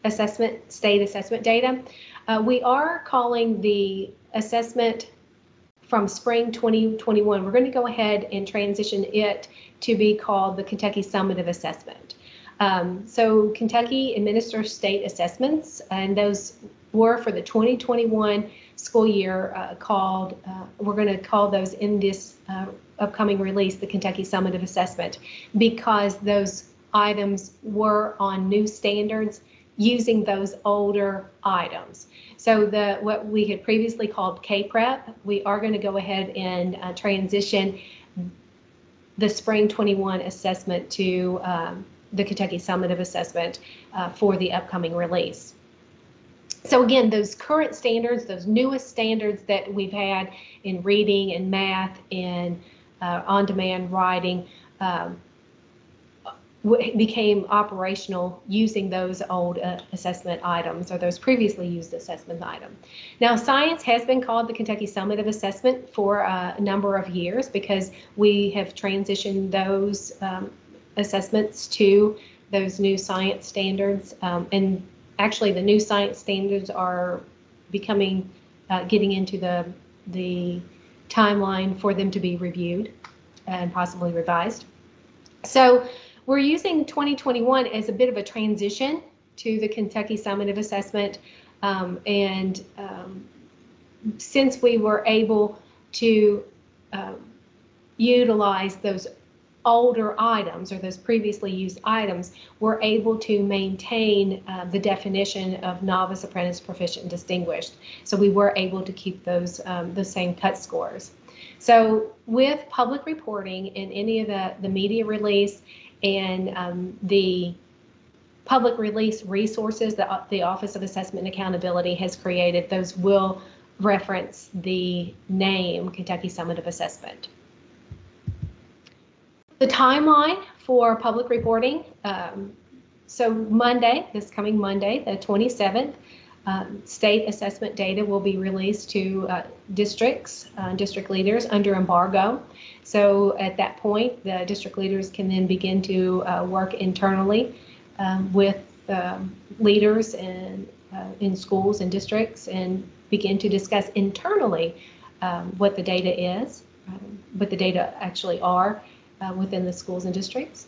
assessment, state assessment data, uh, we are calling the assessment from spring 2021. We're going to go ahead and transition it to be called the Kentucky Summative Assessment. Um, so Kentucky administers state assessments, and those were for the 2021 school year uh, called, uh, we're going to call those in this uh, upcoming release the Kentucky Summative Assessment because those items were on new standards using those older items. So the what we had previously called K-Prep, we are going to go ahead and uh, transition the spring 21 assessment to um, the Kentucky Summative Assessment uh, for the upcoming release. So again, those current standards, those newest standards that we've had in reading and math and uh, on-demand writing um, became operational using those old uh, assessment items or those previously used assessment items. Now, science has been called the Kentucky Summative Assessment for uh, a number of years because we have transitioned those um, assessments to those new science standards. Um, and actually, the new science standards are becoming, uh, getting into the, the timeline for them to be reviewed and possibly revised. So we're using 2021 as a bit of a transition to the Kentucky Summative Assessment. Um, and um, since we were able to um, utilize those older items or those previously used items, we're able to maintain uh, the definition of novice, apprentice, proficient, and distinguished. So we were able to keep those um, the same cut scores. So with public reporting in any of the, the media release and um, the public release resources that the Office of Assessment and Accountability has created, those will reference the name Kentucky Summative Assessment. The timeline for public reporting. Um, so Monday, this coming Monday, the 27th, um, state assessment data will be released to uh, districts, uh, district leaders under embargo. So at that point, the district leaders can then begin to uh, work internally um, with um, leaders in, uh, in schools and districts and begin to discuss internally um, what the data is, um, what the data actually are uh, within the schools and districts.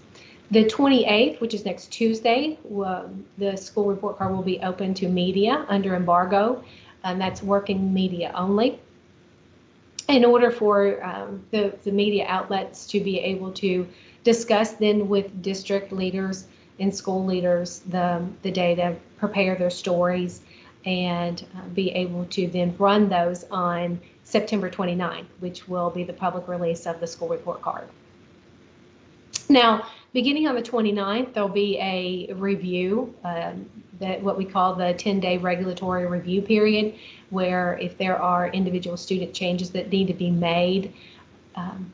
The 28th, which is next Tuesday, um, the school report card will be open to media under embargo, and that's working media only. In order for um, the, the media outlets to be able to discuss then with district leaders and school leaders the, the data, prepare their stories, and uh, be able to then run those on September 29th, which will be the public release of the school report card. Now, beginning on the 29th, there'll be a review, um, that what we call the 10-day regulatory review period, where if there are individual student changes that need to be made, um,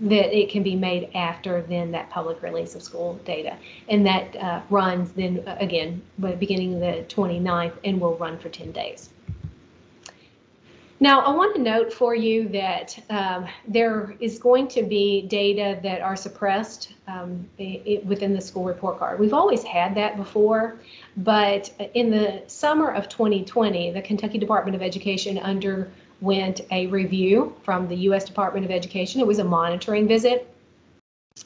that it can be made after then that public release of school data. And that uh, runs then again, beginning the 29th and will run for 10 days. Now, I want to note for you that um, there is going to be data that are suppressed um, i- i- within the school report card. We've always had that before, but in the summer of 2020, the Kentucky Department of Education underwent a review from the U.S. Department of Education. It was a monitoring visit.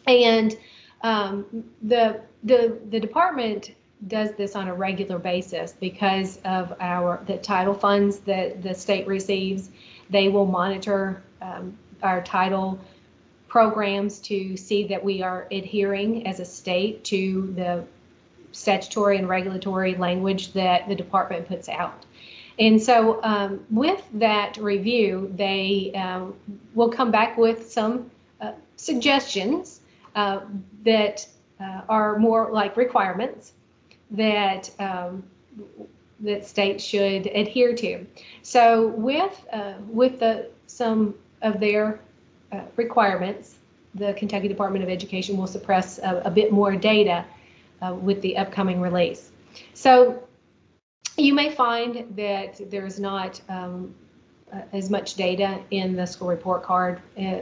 And um, the, the, the department does this on a regular basis because of our, the title funds that the state receives. They will monitor um, our title programs to see that we are adhering as a state to the statutory and regulatory language that the department puts out. And so um, with that review, they um, will come back with some uh, suggestions uh, that uh, are more like requirements that um, that states should adhere to. So with uh, with the some of their uh, requirements, the Kentucky Department of Education will suppress a, a bit more data uh, with the upcoming release. So you may find that there's not um, uh, as much data in the school report card uh,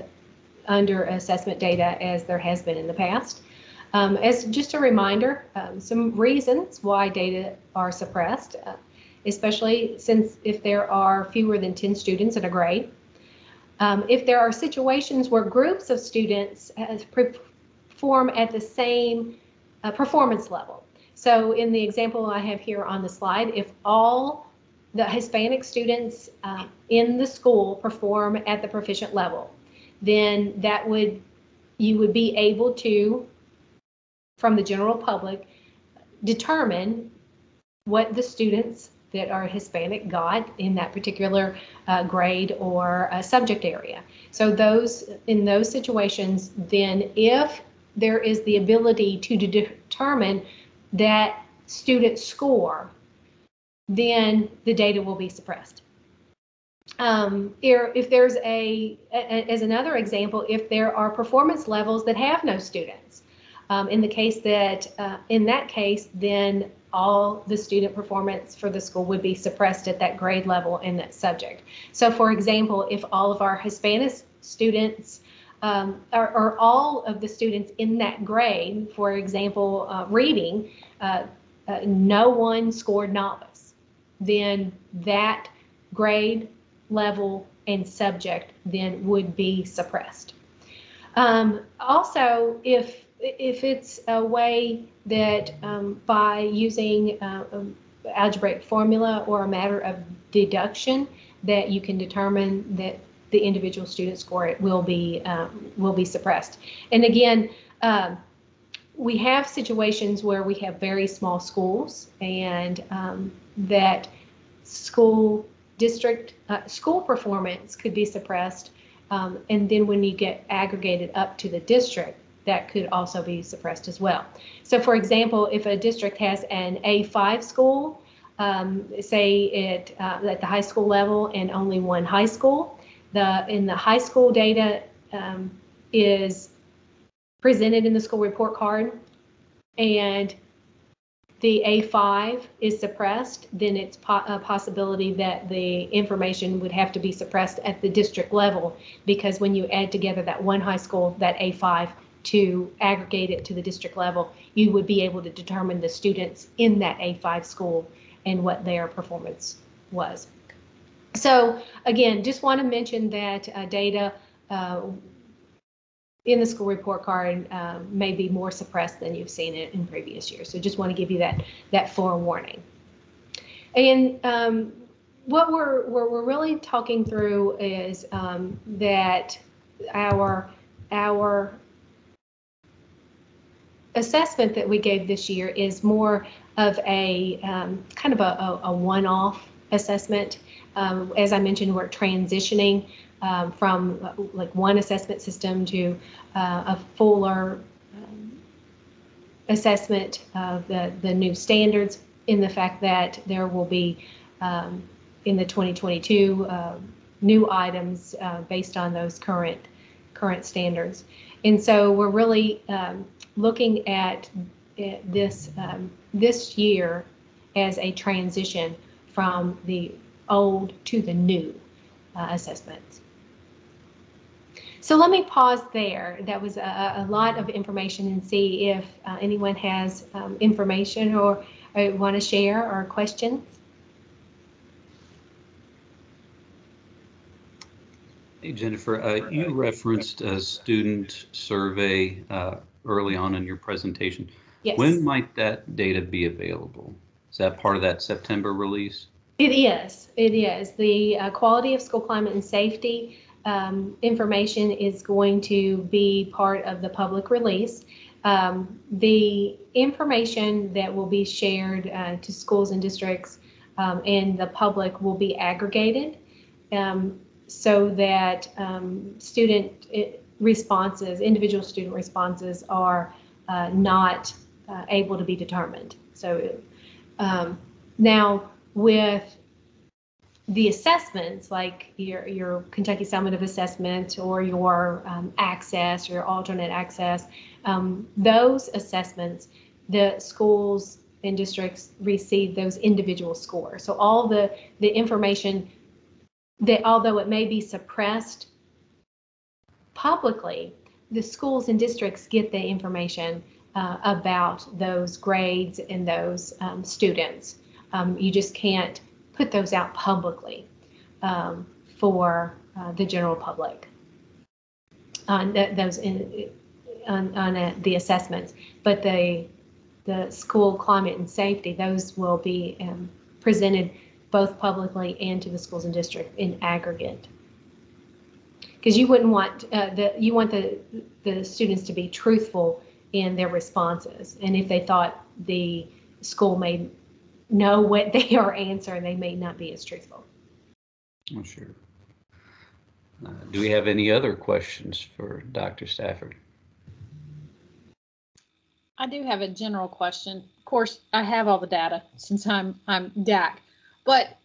under assessment data as there has been in the past. Um, as just a reminder, um, some reasons why data are suppressed, uh, especially since if there are fewer than 10 students in a grade. Um, if there are situations where groups of students has perform at the same uh, performance level. So in the example I have here on the slide, if all the Hispanic students uh, in the school perform at the proficient level, then that would, you would be able to from the general public determine what the students that are Hispanic got in that particular uh, grade or uh, subject area. So those in those situations, then if there is the ability to de determine that student score, then the data will be suppressed. Um, if, there's a, a, as another example, if there are performance levels that have no students, um, in the case that, uh, in that case, then all the student performance for the school would be suppressed at that grade level in that subject. So for example, if all of our Hispanic students um, or, or, all of the students in that grade, for example, uh, reading, uh, uh, no one scored novice, then that grade level and subject then would be suppressed. Um, also, if if it's a way that um, by using uh, um, algebraic formula or a matter of deduction that you can determine that the individual student score it will be um, will be suppressed. And again, uh, we have situations where we have very small schools and um, that school district uh, school performance could be suppressed. Um, and then when you get aggregated up to the district, that could also be suppressed as well. So for example, if a district has an A5 school, um, say it uh, at the high school level and only one high school, the in the high school data um, is presented in the school report card and the A5 is suppressed, then it's po a possibility that the information would have to be suppressed at the district level because when you add together that one high school, that A5 to aggregate it to the district level, you would be able to determine the students in that A5 school and what their performance was. So again, just want to mention that uh, data uh, in the school report card uh, may be more suppressed than you've seen it in previous years. So just want to give you that that forewarning. And um, what we're, we're, we're really talking through is um, that our our assessment that we gave this year is more of a um, kind of a, a, a one-off assessment. Um, as I mentioned, we're transitioning um, from uh, like one assessment system to uh, a fuller um, assessment of the, the new standards in the fact that there will be um, in the 2022 uh, new items uh, based on those current current standards. And so we're really um, looking at this um, this year as a transition from the old to the new. uh, assessments. So let me pause there. That was a, a lot of information and see if uh, anyone has um, information or, or want to share or questions. Hey, Jennifer, uh, you referenced a student survey uh, early on in your presentation. Yes. When might that data be available? Is that part of that September release? It is. It is. The uh, quality of school climate and safety um, information is going to be part of the public release. Um, the information that will be shared uh, to schools and districts um, and the public will be aggregated um, so that um, student responses, individual student responses, are uh, not uh, able to be determined. So um, now with the assessments, like your, your Kentucky Summative Assessment or your um, access, your alternate access, um, those assessments, the schools and districts receive those individual scores. So all the, the information that, although it may be suppressed publicly, the schools and districts get the information uh, about those grades and those um, students. Um, you just can't put those out publicly um, for uh, the general public on th- those in, on, on uh, the assessments. But the the school climate and safety, those will be um, presented both publicly and to the schools and district in aggregate. Because you wouldn't want uh, the you want the the students to be truthful in their responses, and if they thought the school may know what they are answering, they may not be as truthful. Oh, sure. Uh, do we have any other questions for Dr. Stafford? I do have a general question. Of course, I have all the data since I'm I'm DAC, but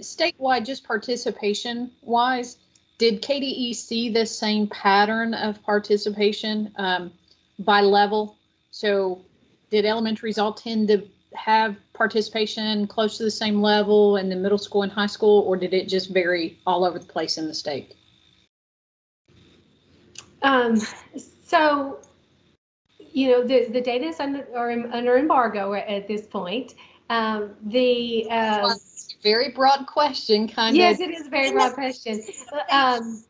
statewide, just participation wise, did KDE see the same pattern of participation um, by level? So, did elementaries all tend to have participation close to the same level in the middle school and high school, or did it just vary all over the place in the state? Um, so, you know, the, the data is under, under embargo at this point. Um, the, uh, Very broad question, kind of. yes, it is a very broad question. Um,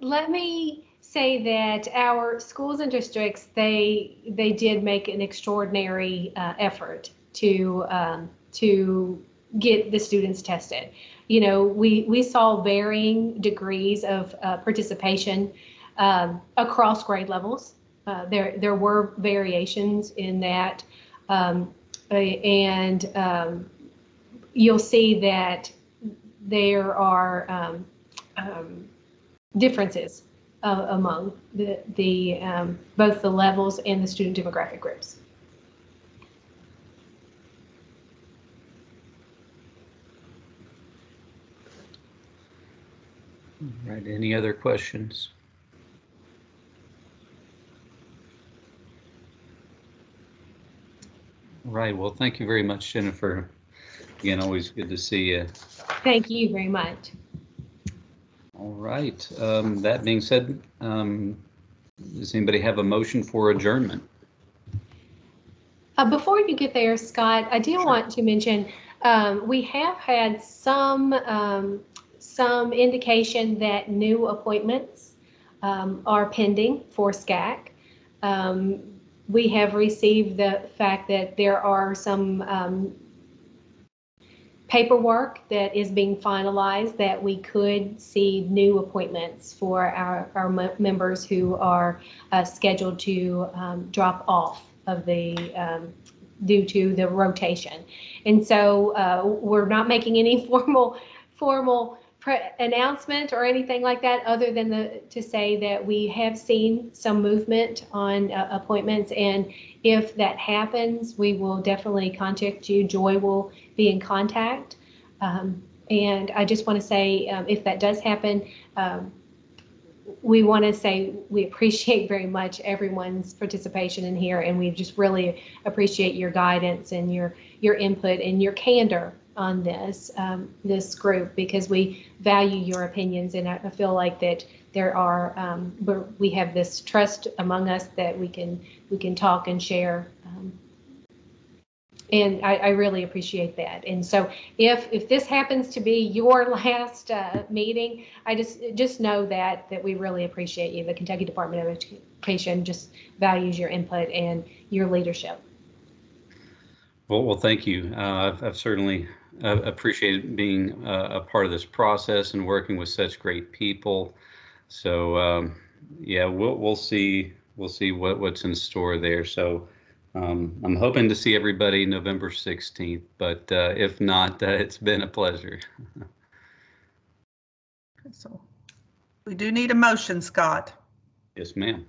let me say that our schools and districts, they, they did make an extraordinary, uh, effort to, um, to get the students tested. You know, we, we saw varying degrees of, uh, participation, um, across grade levels. Uh, there, there were variations in that. Um, and um, you'll see that there are um, um, differences uh, among the, the um, both the levels and the student demographic groups. All right, any other questions? All Right, well, thank you very much, Jennifer. Again, always good to see you. Thank you very much. All right, um, that being said, um, does anybody have a motion for adjournment? Uh, before you get there, Scott, I do want to mention um, we have had some um, some indication that new appointments um, are pending for SCAAC. Um, we have received the fact that there are some um, paperwork that is being finalized that we could see new appointments for our, our me- members who are uh, scheduled to um, drop off of the um, due to the rotation. And so uh, we're not making any formal formal announcement or anything like that, other than the to say that we have seen some movement on uh, appointments, and if that happens, we will definitely contact you. Joy will be in contact. Um, and I just want to say, um, if that does happen, um, we want to say we appreciate very much everyone's participation in here, and we just really appreciate your guidance and your your input and your candor on this, um, this group, because we value your opinions, and I feel like that there are, um, we have this trust among us that we can, we can talk and share. And I, I really appreciate that. And so if, if this happens to be your last uh, meeting, I just, just know that, that we really appreciate you. The Kentucky Department of Education just values your input and your leadership. Well, well, thank you. Uh, I've, I've certainly uh, appreciated being uh, a part of this process and working with such great people. So, um, yeah, we'll we'll see we'll see what what's in store there. So, um, I'm hoping to see everybody November 16th. But uh, if not, uh, it's been a pleasure. So we do need a motion, Scott. yes, ma'am.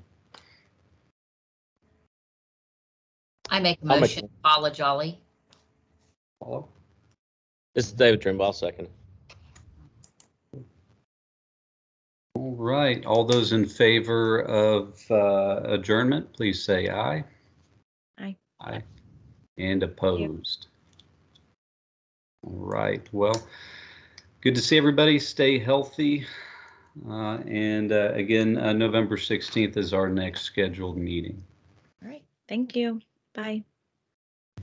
I make a I'll make motion, Paula Jolly. Follow. This is David Trimble, I'll second. All right. All those in favor of uh, adjournment, please say aye. Aye. Aye. And opposed. All right. Well, good to see everybody. Stay healthy. Uh, and uh, again, uh, November 16th is our next scheduled meeting. All right. Thank you. Bye.